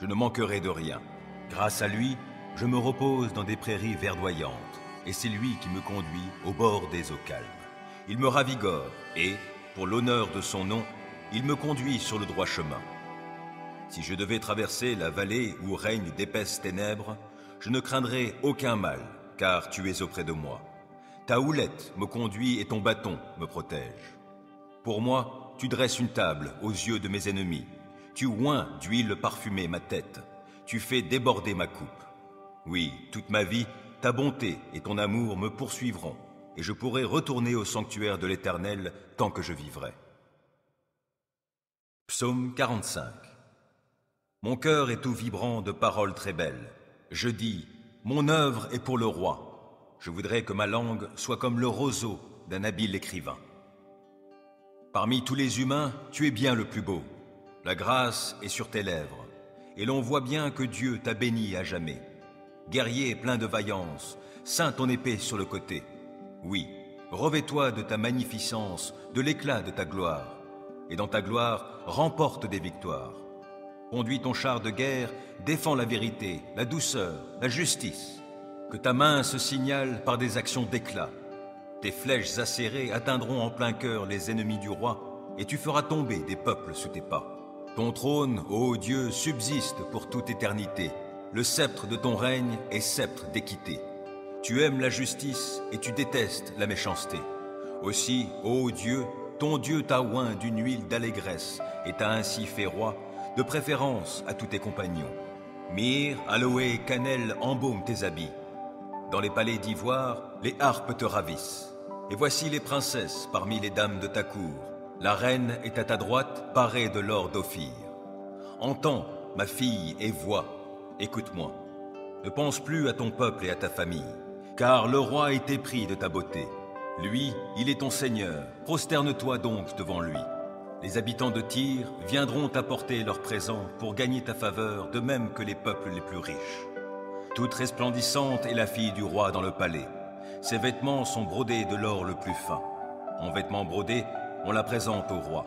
je ne manquerai de rien. Grâce à lui, je me repose dans des prairies verdoyantes et c'est lui qui me conduit au bord des eaux calmes. Il me ravigore, et, pour l'honneur de son nom, il me conduit sur le droit chemin. Si je devais traverser la vallée où règnent d'épaisses ténèbres, je ne craindrais aucun mal, car tu es auprès de moi. Ta houlette me conduit et ton bâton me protège. Pour moi, tu dresses une table aux yeux de mes ennemis. Tu oins d'huile parfumée ma tête. Tu fais déborder ma coupe. Oui, toute ma vie, ta bonté et ton amour me poursuivront, et je pourrai retourner au sanctuaire de l'Éternel tant que je vivrai. Psaume 45 Mon cœur est tout vibrant de paroles très belles. Je dis, mon œuvre est pour le roi. Je voudrais que ma langue soit comme le roseau d'un habile écrivain. Parmi tous les humains, tu es bien le plus beau. La grâce est sur tes lèvres, et l'on voit bien que Dieu t'a béni à jamais guerrier plein de vaillance, ceint ton épée sur le côté. Oui, revêt-toi de ta magnificence, de l'éclat de ta gloire, et dans ta gloire, remporte des victoires. Conduis ton char de guerre, défends la vérité, la douceur, la justice. Que ta main se signale par des actions d'éclat. Tes flèches acérées atteindront en plein cœur les ennemis du roi, et tu feras tomber des peuples sous tes pas. Ton trône, ô Dieu, subsiste pour toute éternité. Le sceptre de ton règne est sceptre d'équité. Tu aimes la justice et tu détestes la méchanceté. Aussi, ô Dieu, ton Dieu t'a oint d'une huile d'allégresse et t'a ainsi fait roi, de préférence à tous tes compagnons. Myrrhe, aloé, cannelle embaument tes habits. Dans les palais d'ivoire, les harpes te ravissent. Et voici les princesses parmi les dames de ta cour. La reine est à ta droite, parée de l'or d'Ophir. Entends, ma fille, et vois, Écoute-moi. Ne pense plus à ton peuple et à ta famille, car le roi est épris de ta beauté. Lui, il est ton Seigneur. Prosterne-toi donc devant lui. Les habitants de Tyr viendront t'apporter leurs présents pour gagner ta faveur, de même que les peuples les plus riches. Toute resplendissante est la fille du roi dans le palais. Ses vêtements sont brodés de l'or le plus fin. En vêtements brodés, on la présente au roi.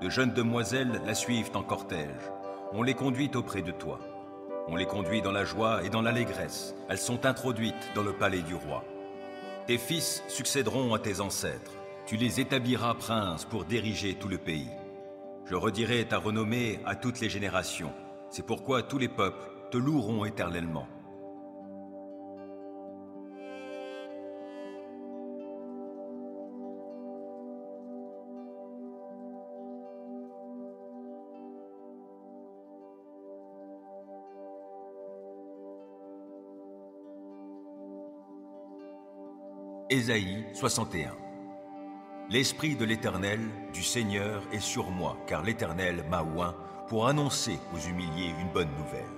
De jeunes demoiselles la suivent en cortège. On les conduit auprès de toi. On les conduit dans la joie et dans l'allégresse. Elles sont introduites dans le palais du roi. Tes fils succéderont à tes ancêtres. Tu les établiras princes pour diriger tout le pays. Je redirai ta renommée à toutes les générations. C'est pourquoi tous les peuples te loueront éternellement. Ésaïe 61 L'Esprit de l'Éternel, du Seigneur, est sur moi, car l'Éternel m'a oint pour annoncer aux humiliés une bonne nouvelle.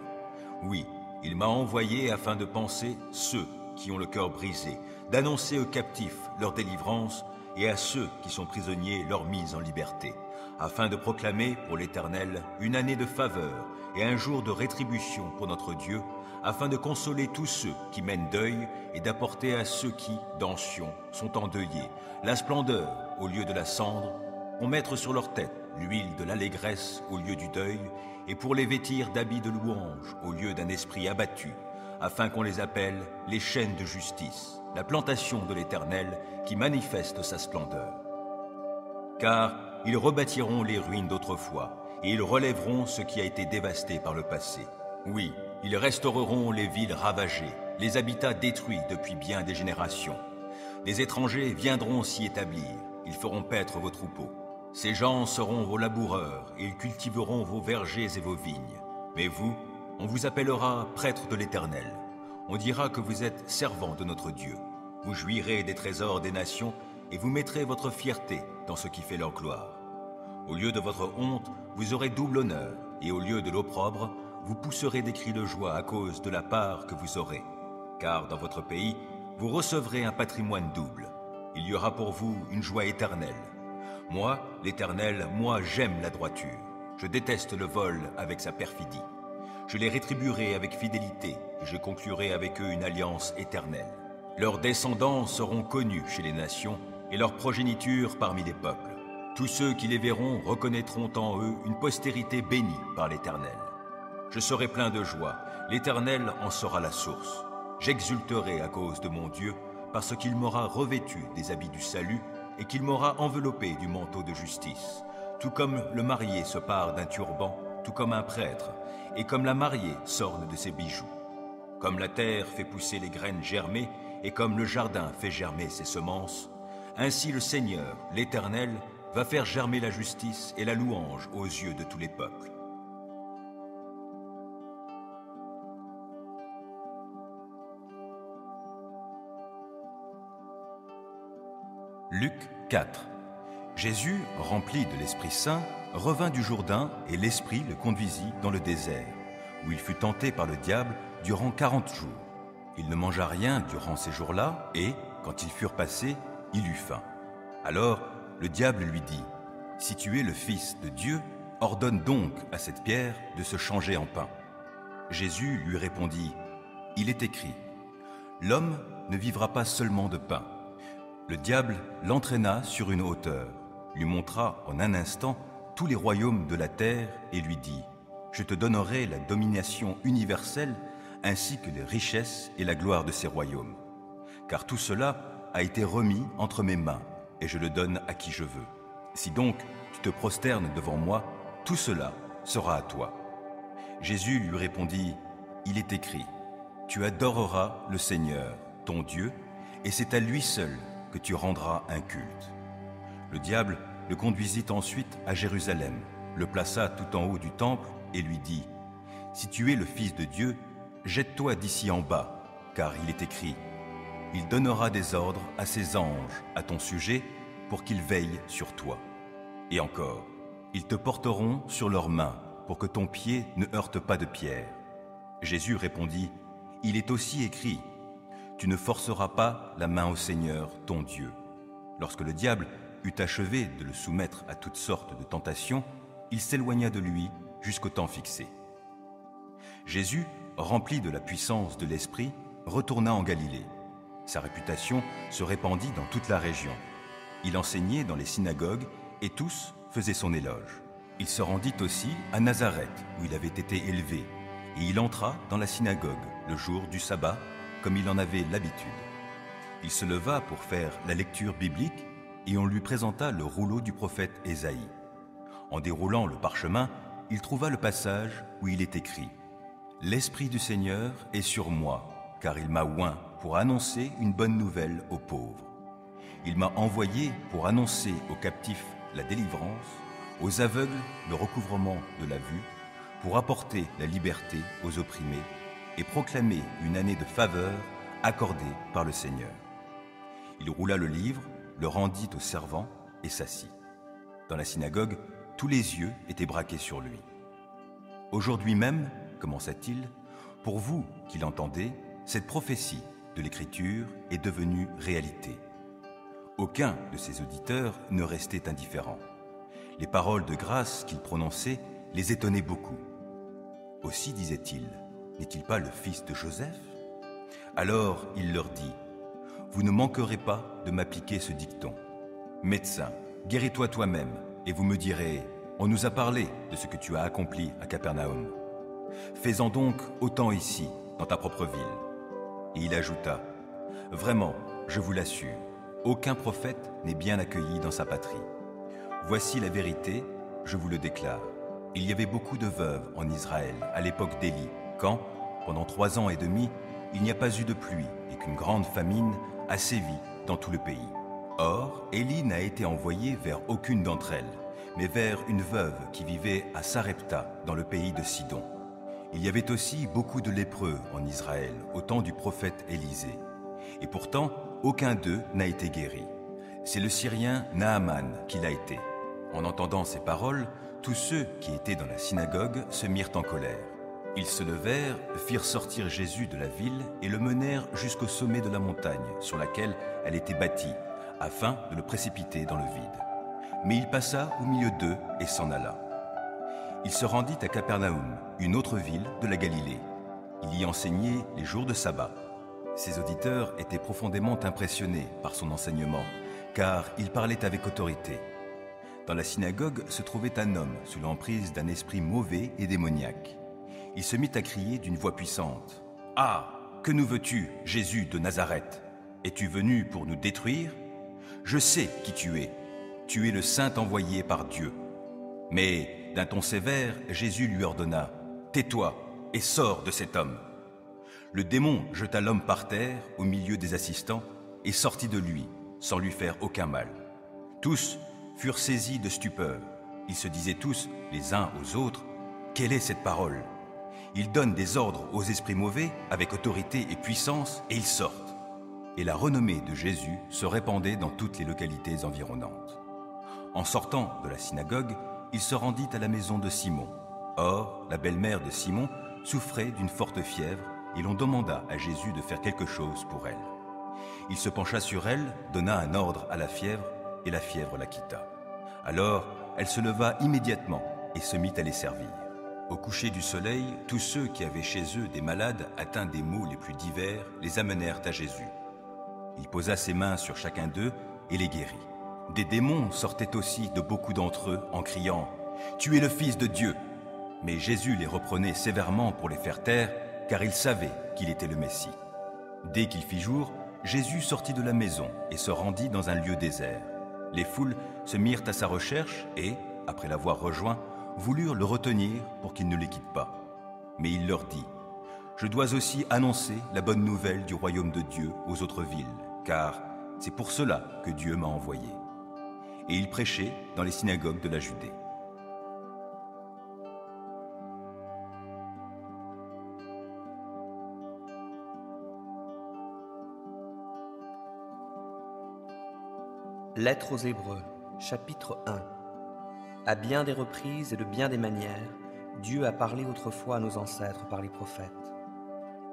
Oui, il m'a envoyé afin de penser ceux qui ont le cœur brisé, d'annoncer aux captifs leur délivrance et à ceux qui sont prisonniers leur mise en liberté, afin de proclamer pour l'Éternel une année de faveur et un jour de rétribution pour notre Dieu, afin de consoler tous ceux qui mènent deuil et d'apporter à ceux qui, dans Sion, sont endeuillés, la splendeur au lieu de la cendre, pour mettre sur leur tête l'huile de l'allégresse au lieu du deuil, et pour les vêtir d'habits de louange au lieu d'un esprit abattu, afin qu'on les appelle les chaînes de justice, la plantation de l'Éternel qui manifeste sa splendeur. Car ils rebâtiront les ruines d'autrefois, et ils relèveront ce qui a été dévasté par le passé. Oui, ils restaureront les villes ravagées, les habitats détruits depuis bien des générations. Des étrangers viendront s'y établir, ils feront paître vos troupeaux. Ces gens seront vos laboureurs, et ils cultiveront vos vergers et vos vignes. Mais vous, on vous appellera prêtre de l'Éternel. On dira que vous êtes servant de notre Dieu. Vous jouirez des trésors des nations, et vous mettrez votre fierté dans ce qui fait leur gloire. Au lieu de votre honte, vous aurez double honneur, et au lieu de l'opprobre, vous pousserez des cris de joie à cause de la part que vous aurez. Car dans votre pays, vous recevrez un patrimoine double. Il y aura pour vous une joie éternelle. Moi, l'Éternel, moi j'aime la droiture. Je déteste le vol avec sa perfidie. Je les rétribuerai avec fidélité, et je conclurai avec eux une alliance éternelle. Leurs descendants seront connus chez les nations, et leur progéniture parmi les peuples. Tous ceux qui les verront reconnaîtront en eux une postérité bénie par l'Éternel. Je serai plein de joie, l'Éternel en sera la source. J'exulterai à cause de mon Dieu, parce qu'il m'aura revêtu des habits du salut et qu'il m'aura enveloppé du manteau de justice, tout comme le marié se pare d'un turban, tout comme un prêtre, et comme la mariée s'orne de ses bijoux. Comme la terre fait pousser les graines germées, et comme le jardin fait germer ses semences, ainsi le Seigneur, l'Éternel, va faire germer la justice et la louange aux yeux de tous les peuples. Luc 4 Jésus, rempli de l'Esprit Saint, revint du Jourdain et l'Esprit le conduisit dans le désert, où il fut tenté par le diable durant quarante jours. Il ne mangea rien durant ces jours-là, et, quand ils furent passés, il eut faim. Alors le diable lui dit, Si tu es le Fils de Dieu, ordonne donc à cette pierre de se changer en pain. Jésus lui répondit, Il est écrit, L'homme ne vivra pas seulement de pain. Le diable l'entraîna sur une hauteur, lui montra en un instant tous les royaumes de la terre et lui dit, Je te donnerai la domination universelle ainsi que les richesses et la gloire de ces royaumes. Car tout cela a été remis entre mes mains, et je le donne à qui je veux. Si donc tu te prosternes devant moi, tout cela sera à toi. Jésus lui répondit, Il est écrit, Tu adoreras le Seigneur, ton Dieu, et c'est à lui seul que tu rendras un culte. Le diable le conduisit ensuite à Jérusalem, le plaça tout en haut du temple et lui dit, Si tu es le Fils de Dieu, jette-toi d'ici en bas, car il est écrit, Il donnera des ordres à ses anges à ton sujet pour qu'ils veillent sur toi. Et encore, ils te porteront sur leurs mains pour que ton pied ne heurte pas de pierre. Jésus répondit, Il est aussi écrit, Tu ne forceras pas la main au Seigneur, ton Dieu. Lorsque le diable eut achevé de le soumettre à toutes sortes de tentations, il s'éloigna de lui jusqu'au temps fixé. Jésus, rempli de la puissance de l'Esprit, retourna en Galilée. Sa réputation se répandit dans toute la région. Il enseignait dans les synagogues et tous faisaient son éloge. Il se rendit aussi à Nazareth, où il avait été élevé, et il entra dans la synagogue le jour du sabbat, comme il en avait l'habitude. Il se leva pour faire la lecture biblique, et on lui présenta le rouleau du prophète Ésaïe. En déroulant le parchemin, il trouva le passage où il est écrit L'Esprit du Seigneur est sur moi, car il m'a oint pour annoncer une bonne nouvelle aux pauvres. Il m'a envoyé pour annoncer aux captifs la délivrance, aux aveugles le recouvrement de la vue, pour apporter la liberté aux opprimés et proclamer une année de faveur accordée par le Seigneur. Il roula le livre, le rendit au servant et s'assit. Dans la synagogue, tous les yeux étaient braqués sur lui. Aujourd'hui même, commença-t-il, pour vous qui l'entendez, cette prophétie de l'Écriture est devenue réalité. Aucun de ses auditeurs ne restait indifférent. Les paroles de grâce qu'il prononçait les étonnaient beaucoup. Aussi, disait-il, n'est-il pas le fils de Joseph? Alors il leur dit, Vous ne manquerez pas de m'appliquer ce dicton. Médecin, guéris-toi toi-même, et vous me direz, On nous a parlé de ce que tu as accompli à Capernaum. Fais-en donc autant ici, dans ta propre ville. Et il ajouta, Vraiment, je vous l'assure, aucun prophète n'est bien accueilli dans sa patrie. Voici la vérité, je vous le déclare. Il y avait beaucoup de veuves en Israël à l'époque d'Élie, quand, pendant trois ans et demi, il n'y a pas eu de pluie et qu'une grande famine a sévi dans tout le pays. Or, Élie n'a été envoyé vers aucune d'entre elles, mais vers une veuve qui vivait à Sarepta, dans le pays de Sidon. Il y avait aussi beaucoup de lépreux en Israël au temps du prophète Élisée. Et pourtant, aucun d'eux n'a été guéri. C'est le Syrien Naaman qui l'a été. En entendant ces paroles, tous ceux qui étaient dans la synagogue se mirent en colère. Ils se levèrent, firent sortir Jésus de la ville et le menèrent jusqu'au sommet de la montagne sur laquelle elle était bâtie, afin de le précipiter dans le vide. Mais il passa au milieu d'eux et s'en alla. Il se rendit à Capernaum, une autre ville de la Galilée. Il y enseignait les jours de sabbat. Ses auditeurs étaient profondément impressionnés par son enseignement, car il parlait avec autorité. Dans la synagogue se trouvait un homme sous l'emprise d'un esprit mauvais et démoniaque. Il se mit à crier d'une voix puissante. Ah, que nous veux-tu, Jésus de Nazareth? Es-tu venu pour nous détruire? Je sais qui tu es. Tu es le saint envoyé par Dieu. Mais d'un ton sévère, Jésus lui ordonna, Tais-toi et sors de cet homme. Le démon jeta l'homme par terre au milieu des assistants et sortit de lui, sans lui faire aucun mal. Tous furent saisis de stupeur. Ils se disaient tous, les uns aux autres, Quelle est cette parole? Ils donnent des ordres aux esprits mauvais avec autorité et puissance et ils sortent. Et la renommée de Jésus se répandait dans toutes les localités environnantes. En sortant de la synagogue, il se rendit à la maison de Simon. Or, la belle-mère de Simon souffrait d'une forte fièvre et l'on demanda à Jésus de faire quelque chose pour elle. Il se pencha sur elle, donna un ordre à la fièvre et la fièvre la quitta. Alors, elle se leva immédiatement et se mit à les servir. Au coucher du soleil, tous ceux qui avaient chez eux des malades atteints des maux les plus divers les amenèrent à Jésus. Il posa ses mains sur chacun d'eux et les guérit. Des démons sortaient aussi de beaucoup d'entre eux en criant ⁇ Tu es le Fils de Dieu !⁇ Mais Jésus les reprenait sévèrement pour les faire taire, car il savait qu'il était le Messie. Dès qu'il fit jour, Jésus sortit de la maison et se rendit dans un lieu désert. Les foules se mirent à sa recherche et, après l'avoir rejoint, voulurent le retenir pour qu'il ne les quitte pas. Mais il leur dit, Je dois aussi annoncer la bonne nouvelle du royaume de Dieu aux autres villes, car c'est pour cela que Dieu m'a envoyé et il prêchait dans les synagogues de la Judée. Lettre aux Hébreux, chapitre 1 À bien des reprises et de bien des manières, Dieu a parlé autrefois à nos ancêtres par les prophètes.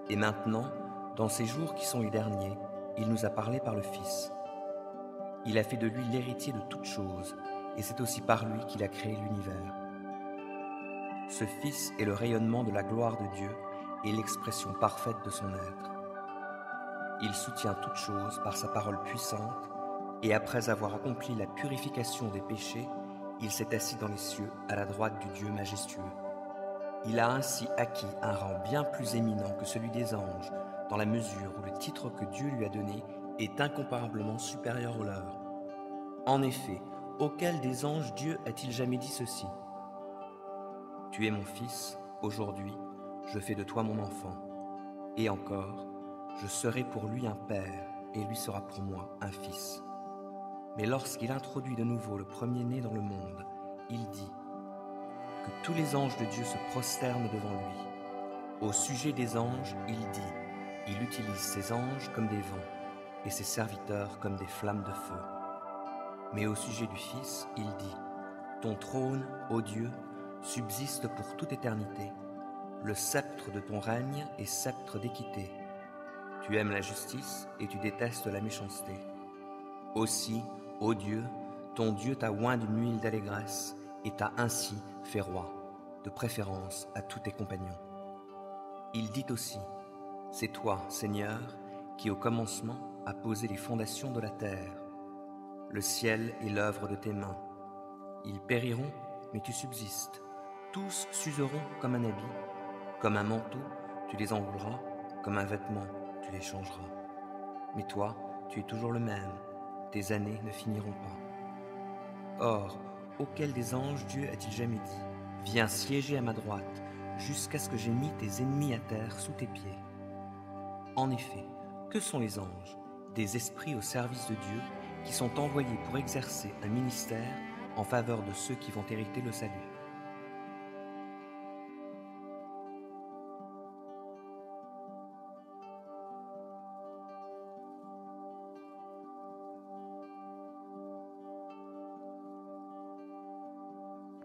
Et maintenant, dans ces jours qui sont les derniers, il nous a parlé par le Fils il a fait de lui l'héritier de toutes choses, et c'est aussi par lui qu'il a créé l'univers. Ce Fils est le rayonnement de la gloire de Dieu et l'expression parfaite de son être. Il soutient toutes choses par sa parole puissante, et après avoir accompli la purification des péchés, il s'est assis dans les cieux à la droite du Dieu majestueux. Il a ainsi acquis un rang bien plus éminent que celui des anges, dans la mesure où le titre que Dieu lui a donné est incomparablement supérieur au leur. En effet, auquel des anges Dieu a-t-il jamais dit ceci Tu es mon fils, aujourd'hui, je fais de toi mon enfant. Et encore, je serai pour lui un père, et lui sera pour moi un fils. Mais lorsqu'il introduit de nouveau le premier-né dans le monde, il dit que tous les anges de Dieu se prosternent devant lui. Au sujet des anges, il dit, il utilise ses anges comme des vents et ses serviteurs comme des flammes de feu. Mais au sujet du Fils, il dit, Ton trône, ô Dieu, subsiste pour toute éternité. Le sceptre de ton règne est sceptre d'équité. Tu aimes la justice et tu détestes la méchanceté. Aussi, ô Dieu, ton Dieu t'a oint d'une huile d'allégresse et t'a ainsi fait roi, de préférence à tous tes compagnons. Il dit aussi, C'est toi, Seigneur, qui au commencement a posé les fondations de la terre. Le ciel est l'œuvre de tes mains. Ils périront, mais tu subsistes. Tous s'useront comme un habit, comme un manteau, tu les enrouleras, comme un vêtement, tu les changeras. Mais toi, tu es toujours le même, tes années ne finiront pas. Or, auquel des anges Dieu a-t-il jamais dit Viens siéger à ma droite, jusqu'à ce que j'aie mis tes ennemis à terre sous tes pieds. En effet, que sont les anges? Des esprits au service de Dieu qui sont envoyés pour exercer un ministère en faveur de ceux qui vont hériter le salut.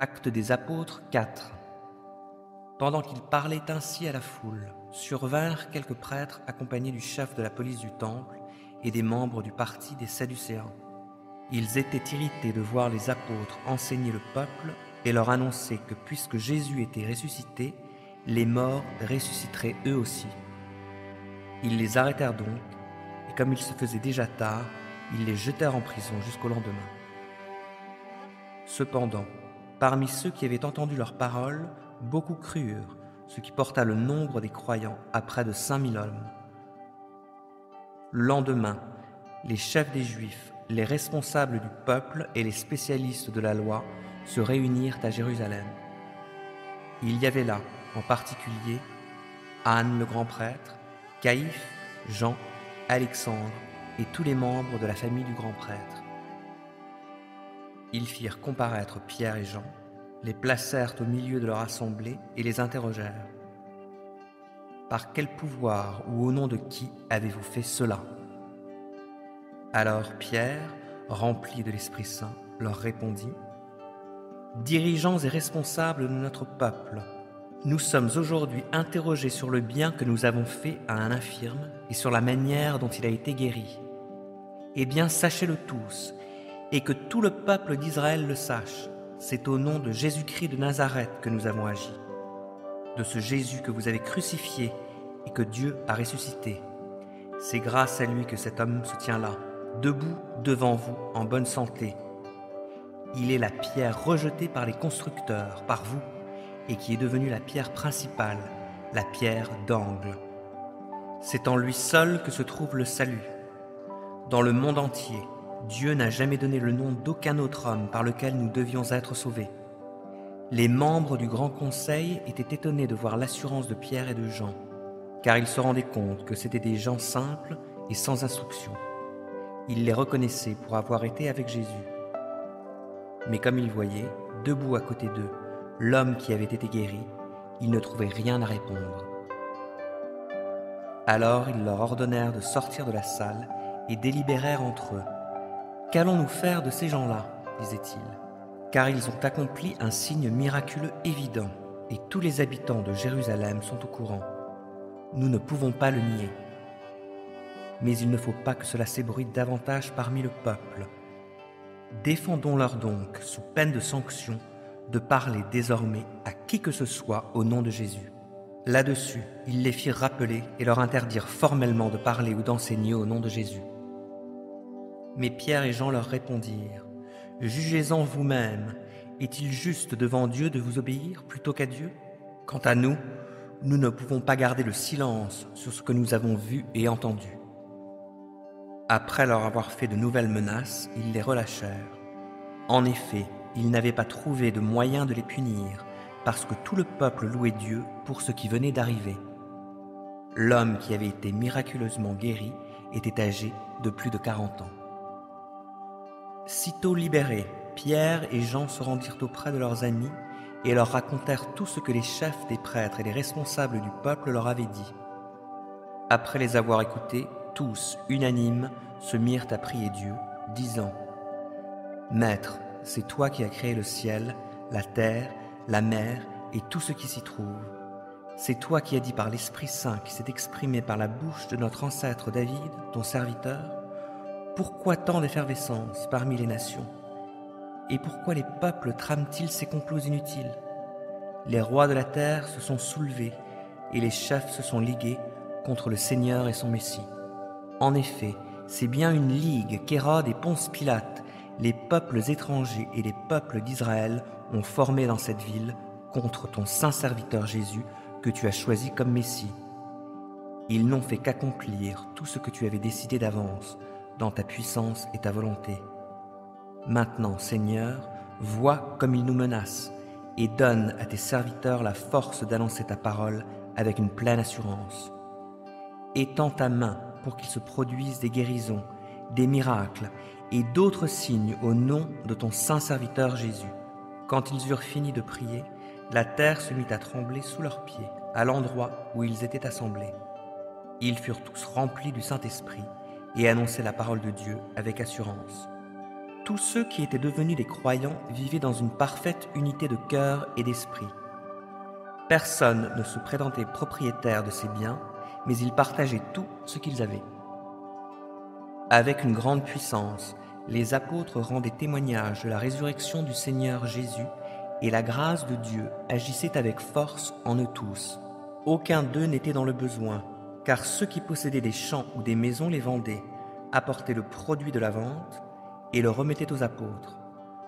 Acte des apôtres 4 Pendant qu'il parlait ainsi à la foule, survinrent quelques prêtres accompagnés du chef de la police du temple et des membres du parti des Sadducéens. Ils étaient irrités de voir les apôtres enseigner le peuple et leur annoncer que puisque Jésus était ressuscité, les morts ressusciteraient eux aussi. Ils les arrêtèrent donc, et comme il se faisait déjà tard, ils les jetèrent en prison jusqu'au lendemain. Cependant, Parmi ceux qui avaient entendu leurs paroles, beaucoup crurent, ce qui porta le nombre des croyants à près de cinq mille hommes. Le lendemain, les chefs des Juifs, les responsables du peuple et les spécialistes de la loi se réunirent à Jérusalem. Il y avait là, en particulier, Anne le grand prêtre, Caïphe, Jean, Alexandre et tous les membres de la famille du grand prêtre. Ils firent comparaître Pierre et Jean, les placèrent au milieu de leur assemblée et les interrogèrent. Par quel pouvoir ou au nom de qui avez-vous fait cela? Alors Pierre, rempli de l'Esprit Saint, leur répondit, Dirigeants et responsables de notre peuple, nous sommes aujourd'hui interrogés sur le bien que nous avons fait à un infirme et sur la manière dont il a été guéri. Eh bien, sachez-le tous, et que tout le peuple d'Israël le sache. C'est au nom de Jésus-Christ de Nazareth que nous avons agi, de ce Jésus que vous avez crucifié et que Dieu a ressuscité. C'est grâce à lui que cet homme se tient là, debout devant vous, en bonne santé. Il est la pierre rejetée par les constructeurs, par vous, et qui est devenue la pierre principale, la pierre d'angle. C'est en lui seul que se trouve le salut. Dans le monde entier, Dieu n'a jamais donné le nom d'aucun autre homme par lequel nous devions être sauvés. Les membres du Grand Conseil étaient étonnés de voir l'assurance de Pierre et de Jean, car ils se rendaient compte que c'étaient des gens simples et sans instruction. Ils les reconnaissaient pour avoir été avec Jésus. Mais comme ils voyaient, debout à côté d'eux, l'homme qui avait été guéri, ils ne trouvaient rien à répondre. Alors ils leur ordonnèrent de sortir de la salle et délibérèrent entre eux. Qu'allons-nous faire de ces gens-là disait-il, car ils ont accompli un signe miraculeux évident, et tous les habitants de Jérusalem sont au courant. Nous ne pouvons pas le nier. Mais il ne faut pas que cela s'ébruite davantage parmi le peuple. Défendons-leur donc, sous peine de sanction, de parler désormais à qui que ce soit au nom de Jésus. Là-dessus, ils les firent rappeler et leur interdirent formellement de parler ou d'enseigner au nom de Jésus. Mais Pierre et Jean leur répondirent, Jugez-en vous-même, est-il juste devant Dieu de vous obéir plutôt qu'à Dieu? Quant à nous, nous ne pouvons pas garder le silence sur ce que nous avons vu et entendu. Après leur avoir fait de nouvelles menaces, ils les relâchèrent. En effet, ils n'avaient pas trouvé de moyen de les punir, parce que tout le peuple louait Dieu pour ce qui venait d'arriver. L'homme qui avait été miraculeusement guéri était âgé de plus de quarante ans. Sitôt libérés, Pierre et Jean se rendirent auprès de leurs amis et leur racontèrent tout ce que les chefs des prêtres et les responsables du peuple leur avaient dit. Après les avoir écoutés, tous, unanimes, se mirent à prier Dieu, disant Maître, c'est toi qui as créé le ciel, la terre, la mer et tout ce qui s'y trouve. C'est toi qui as dit par l'Esprit Saint qui s'est exprimé par la bouche de notre ancêtre David, ton serviteur, pourquoi tant d'effervescence parmi les nations? Et pourquoi les peuples trament-ils ces complots inutiles? Les rois de la terre se sont soulevés et les chefs se sont ligués contre le Seigneur et son Messie. En effet, c'est bien une ligue qu'Hérode et Ponce Pilate, les peuples étrangers et les peuples d'Israël ont formée dans cette ville contre ton saint serviteur Jésus que tu as choisi comme Messie. Ils n'ont fait qu'accomplir tout ce que tu avais décidé d'avance dans ta puissance et ta volonté. Maintenant, Seigneur, vois comme ils nous menacent et donne à tes serviteurs la force d'annoncer ta parole avec une pleine assurance. Étends ta main pour qu'il se produisent des guérisons, des miracles et d'autres signes au nom de ton saint serviteur Jésus. Quand ils eurent fini de prier, la terre se mit à trembler sous leurs pieds, à l'endroit où ils étaient assemblés. Ils furent tous remplis du Saint-Esprit et annonçaient la parole de Dieu avec assurance. Tous ceux qui étaient devenus des croyants vivaient dans une parfaite unité de cœur et d'esprit. Personne ne se prétendait propriétaire de ses biens, mais ils partageaient tout ce qu'ils avaient. Avec une grande puissance, les apôtres rendaient témoignage de la résurrection du Seigneur Jésus, et la grâce de Dieu agissait avec force en eux tous. Aucun d'eux n'était dans le besoin, car ceux qui possédaient des champs ou des maisons les vendaient, apportaient le produit de la vente et le remettaient aux apôtres.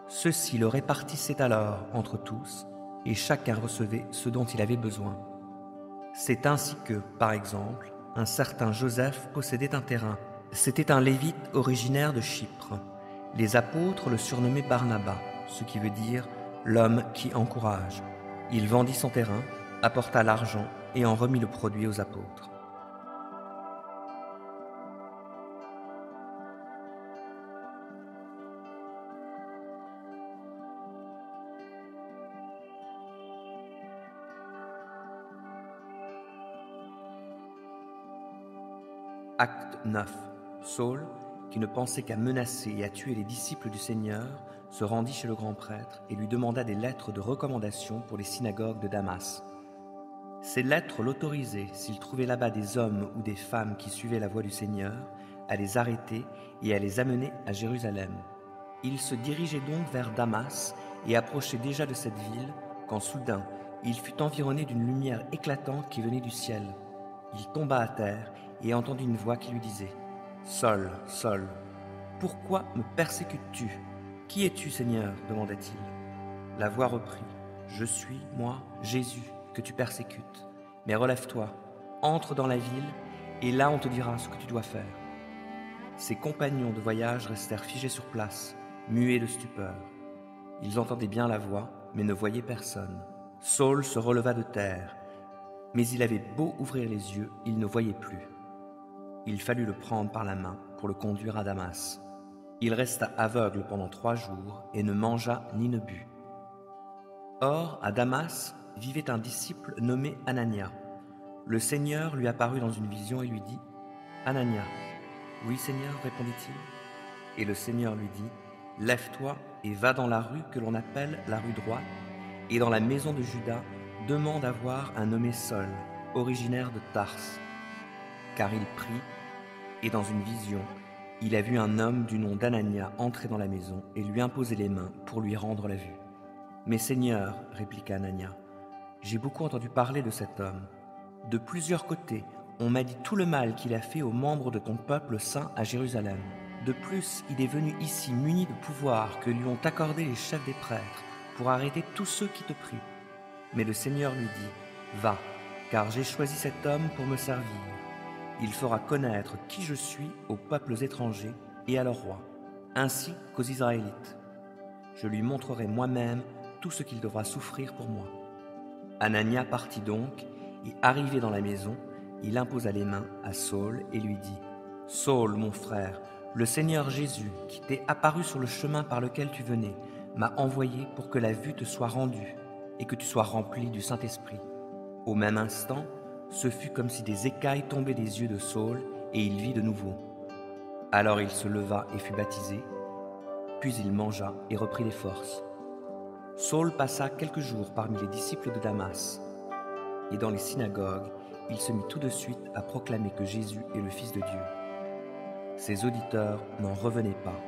Ceux-ci le répartissaient alors entre tous, et chacun recevait ce dont il avait besoin. C'est ainsi que, par exemple, un certain Joseph possédait un terrain. C'était un lévite originaire de Chypre. Les apôtres le surnommaient Barnabas, ce qui veut dire l'homme qui encourage. Il vendit son terrain, apporta l'argent et en remit le produit aux apôtres. Acte 9. Saul, qui ne pensait qu'à menacer et à tuer les disciples du Seigneur, se rendit chez le grand prêtre et lui demanda des lettres de recommandation pour les synagogues de Damas. Ces lettres l'autorisaient, s'il trouvait là-bas des hommes ou des femmes qui suivaient la voie du Seigneur, à les arrêter et à les amener à Jérusalem. Il se dirigeait donc vers Damas et approchait déjà de cette ville quand soudain il fut environné d'une lumière éclatante qui venait du ciel. Il tomba à terre et entendit une voix qui lui disait Saul, Saul, pourquoi me persécutes-tu? Qui es-tu, Seigneur? demanda-t-il. La voix reprit Je suis, moi, Jésus, que tu persécutes. Mais relève-toi, entre dans la ville, et là on te dira ce que tu dois faire. Ses compagnons de voyage restèrent figés sur place, muets de stupeur. Ils entendaient bien la voix, mais ne voyaient personne. Saul se releva de terre, mais il avait beau ouvrir les yeux, il ne voyait plus il fallut le prendre par la main pour le conduire à Damas. Il resta aveugle pendant trois jours et ne mangea ni ne but. Or, à Damas vivait un disciple nommé Anania. Le Seigneur lui apparut dans une vision et lui dit Anania. Oui, Seigneur, répondit-il. Et le Seigneur lui dit Lève-toi et va dans la rue que l'on appelle la rue droite, et dans la maison de Judas, demande à voir un nommé Saul, originaire de Tarse. Car il prit et dans une vision, il a vu un homme du nom d'Anania entrer dans la maison et lui imposer les mains pour lui rendre la vue. Mais Seigneur, répliqua Anania, j'ai beaucoup entendu parler de cet homme. De plusieurs côtés, on m'a dit tout le mal qu'il a fait aux membres de ton peuple saint à Jérusalem. De plus, il est venu ici muni de pouvoir que lui ont accordé les chefs des prêtres pour arrêter tous ceux qui te prient. Mais le Seigneur lui dit, Va, car j'ai choisi cet homme pour me servir il fera connaître qui je suis aux peuples étrangers et à leurs rois, ainsi qu'aux Israélites. Je lui montrerai moi-même tout ce qu'il devra souffrir pour moi. Anania partit donc, et arrivé dans la maison, il imposa les mains à Saul et lui dit, Saul, mon frère, le Seigneur Jésus, qui t'est apparu sur le chemin par lequel tu venais, m'a envoyé pour que la vue te soit rendue et que tu sois rempli du Saint-Esprit. Au même instant, ce fut comme si des écailles tombaient des yeux de Saul, et il vit de nouveau. Alors il se leva et fut baptisé, puis il mangea et reprit les forces. Saul passa quelques jours parmi les disciples de Damas, et dans les synagogues, il se mit tout de suite à proclamer que Jésus est le Fils de Dieu. Ses auditeurs n'en revenaient pas.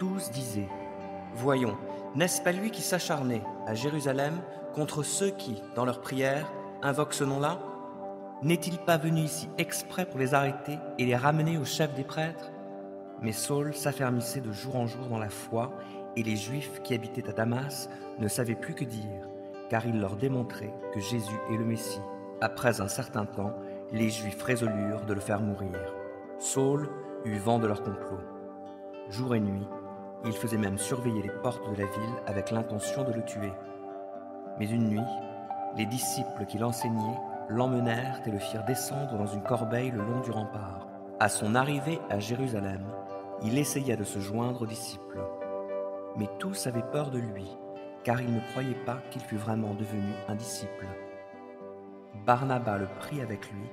Tous disaient, Voyons, n'est-ce pas lui qui s'acharnait à Jérusalem contre ceux qui, dans leur prière, invoquent ce nom-là? N'est-il pas venu ici exprès pour les arrêter et les ramener au chef des prêtres? Mais Saul s'affermissait de jour en jour dans la foi, et les Juifs qui habitaient à Damas ne savaient plus que dire, car il leur démontrait que Jésus est le Messie. Après un certain temps, les Juifs résolurent de le faire mourir. Saul eut vent de leur complot. Jour et nuit, il faisait même surveiller les portes de la ville avec l'intention de le tuer. Mais une nuit, les disciples qui l'enseignaient l'emmenèrent et le firent descendre dans une corbeille le long du rempart. À son arrivée à Jérusalem, il essaya de se joindre aux disciples. Mais tous avaient peur de lui, car ils ne croyaient pas qu'il fût vraiment devenu un disciple. Barnabas le prit avec lui,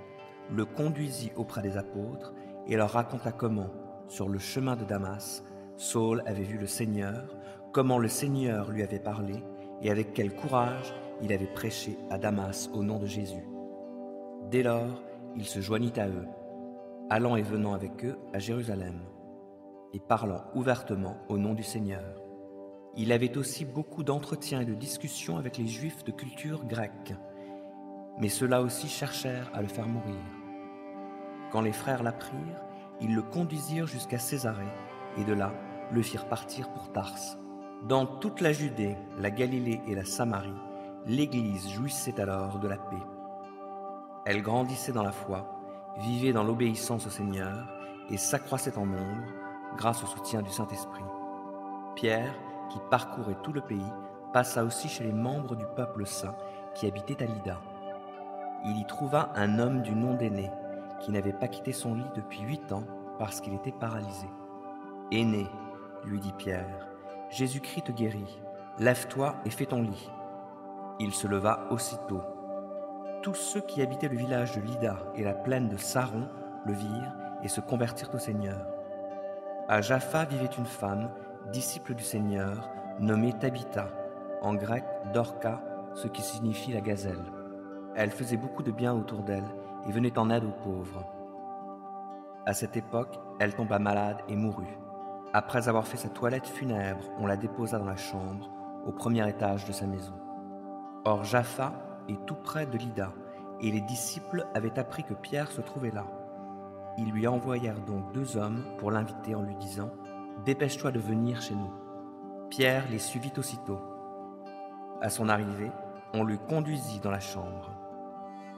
le conduisit auprès des apôtres et leur raconta comment, sur le chemin de Damas, Saul avait vu le Seigneur, comment le Seigneur lui avait parlé et avec quel courage il avait prêché à Damas au nom de Jésus. Dès lors, il se joignit à eux, allant et venant avec eux à Jérusalem, et parlant ouvertement au nom du Seigneur. Il avait aussi beaucoup d'entretiens et de discussions avec les Juifs de culture grecque, mais ceux-là aussi cherchèrent à le faire mourir. Quand les frères l'apprirent, ils le conduisirent jusqu'à Césarée, et de là le firent partir pour Tarse. Dans toute la Judée, la Galilée et la Samarie, l'Église jouissait alors de la paix. Elle grandissait dans la foi, vivait dans l'obéissance au Seigneur et s'accroissait en nombre grâce au soutien du Saint-Esprit. Pierre, qui parcourait tout le pays, passa aussi chez les membres du peuple saint qui habitaient à Lydda. Il y trouva un homme du nom d'Aîné, qui n'avait pas quitté son lit depuis huit ans parce qu'il était paralysé. Aîné, lui dit Pierre, Jésus-Christ te guérit, lève-toi et fais ton lit. Il se leva aussitôt tous ceux qui habitaient le village de Lida et la plaine de Saron le virent et se convertirent au Seigneur. À Jaffa vivait une femme, disciple du Seigneur, nommée Tabitha, en grec Dorca, ce qui signifie la gazelle. Elle faisait beaucoup de bien autour d'elle et venait en aide aux pauvres. À cette époque, elle tomba malade et mourut. Après avoir fait sa toilette funèbre, on la déposa dans la chambre, au premier étage de sa maison. Or Jaffa et tout près de Lydda, et les disciples avaient appris que Pierre se trouvait là. Ils lui envoyèrent donc deux hommes pour l'inviter en lui disant Dépêche-toi de venir chez nous. Pierre les suivit aussitôt. À son arrivée, on le conduisit dans la chambre.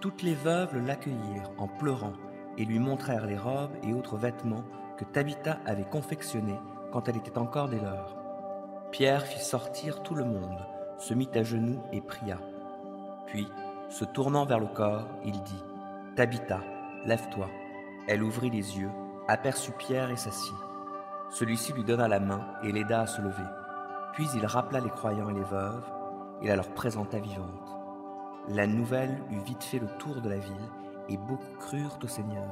Toutes les veuves l'accueillirent en pleurant et lui montrèrent les robes et autres vêtements que Tabitha avait confectionnés quand elle était encore des leurs. Pierre fit sortir tout le monde, se mit à genoux et pria. Puis, se tournant vers le corps, il dit Tabitha, lève-toi. Elle ouvrit les yeux, aperçut Pierre et s'assit. Celui-ci lui donna la main et l'aida à se lever. Puis il rappela les croyants et les veuves et la leur présenta vivante. La nouvelle eut vite fait le tour de la ville et beaucoup crurent au Seigneur.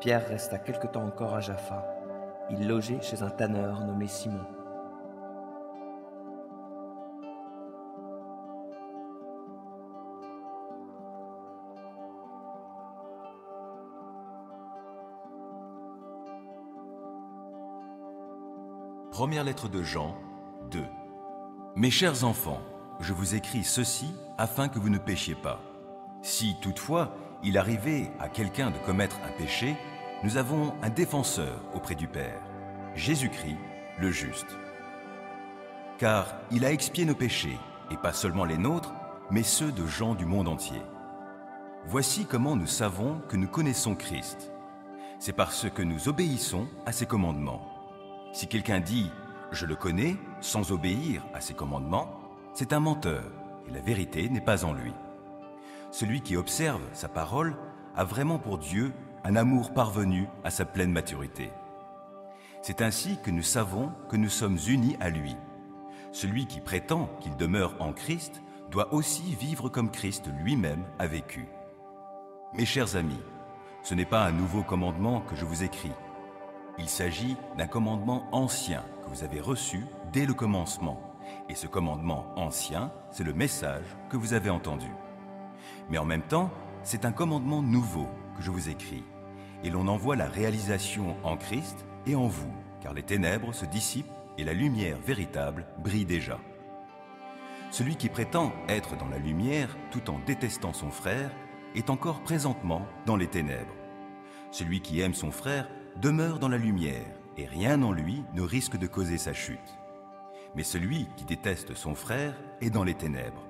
Pierre resta quelque temps encore à Jaffa. Il logeait chez un tanneur nommé Simon. Première lettre de Jean 2. Mes chers enfants, je vous écris ceci afin que vous ne péchiez pas. Si toutefois il arrivait à quelqu'un de commettre un péché, nous avons un défenseur auprès du Père, Jésus-Christ le juste. Car il a expié nos péchés, et pas seulement les nôtres, mais ceux de gens du monde entier. Voici comment nous savons que nous connaissons Christ. C'est parce que nous obéissons à ses commandements. Si quelqu'un dit ⁇ Je le connais ⁇ sans obéir à ses commandements, c'est un menteur, et la vérité n'est pas en lui. Celui qui observe sa parole a vraiment pour Dieu un amour parvenu à sa pleine maturité. C'est ainsi que nous savons que nous sommes unis à lui. Celui qui prétend qu'il demeure en Christ doit aussi vivre comme Christ lui-même a vécu. Mes chers amis, Ce n'est pas un nouveau commandement que je vous écris. Il s'agit d'un commandement ancien que vous avez reçu dès le commencement. Et ce commandement ancien, c'est le message que vous avez entendu. Mais en même temps, c'est un commandement nouveau que je vous écris. Et l'on en voit la réalisation en Christ et en vous, car les ténèbres se dissipent et la lumière véritable brille déjà. Celui qui prétend être dans la lumière tout en détestant son frère est encore présentement dans les ténèbres. Celui qui aime son frère demeure dans la lumière et rien en lui ne risque de causer sa chute. Mais celui qui déteste son frère est dans les ténèbres.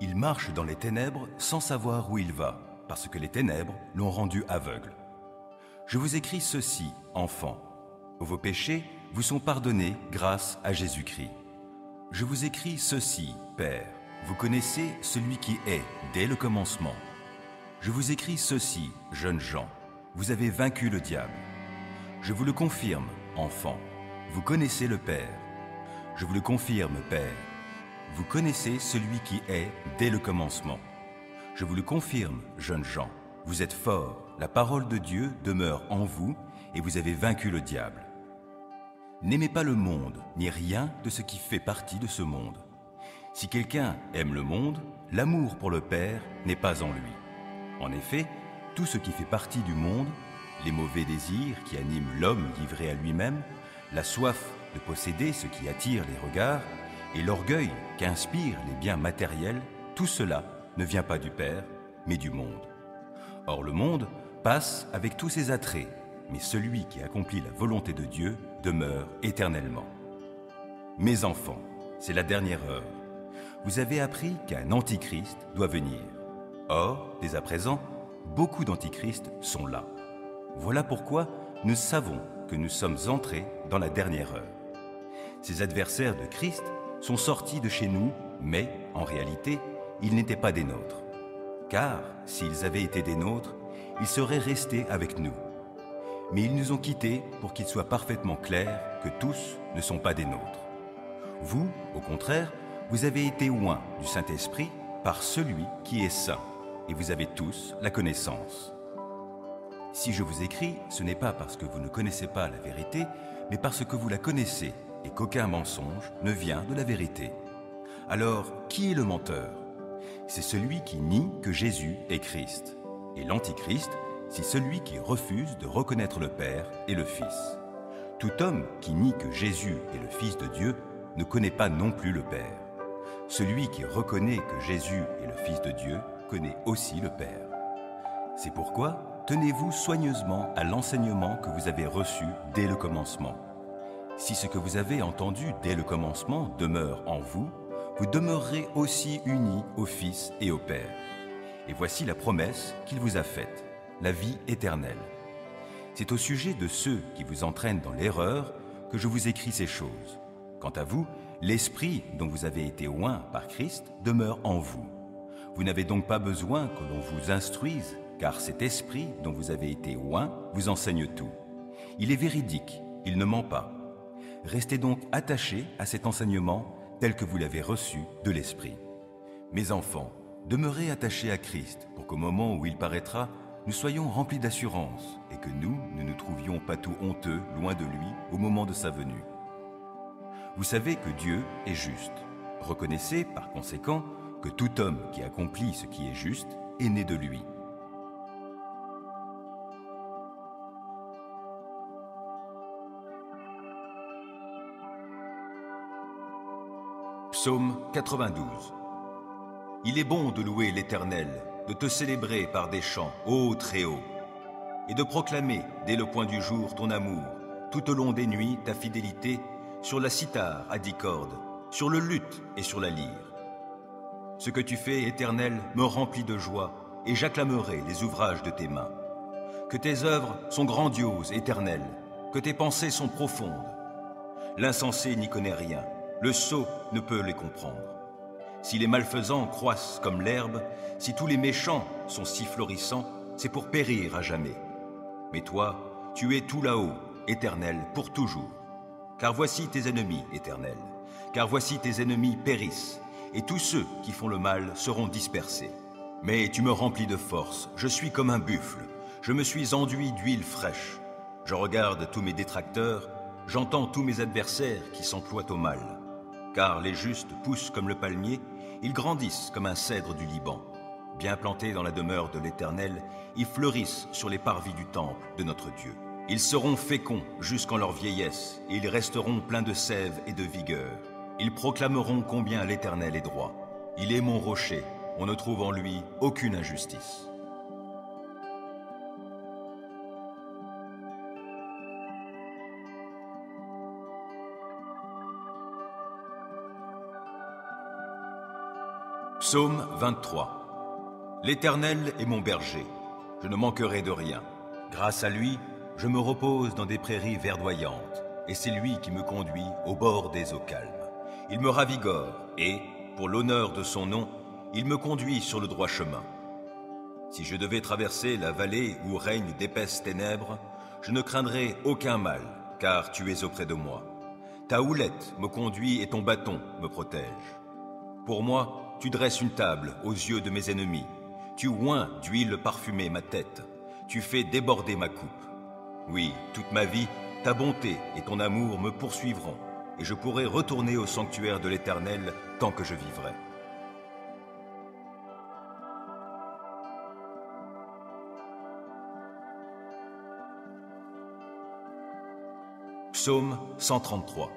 Il marche dans les ténèbres sans savoir où il va, parce que les ténèbres l'ont rendu aveugle. Je vous écris ceci, enfants. Vos péchés vous sont pardonnés grâce à Jésus-Christ. Je vous écris ceci, Père. Vous connaissez celui qui est dès le commencement. Je vous écris ceci, jeunes gens. Vous avez vaincu le diable. Je vous le confirme, enfants. Vous connaissez le Père. Je vous le confirme, Père. Vous connaissez celui qui est dès le commencement. Je vous le confirme, jeunes gens. Vous êtes forts. La parole de Dieu demeure en vous et vous avez vaincu le diable. N'aimez pas le monde, ni rien de ce qui fait partie de ce monde. Si quelqu'un aime le monde, l'amour pour le Père n'est pas en lui. En effet, tout ce qui fait partie du monde, les mauvais désirs qui animent l'homme livré à lui-même, la soif de posséder ce qui attire les regards, et l'orgueil qu'inspirent les biens matériels, tout cela ne vient pas du Père, mais du monde. Or le monde passe avec tous ses attraits, mais celui qui accomplit la volonté de Dieu demeure éternellement. Mes enfants, c'est la dernière heure. Vous avez appris qu'un antichrist doit venir. Or, dès à présent, beaucoup d'antichrists sont là. Voilà pourquoi nous savons que nous sommes entrés dans la dernière heure. Ces adversaires de Christ sont sortis de chez nous, mais, en réalité, ils n'étaient pas des nôtres. Car, s'ils avaient été des nôtres, ils seraient restés avec nous mais ils nous ont quittés pour qu'il soit parfaitement clair que tous ne sont pas des nôtres. Vous, au contraire, vous avez été oints du Saint-Esprit par celui qui est saint, et vous avez tous la connaissance. Si je vous écris, ce n'est pas parce que vous ne connaissez pas la vérité, mais parce que vous la connaissez, et qu'aucun mensonge ne vient de la vérité. Alors, qui est le menteur? C'est celui qui nie que Jésus est Christ. Et l'Antichrist, c'est celui qui refuse de reconnaître le Père et le Fils. Tout homme qui nie que Jésus est le Fils de Dieu ne connaît pas non plus le Père. Celui qui reconnaît que Jésus est le Fils de Dieu aussi le Père. C'est pourquoi tenez-vous soigneusement à l'enseignement que vous avez reçu dès le commencement. Si ce que vous avez entendu dès le commencement demeure en vous, vous demeurerez aussi unis au Fils et au Père. Et voici la promesse qu'il vous a faite la vie éternelle. C'est au sujet de ceux qui vous entraînent dans l'erreur que je vous écris ces choses. Quant à vous, l'Esprit dont vous avez été oint par Christ demeure en vous. Vous n'avez donc pas besoin que l'on vous instruise, car cet Esprit dont vous avez été oint vous enseigne tout. Il est véridique, il ne ment pas. Restez donc attachés à cet enseignement tel que vous l'avez reçu de l'Esprit. Mes enfants, demeurez attachés à Christ pour qu'au moment où il paraîtra, nous soyons remplis d'assurance et que nous ne nous trouvions pas tout honteux loin de lui au moment de sa venue. Vous savez que Dieu est juste. Reconnaissez par conséquent que tout homme qui accomplit ce qui est juste est né de lui. Psaume 92 Il est bon de louer l'Éternel de te célébrer par des chants, ô Très-Haut, et de proclamer dès le point du jour ton amour, tout au long des nuits ta fidélité, sur la cithare à dix cordes, sur le luth et sur la lyre. Ce que tu fais, Éternel, me remplit de joie, et j'acclamerai les ouvrages de tes mains. Que tes œuvres sont grandioses, Éternel, que tes pensées sont profondes. L'insensé n'y connaît rien, le sot ne peut les comprendre. Si les malfaisants croissent comme l'herbe, si tous les méchants sont si florissants, c'est pour périr à jamais. Mais toi, tu es tout là-haut, éternel, pour toujours. Car voici tes ennemis, éternel, car voici tes ennemis périssent, et tous ceux qui font le mal seront dispersés. Mais tu me remplis de force, je suis comme un buffle, Je me suis enduit d'huile fraîche. Je regarde tous mes détracteurs, j'entends tous mes adversaires qui s'emploient au mal. Car les justes poussent comme le palmier, ils grandissent comme un cèdre du Liban. Bien plantés dans la demeure de l'Éternel, ils fleurissent sur les parvis du temple de notre Dieu. Ils seront féconds jusqu'en leur vieillesse, et ils resteront pleins de sève et de vigueur. Ils proclameront combien l'Éternel est droit. Il est mon rocher, on ne trouve en lui aucune injustice. Psaume 23 L'Éternel est mon berger, je ne manquerai de rien. Grâce à lui, je me repose dans des prairies verdoyantes, et c'est lui qui me conduit au bord des eaux calmes. Il me ravigore, et, pour l'honneur de son nom, il me conduit sur le droit chemin. Si je devais traverser la vallée où règnent d'épaisses ténèbres, je ne craindrais aucun mal, car tu es auprès de moi. Ta houlette me conduit et ton bâton me protège. Pour moi, tu dresses une table aux yeux de mes ennemis. Tu oins d'huile parfumée ma tête. Tu fais déborder ma coupe. Oui, toute ma vie, ta bonté et ton amour me poursuivront, et je pourrai retourner au sanctuaire de l'Éternel tant que je vivrai. Psaume 133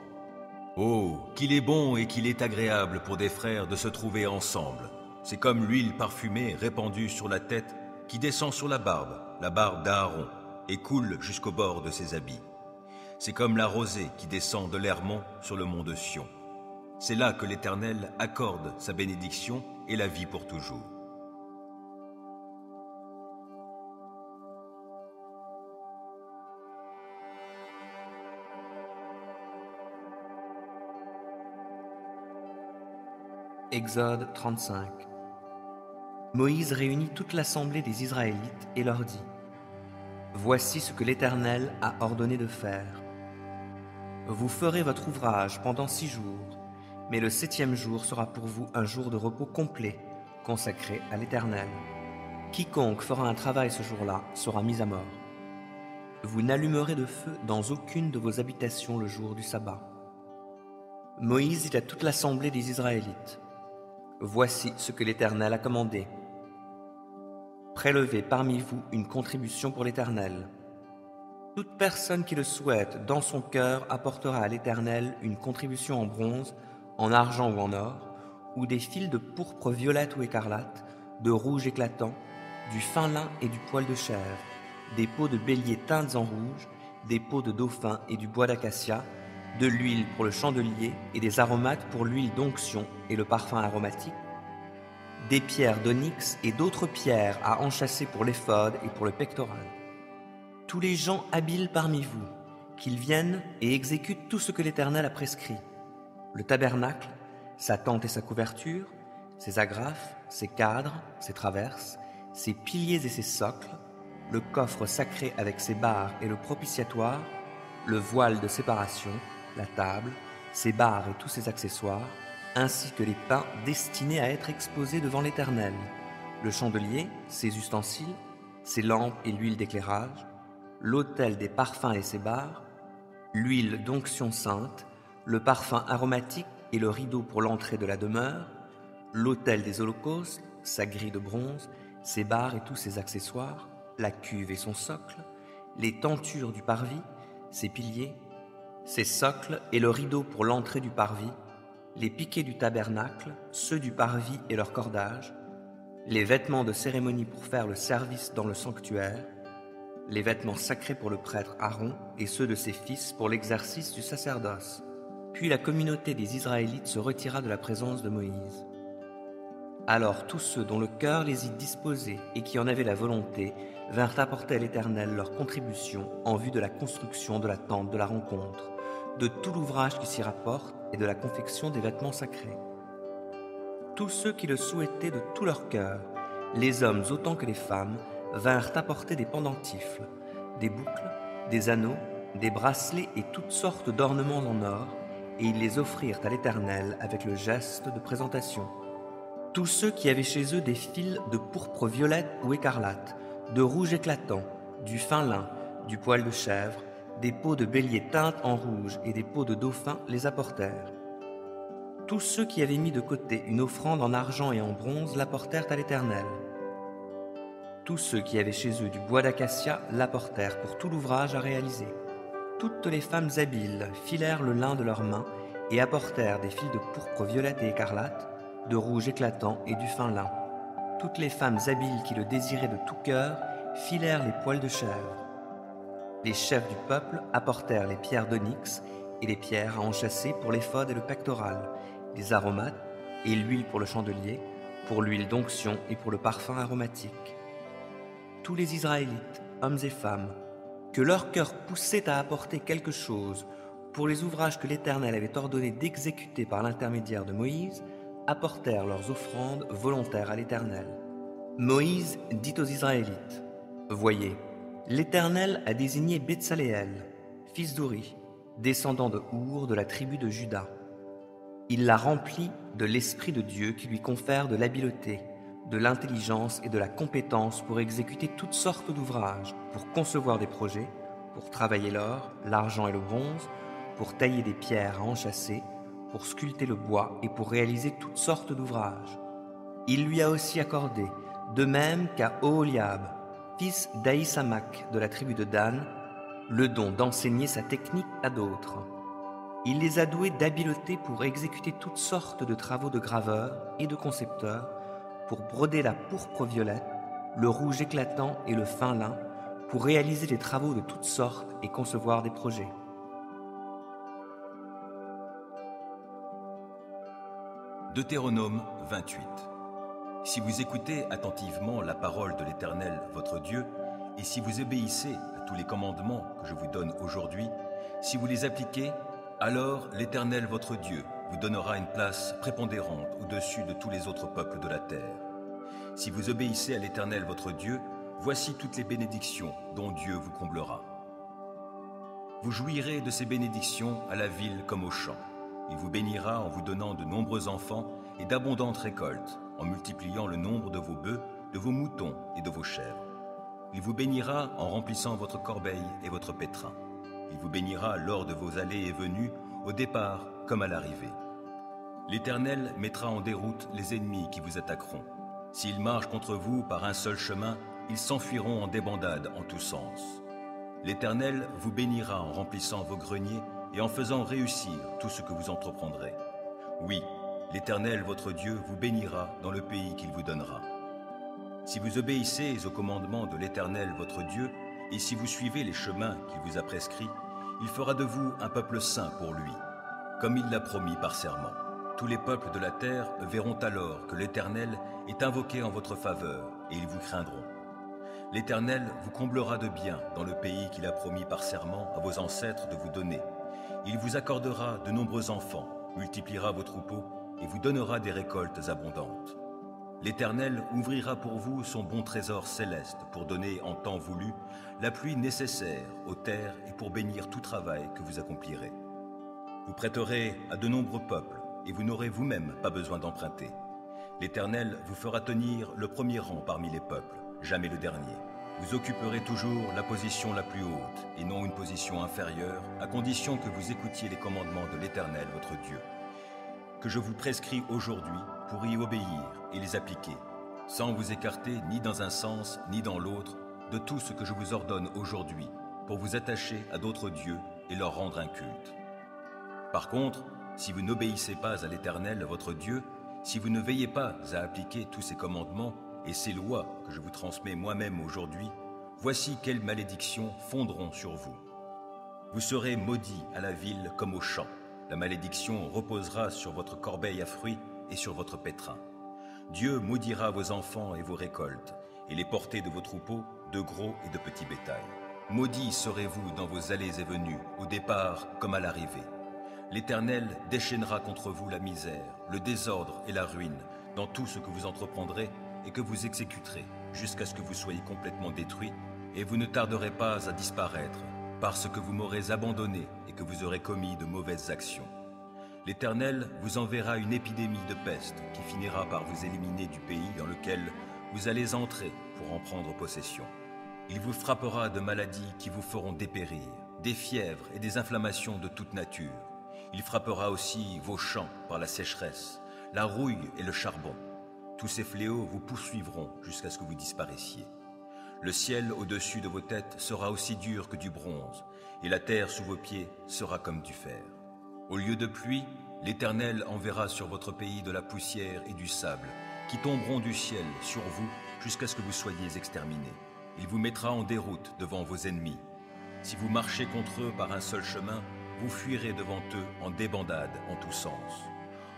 Oh, qu'il est bon et qu'il est agréable pour des frères de se trouver ensemble. C'est comme l'huile parfumée répandue sur la tête qui descend sur la barbe, la barbe d'Aaron et coule jusqu'au bord de ses habits. C'est comme la rosée qui descend de l'Hermont sur le mont de Sion. C'est là que l'Éternel accorde sa bénédiction et la vie pour toujours. Exode 35 Moïse réunit toute l'assemblée des Israélites et leur dit Voici ce que l'Éternel a ordonné de faire. Vous ferez votre ouvrage pendant six jours, mais le septième jour sera pour vous un jour de repos complet, consacré à l'Éternel. Quiconque fera un travail ce jour-là sera mis à mort. Vous n'allumerez de feu dans aucune de vos habitations le jour du sabbat. Moïse dit à toute l'assemblée des Israélites, Voici ce que l'Éternel a commandé prélevez parmi vous une contribution pour l'Éternel. Toute personne qui le souhaite dans son cœur apportera à l'Éternel une contribution en bronze, en argent ou en or, ou des fils de pourpre violette ou écarlate, de rouge éclatant, du fin lin et du poil de chèvre, des peaux de bélier teintes en rouge, des peaux de dauphin et du bois d'acacia, de l'huile pour le chandelier et des aromates pour l'huile d'onction et le parfum aromatique, des pierres d'onyx et d'autres pierres à enchâsser pour l'éphod et pour le pectoral. Tous les gens habiles parmi vous, qu'ils viennent et exécutent tout ce que l'Éternel a prescrit. Le tabernacle, sa tente et sa couverture, ses agrafes, ses cadres, ses traverses, ses piliers et ses socles, le coffre sacré avec ses barres et le propitiatoire, le voile de séparation, la table, ses barres et tous ses accessoires, ainsi que les pains destinés à être exposés devant l'Éternel, le chandelier, ses ustensiles, ses lampes et l'huile d'éclairage, l'autel des parfums et ses barres, l'huile d'onction sainte, le parfum aromatique et le rideau pour l'entrée de la demeure, l'autel des holocaustes, sa grille de bronze, ses barres et tous ses accessoires, la cuve et son socle, les tentures du parvis, ses piliers, ses socles et le rideau pour l'entrée du parvis, les piquets du tabernacle, ceux du parvis et leurs cordages, les vêtements de cérémonie pour faire le service dans le sanctuaire, les vêtements sacrés pour le prêtre Aaron et ceux de ses fils pour l'exercice du sacerdoce. Puis la communauté des Israélites se retira de la présence de Moïse. Alors tous ceux dont le cœur les y disposait et qui en avaient la volonté vinrent apporter à l'Éternel leur contribution en vue de la construction de la tente de la rencontre, de tout l'ouvrage qui s'y rapporte et de la confection des vêtements sacrés. Tous ceux qui le souhaitaient de tout leur cœur, les hommes autant que les femmes, vinrent apporter des pendentifs, des boucles, des anneaux, des bracelets et toutes sortes d'ornements en or, et ils les offrirent à l'Éternel avec le geste de présentation. Tous ceux qui avaient chez eux des fils de pourpre violette ou écarlate, de rouge éclatant, du fin lin, du poil de chèvre, des peaux de bélier teintes en rouge et des peaux de dauphin les apportèrent. Tous ceux qui avaient mis de côté une offrande en argent et en bronze l'apportèrent à l'Éternel. Tous ceux qui avaient chez eux du bois d'acacia l'apportèrent pour tout l'ouvrage à réaliser. Toutes les femmes habiles filèrent le lin de leurs mains et apportèrent des fils de pourpre violette et écarlate, de rouge éclatant et du fin lin. Toutes les femmes habiles qui le désiraient de tout cœur filèrent les poils de chèvre. Les chefs du peuple apportèrent les pierres d'onyx et les pierres à enchâsser pour l'éphod et le pectoral, les aromates et l'huile pour le chandelier, pour l'huile d'onction et pour le parfum aromatique. Tous les Israélites, hommes et femmes, que leur cœur poussait à apporter quelque chose pour les ouvrages que l'Éternel avait ordonné d'exécuter par l'intermédiaire de Moïse, apportèrent leurs offrandes volontaires à l'Éternel. Moïse dit aux Israélites, Voyez, l'Éternel a désigné Betsaléel, fils d'Uri, descendant de Our de la tribu de Juda. Il l'a rempli de l'Esprit de Dieu qui lui confère de l'habileté, de l'intelligence et de la compétence pour exécuter toutes sortes d'ouvrages, pour concevoir des projets, pour travailler l'or, l'argent et le bronze, pour tailler des pierres à enchâsser, pour sculpter le bois et pour réaliser toutes sortes d'ouvrages. Il lui a aussi accordé, de même qu'à Oholiab, fils d'Aïsamak de la tribu de Dan, le don d'enseigner sa technique à d'autres. Il les a doués d'habileté pour exécuter toutes sortes de travaux de graveurs et de concepteurs, pour broder la pourpre violette, le rouge éclatant et le fin lin, pour réaliser des travaux de toutes sortes et concevoir des projets. Deutéronome 28. Si vous écoutez attentivement la parole de l'Éternel, votre Dieu, et si vous obéissez à tous les commandements que je vous donne aujourd'hui, si vous les appliquez, alors l'Éternel, votre Dieu, vous donnera une place prépondérante au-dessus de tous les autres peuples de la terre. Si vous obéissez à l'Éternel, votre Dieu, voici toutes les bénédictions dont Dieu vous comblera. Vous jouirez de ces bénédictions à la ville comme au champ. Il vous bénira en vous donnant de nombreux enfants et d'abondantes récoltes, en multipliant le nombre de vos bœufs, de vos moutons et de vos chèvres. Il vous bénira en remplissant votre corbeille et votre pétrin. Il vous bénira lors de vos allées et venues, au départ comme à l'arrivée. L'Éternel mettra en déroute les ennemis qui vous attaqueront. S'ils marchent contre vous par un seul chemin, ils s'enfuiront en débandade en tous sens. L'Éternel vous bénira en remplissant vos greniers et en faisant réussir tout ce que vous entreprendrez. Oui, l'Éternel votre Dieu vous bénira dans le pays qu'il vous donnera. Si vous obéissez aux commandements de l'Éternel votre Dieu, et si vous suivez les chemins qu'il vous a prescrits, il fera de vous un peuple saint pour lui, comme il l'a promis par serment. Tous les peuples de la terre verront alors que l'Éternel est invoqué en votre faveur, et ils vous craindront. L'Éternel vous comblera de bien dans le pays qu'il a promis par serment à vos ancêtres de vous donner. Il vous accordera de nombreux enfants, multipliera vos troupeaux et vous donnera des récoltes abondantes. L'Éternel ouvrira pour vous son bon trésor céleste pour donner en temps voulu la pluie nécessaire aux terres et pour bénir tout travail que vous accomplirez. Vous prêterez à de nombreux peuples et vous n'aurez vous-même pas besoin d'emprunter. L'Éternel vous fera tenir le premier rang parmi les peuples, jamais le dernier. Vous occuperez toujours la position la plus haute et non une position inférieure, à condition que vous écoutiez les commandements de l'Éternel votre Dieu, que je vous prescris aujourd'hui pour y obéir et les appliquer, sans vous écarter ni dans un sens ni dans l'autre de tout ce que je vous ordonne aujourd'hui, pour vous attacher à d'autres dieux et leur rendre un culte. Par contre, si vous n'obéissez pas à l'Éternel votre Dieu, si vous ne veillez pas à appliquer tous ces commandements et ces lois que je vous transmets moi-même aujourd'hui, voici quelles malédictions fondront sur vous. Vous serez maudits à la ville comme au champ. La malédiction reposera sur votre corbeille à fruits et sur votre pétrin. Dieu maudira vos enfants et vos récoltes, et les portées de vos troupeaux, de gros et de petits bétails. Maudits serez-vous dans vos allées et venues, au départ comme à l'arrivée. L'Éternel déchaînera contre vous la misère, le désordre et la ruine dans tout ce que vous entreprendrez et que vous exécuterez, jusqu'à ce que vous soyez complètement détruits, et vous ne tarderez pas à disparaître, parce que vous m'aurez abandonné et que vous aurez commis de mauvaises actions. L'Éternel vous enverra une épidémie de peste qui finira par vous éliminer du pays dans lequel vous allez entrer pour en prendre possession. Il vous frappera de maladies qui vous feront dépérir, des fièvres et des inflammations de toute nature. Il frappera aussi vos champs par la sécheresse, la rouille et le charbon. Tous ces fléaux vous poursuivront jusqu'à ce que vous disparaissiez. Le ciel au-dessus de vos têtes sera aussi dur que du bronze, et la terre sous vos pieds sera comme du fer. Au lieu de pluie, l'Éternel enverra sur votre pays de la poussière et du sable, qui tomberont du ciel sur vous jusqu'à ce que vous soyez exterminés. Il vous mettra en déroute devant vos ennemis. Si vous marchez contre eux par un seul chemin, vous fuirez devant eux en débandade en tous sens.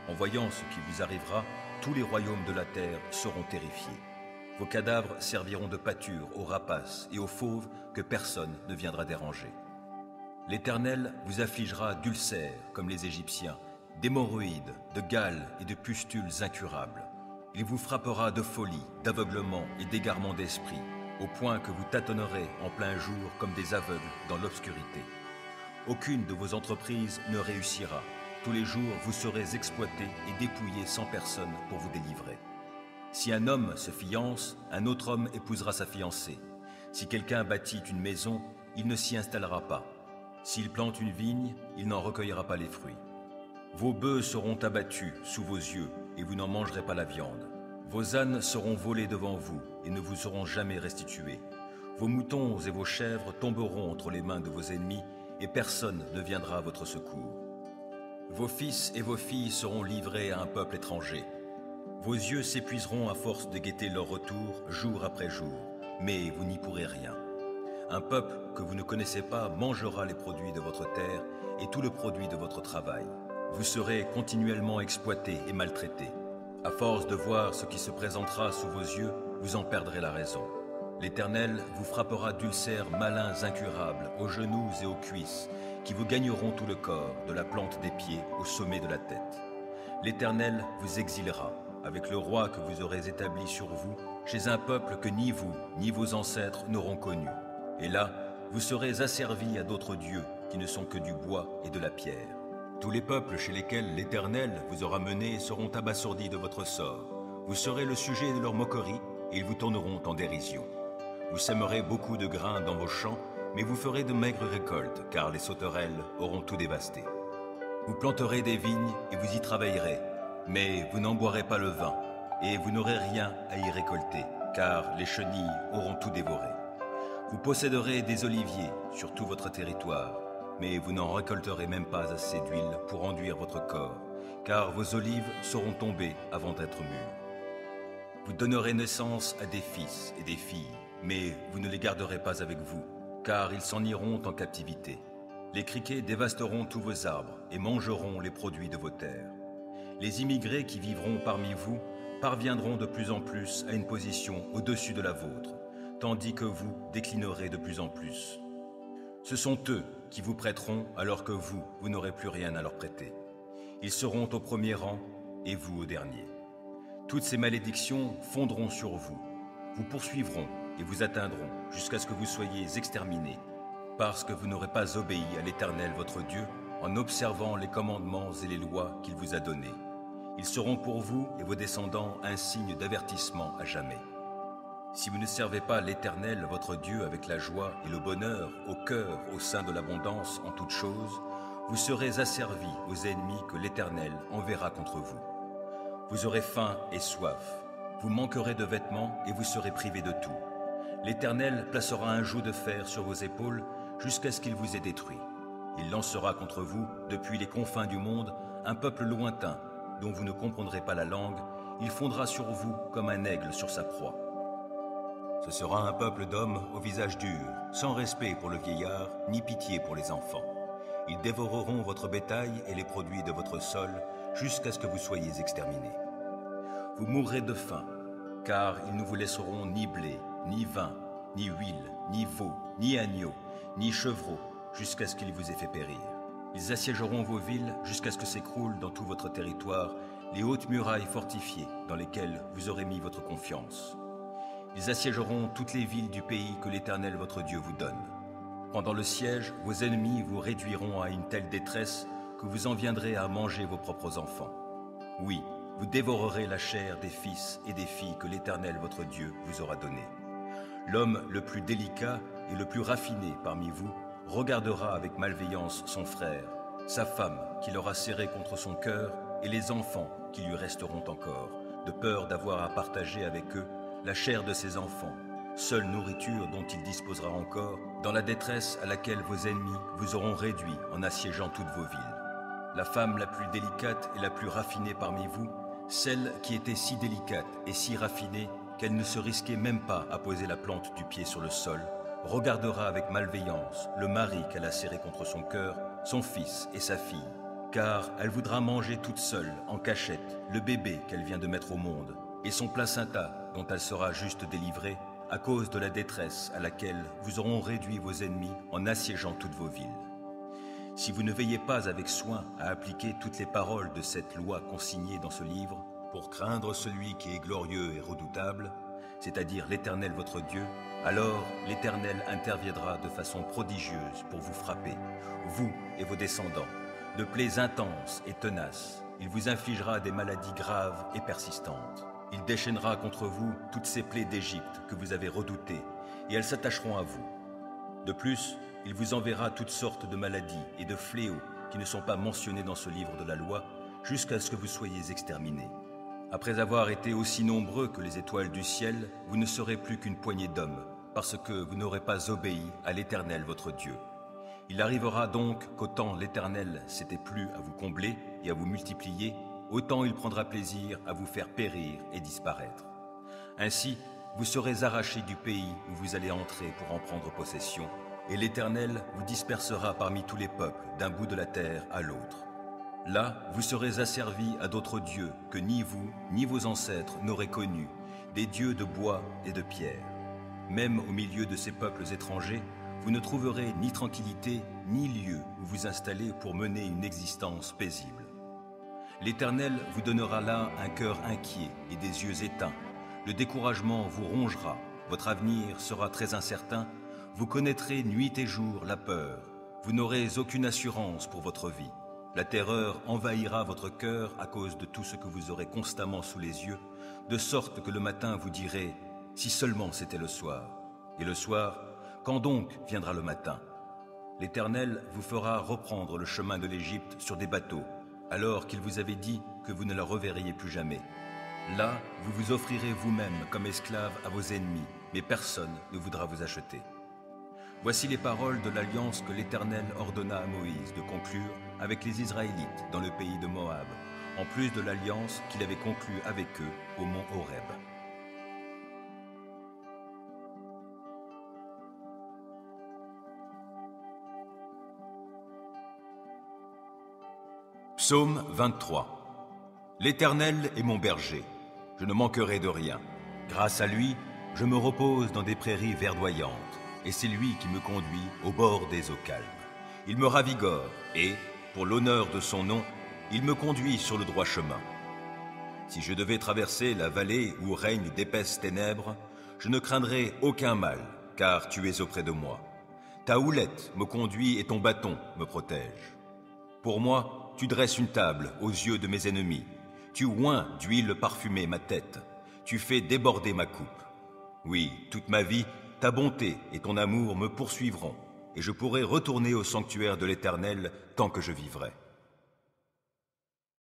En voyant ce qui vous arrivera, tous les royaumes de la terre seront terrifiés. Vos cadavres serviront de pâture aux rapaces et aux fauves que personne ne viendra déranger. L'Éternel vous affligera d'ulcères comme les Égyptiens, d'hémorroïdes, de gales et de pustules incurables. Il vous frappera de folie, d'aveuglement et d'égarement d'esprit, au point que vous tâtonnerez en plein jour comme des aveugles dans l'obscurité. Aucune de vos entreprises ne réussira. Tous les jours, vous serez exploités et dépouillés sans personne pour vous délivrer. Si un homme se fiance, un autre homme épousera sa fiancée. Si quelqu'un bâtit une maison, il ne s'y installera pas. S'il plante une vigne, il n'en recueillera pas les fruits. Vos bœufs seront abattus sous vos yeux, et vous n'en mangerez pas la viande. Vos ânes seront volés devant vous, et ne vous seront jamais restitués. Vos moutons et vos chèvres tomberont entre les mains de vos ennemis, et personne ne viendra à votre secours. Vos fils et vos filles seront livrés à un peuple étranger. Vos yeux s'épuiseront à force de guetter leur retour jour après jour, mais vous n'y pourrez rien. Un peuple que vous ne connaissez pas mangera les produits de votre terre et tout le produit de votre travail. Vous serez continuellement exploité et maltraité. À force de voir ce qui se présentera sous vos yeux, vous en perdrez la raison. L'Éternel vous frappera d'ulcères malins incurables aux genoux et aux cuisses, qui vous gagneront tout le corps, de la plante des pieds au sommet de la tête. L'Éternel vous exilera, avec le roi que vous aurez établi sur vous, chez un peuple que ni vous, ni vos ancêtres n'auront connu. Et là, vous serez asservis à d'autres dieux qui ne sont que du bois et de la pierre. Tous les peuples chez lesquels l'Éternel vous aura mené seront abasourdis de votre sort. Vous serez le sujet de leur moquerie et ils vous tourneront en dérision. Vous sèmerez beaucoup de grains dans vos champs, mais vous ferez de maigres récoltes, car les sauterelles auront tout dévasté. Vous planterez des vignes et vous y travaillerez, mais vous n'en boirez pas le vin, et vous n'aurez rien à y récolter, car les chenilles auront tout dévoré. Vous posséderez des oliviers sur tout votre territoire, mais vous n'en récolterez même pas assez d'huile pour enduire votre corps, car vos olives seront tombées avant d'être mûres. Vous donnerez naissance à des fils et des filles, mais vous ne les garderez pas avec vous, car ils s'en iront en captivité. Les criquets dévasteront tous vos arbres et mangeront les produits de vos terres. Les immigrés qui vivront parmi vous parviendront de plus en plus à une position au-dessus de la vôtre, tandis que vous déclinerez de plus en plus. Ce sont eux qui vous prêteront alors que vous, vous n'aurez plus rien à leur prêter. Ils seront au premier rang et vous au dernier. Toutes ces malédictions fondront sur vous, vous poursuivront et vous atteindront jusqu'à ce que vous soyez exterminés, parce que vous n'aurez pas obéi à l'Éternel votre Dieu en observant les commandements et les lois qu'il vous a donnés. Ils seront pour vous et vos descendants un signe d'avertissement à jamais. Si vous ne servez pas l'Éternel, votre Dieu, avec la joie et le bonheur, au cœur, au sein de l'abondance, en toutes choses, vous serez asservis aux ennemis que l'Éternel enverra contre vous. Vous aurez faim et soif, vous manquerez de vêtements et vous serez privés de tout. L'Éternel placera un joug de fer sur vos épaules jusqu'à ce qu'il vous ait détruit. Il lancera contre vous, depuis les confins du monde, un peuple lointain, dont vous ne comprendrez pas la langue, il fondra sur vous comme un aigle sur sa proie. Ce sera un peuple d'hommes au visage dur, sans respect pour le vieillard, ni pitié pour les enfants. Ils dévoreront votre bétail et les produits de votre sol jusqu'à ce que vous soyez exterminés. Vous mourrez de faim, car ils ne vous laisseront ni blé, ni vin, ni huile, ni veau, ni agneau, ni chevreau, jusqu'à ce qu'ils vous aient fait périr. Ils assiégeront vos villes jusqu'à ce que s'écroulent dans tout votre territoire les hautes murailles fortifiées dans lesquelles vous aurez mis votre confiance. Ils assiégeront toutes les villes du pays que l'Éternel votre Dieu vous donne. Pendant le siège, vos ennemis vous réduiront à une telle détresse que vous en viendrez à manger vos propres enfants. Oui, vous dévorerez la chair des fils et des filles que l'Éternel votre Dieu vous aura donnés. L'homme le plus délicat et le plus raffiné parmi vous regardera avec malveillance son frère, sa femme qu'il aura serré contre son cœur et les enfants qui lui resteront encore, de peur d'avoir à partager avec eux la chair de ses enfants, seule nourriture dont il disposera encore, dans la détresse à laquelle vos ennemis vous auront réduit en assiégeant toutes vos villes. La femme la plus délicate et la plus raffinée parmi vous, celle qui était si délicate et si raffinée qu'elle ne se risquait même pas à poser la plante du pied sur le sol, regardera avec malveillance le mari qu'elle a serré contre son cœur, son fils et sa fille, car elle voudra manger toute seule, en cachette, le bébé qu'elle vient de mettre au monde, et son placenta dont elle sera juste délivrée, à cause de la détresse à laquelle vous auront réduit vos ennemis en assiégeant toutes vos villes. Si vous ne veillez pas avec soin à appliquer toutes les paroles de cette loi consignée dans ce livre, pour craindre celui qui est glorieux et redoutable, c'est-à-dire l'Éternel votre Dieu, alors l'Éternel interviendra de façon prodigieuse pour vous frapper, vous et vos descendants, de plaies intenses et tenaces. Il vous infligera des maladies graves et persistantes. Il déchaînera contre vous toutes ces plaies d'Égypte que vous avez redoutées, et elles s'attacheront à vous. De plus, il vous enverra toutes sortes de maladies et de fléaux qui ne sont pas mentionnés dans ce livre de la loi, jusqu'à ce que vous soyez exterminés. Après avoir été aussi nombreux que les étoiles du ciel, vous ne serez plus qu'une poignée d'hommes, parce que vous n'aurez pas obéi à l'Éternel votre Dieu. Il arrivera donc qu'autant l'Éternel s'était plu à vous combler et à vous multiplier, autant il prendra plaisir à vous faire périr et disparaître. Ainsi, vous serez arrachés du pays où vous allez entrer pour en prendre possession, et l'Éternel vous dispersera parmi tous les peuples d'un bout de la terre à l'autre. Là, vous serez asservis à d'autres dieux que ni vous, ni vos ancêtres n'auraient connus, des dieux de bois et de pierre. Même au milieu de ces peuples étrangers, vous ne trouverez ni tranquillité, ni lieu où vous installer pour mener une existence paisible. L'Éternel vous donnera là un cœur inquiet et des yeux éteints. Le découragement vous rongera, votre avenir sera très incertain, vous connaîtrez nuit et jour la peur, vous n'aurez aucune assurance pour votre vie. La terreur envahira votre cœur à cause de tout ce que vous aurez constamment sous les yeux, de sorte que le matin vous direz, si seulement c'était le soir. Et le soir, quand donc viendra le matin? L'Éternel vous fera reprendre le chemin de l'Égypte sur des bateaux, alors qu'il vous avait dit que vous ne la reverriez plus jamais. Là, vous vous offrirez vous-même comme esclave à vos ennemis, mais personne ne voudra vous acheter. Voici les paroles de l'alliance que l'Éternel ordonna à Moïse de conclure avec les Israélites dans le pays de Moab, en plus de l'alliance qu'il avait conclue avec eux au mont Horeb. Psaume 23 L'Éternel est mon berger, je ne manquerai de rien. Grâce à lui, je me repose dans des prairies verdoyantes, et c'est lui qui me conduit au bord des eaux calmes. Il me ravigore, et, pour l'honneur de son nom, il me conduit sur le droit chemin. Si je devais traverser la vallée où règnent d'épaisses ténèbres, je ne craindrais aucun mal, car tu es auprès de moi. Ta houlette me conduit et ton bâton me protège. Pour moi, tu dresses une table aux yeux de mes ennemis. Tu oins d'huile parfumée ma tête. Tu fais déborder ma coupe. Oui, toute ma vie, ta bonté et ton amour me poursuivront et je pourrai retourner au sanctuaire de l'Éternel tant que je vivrai.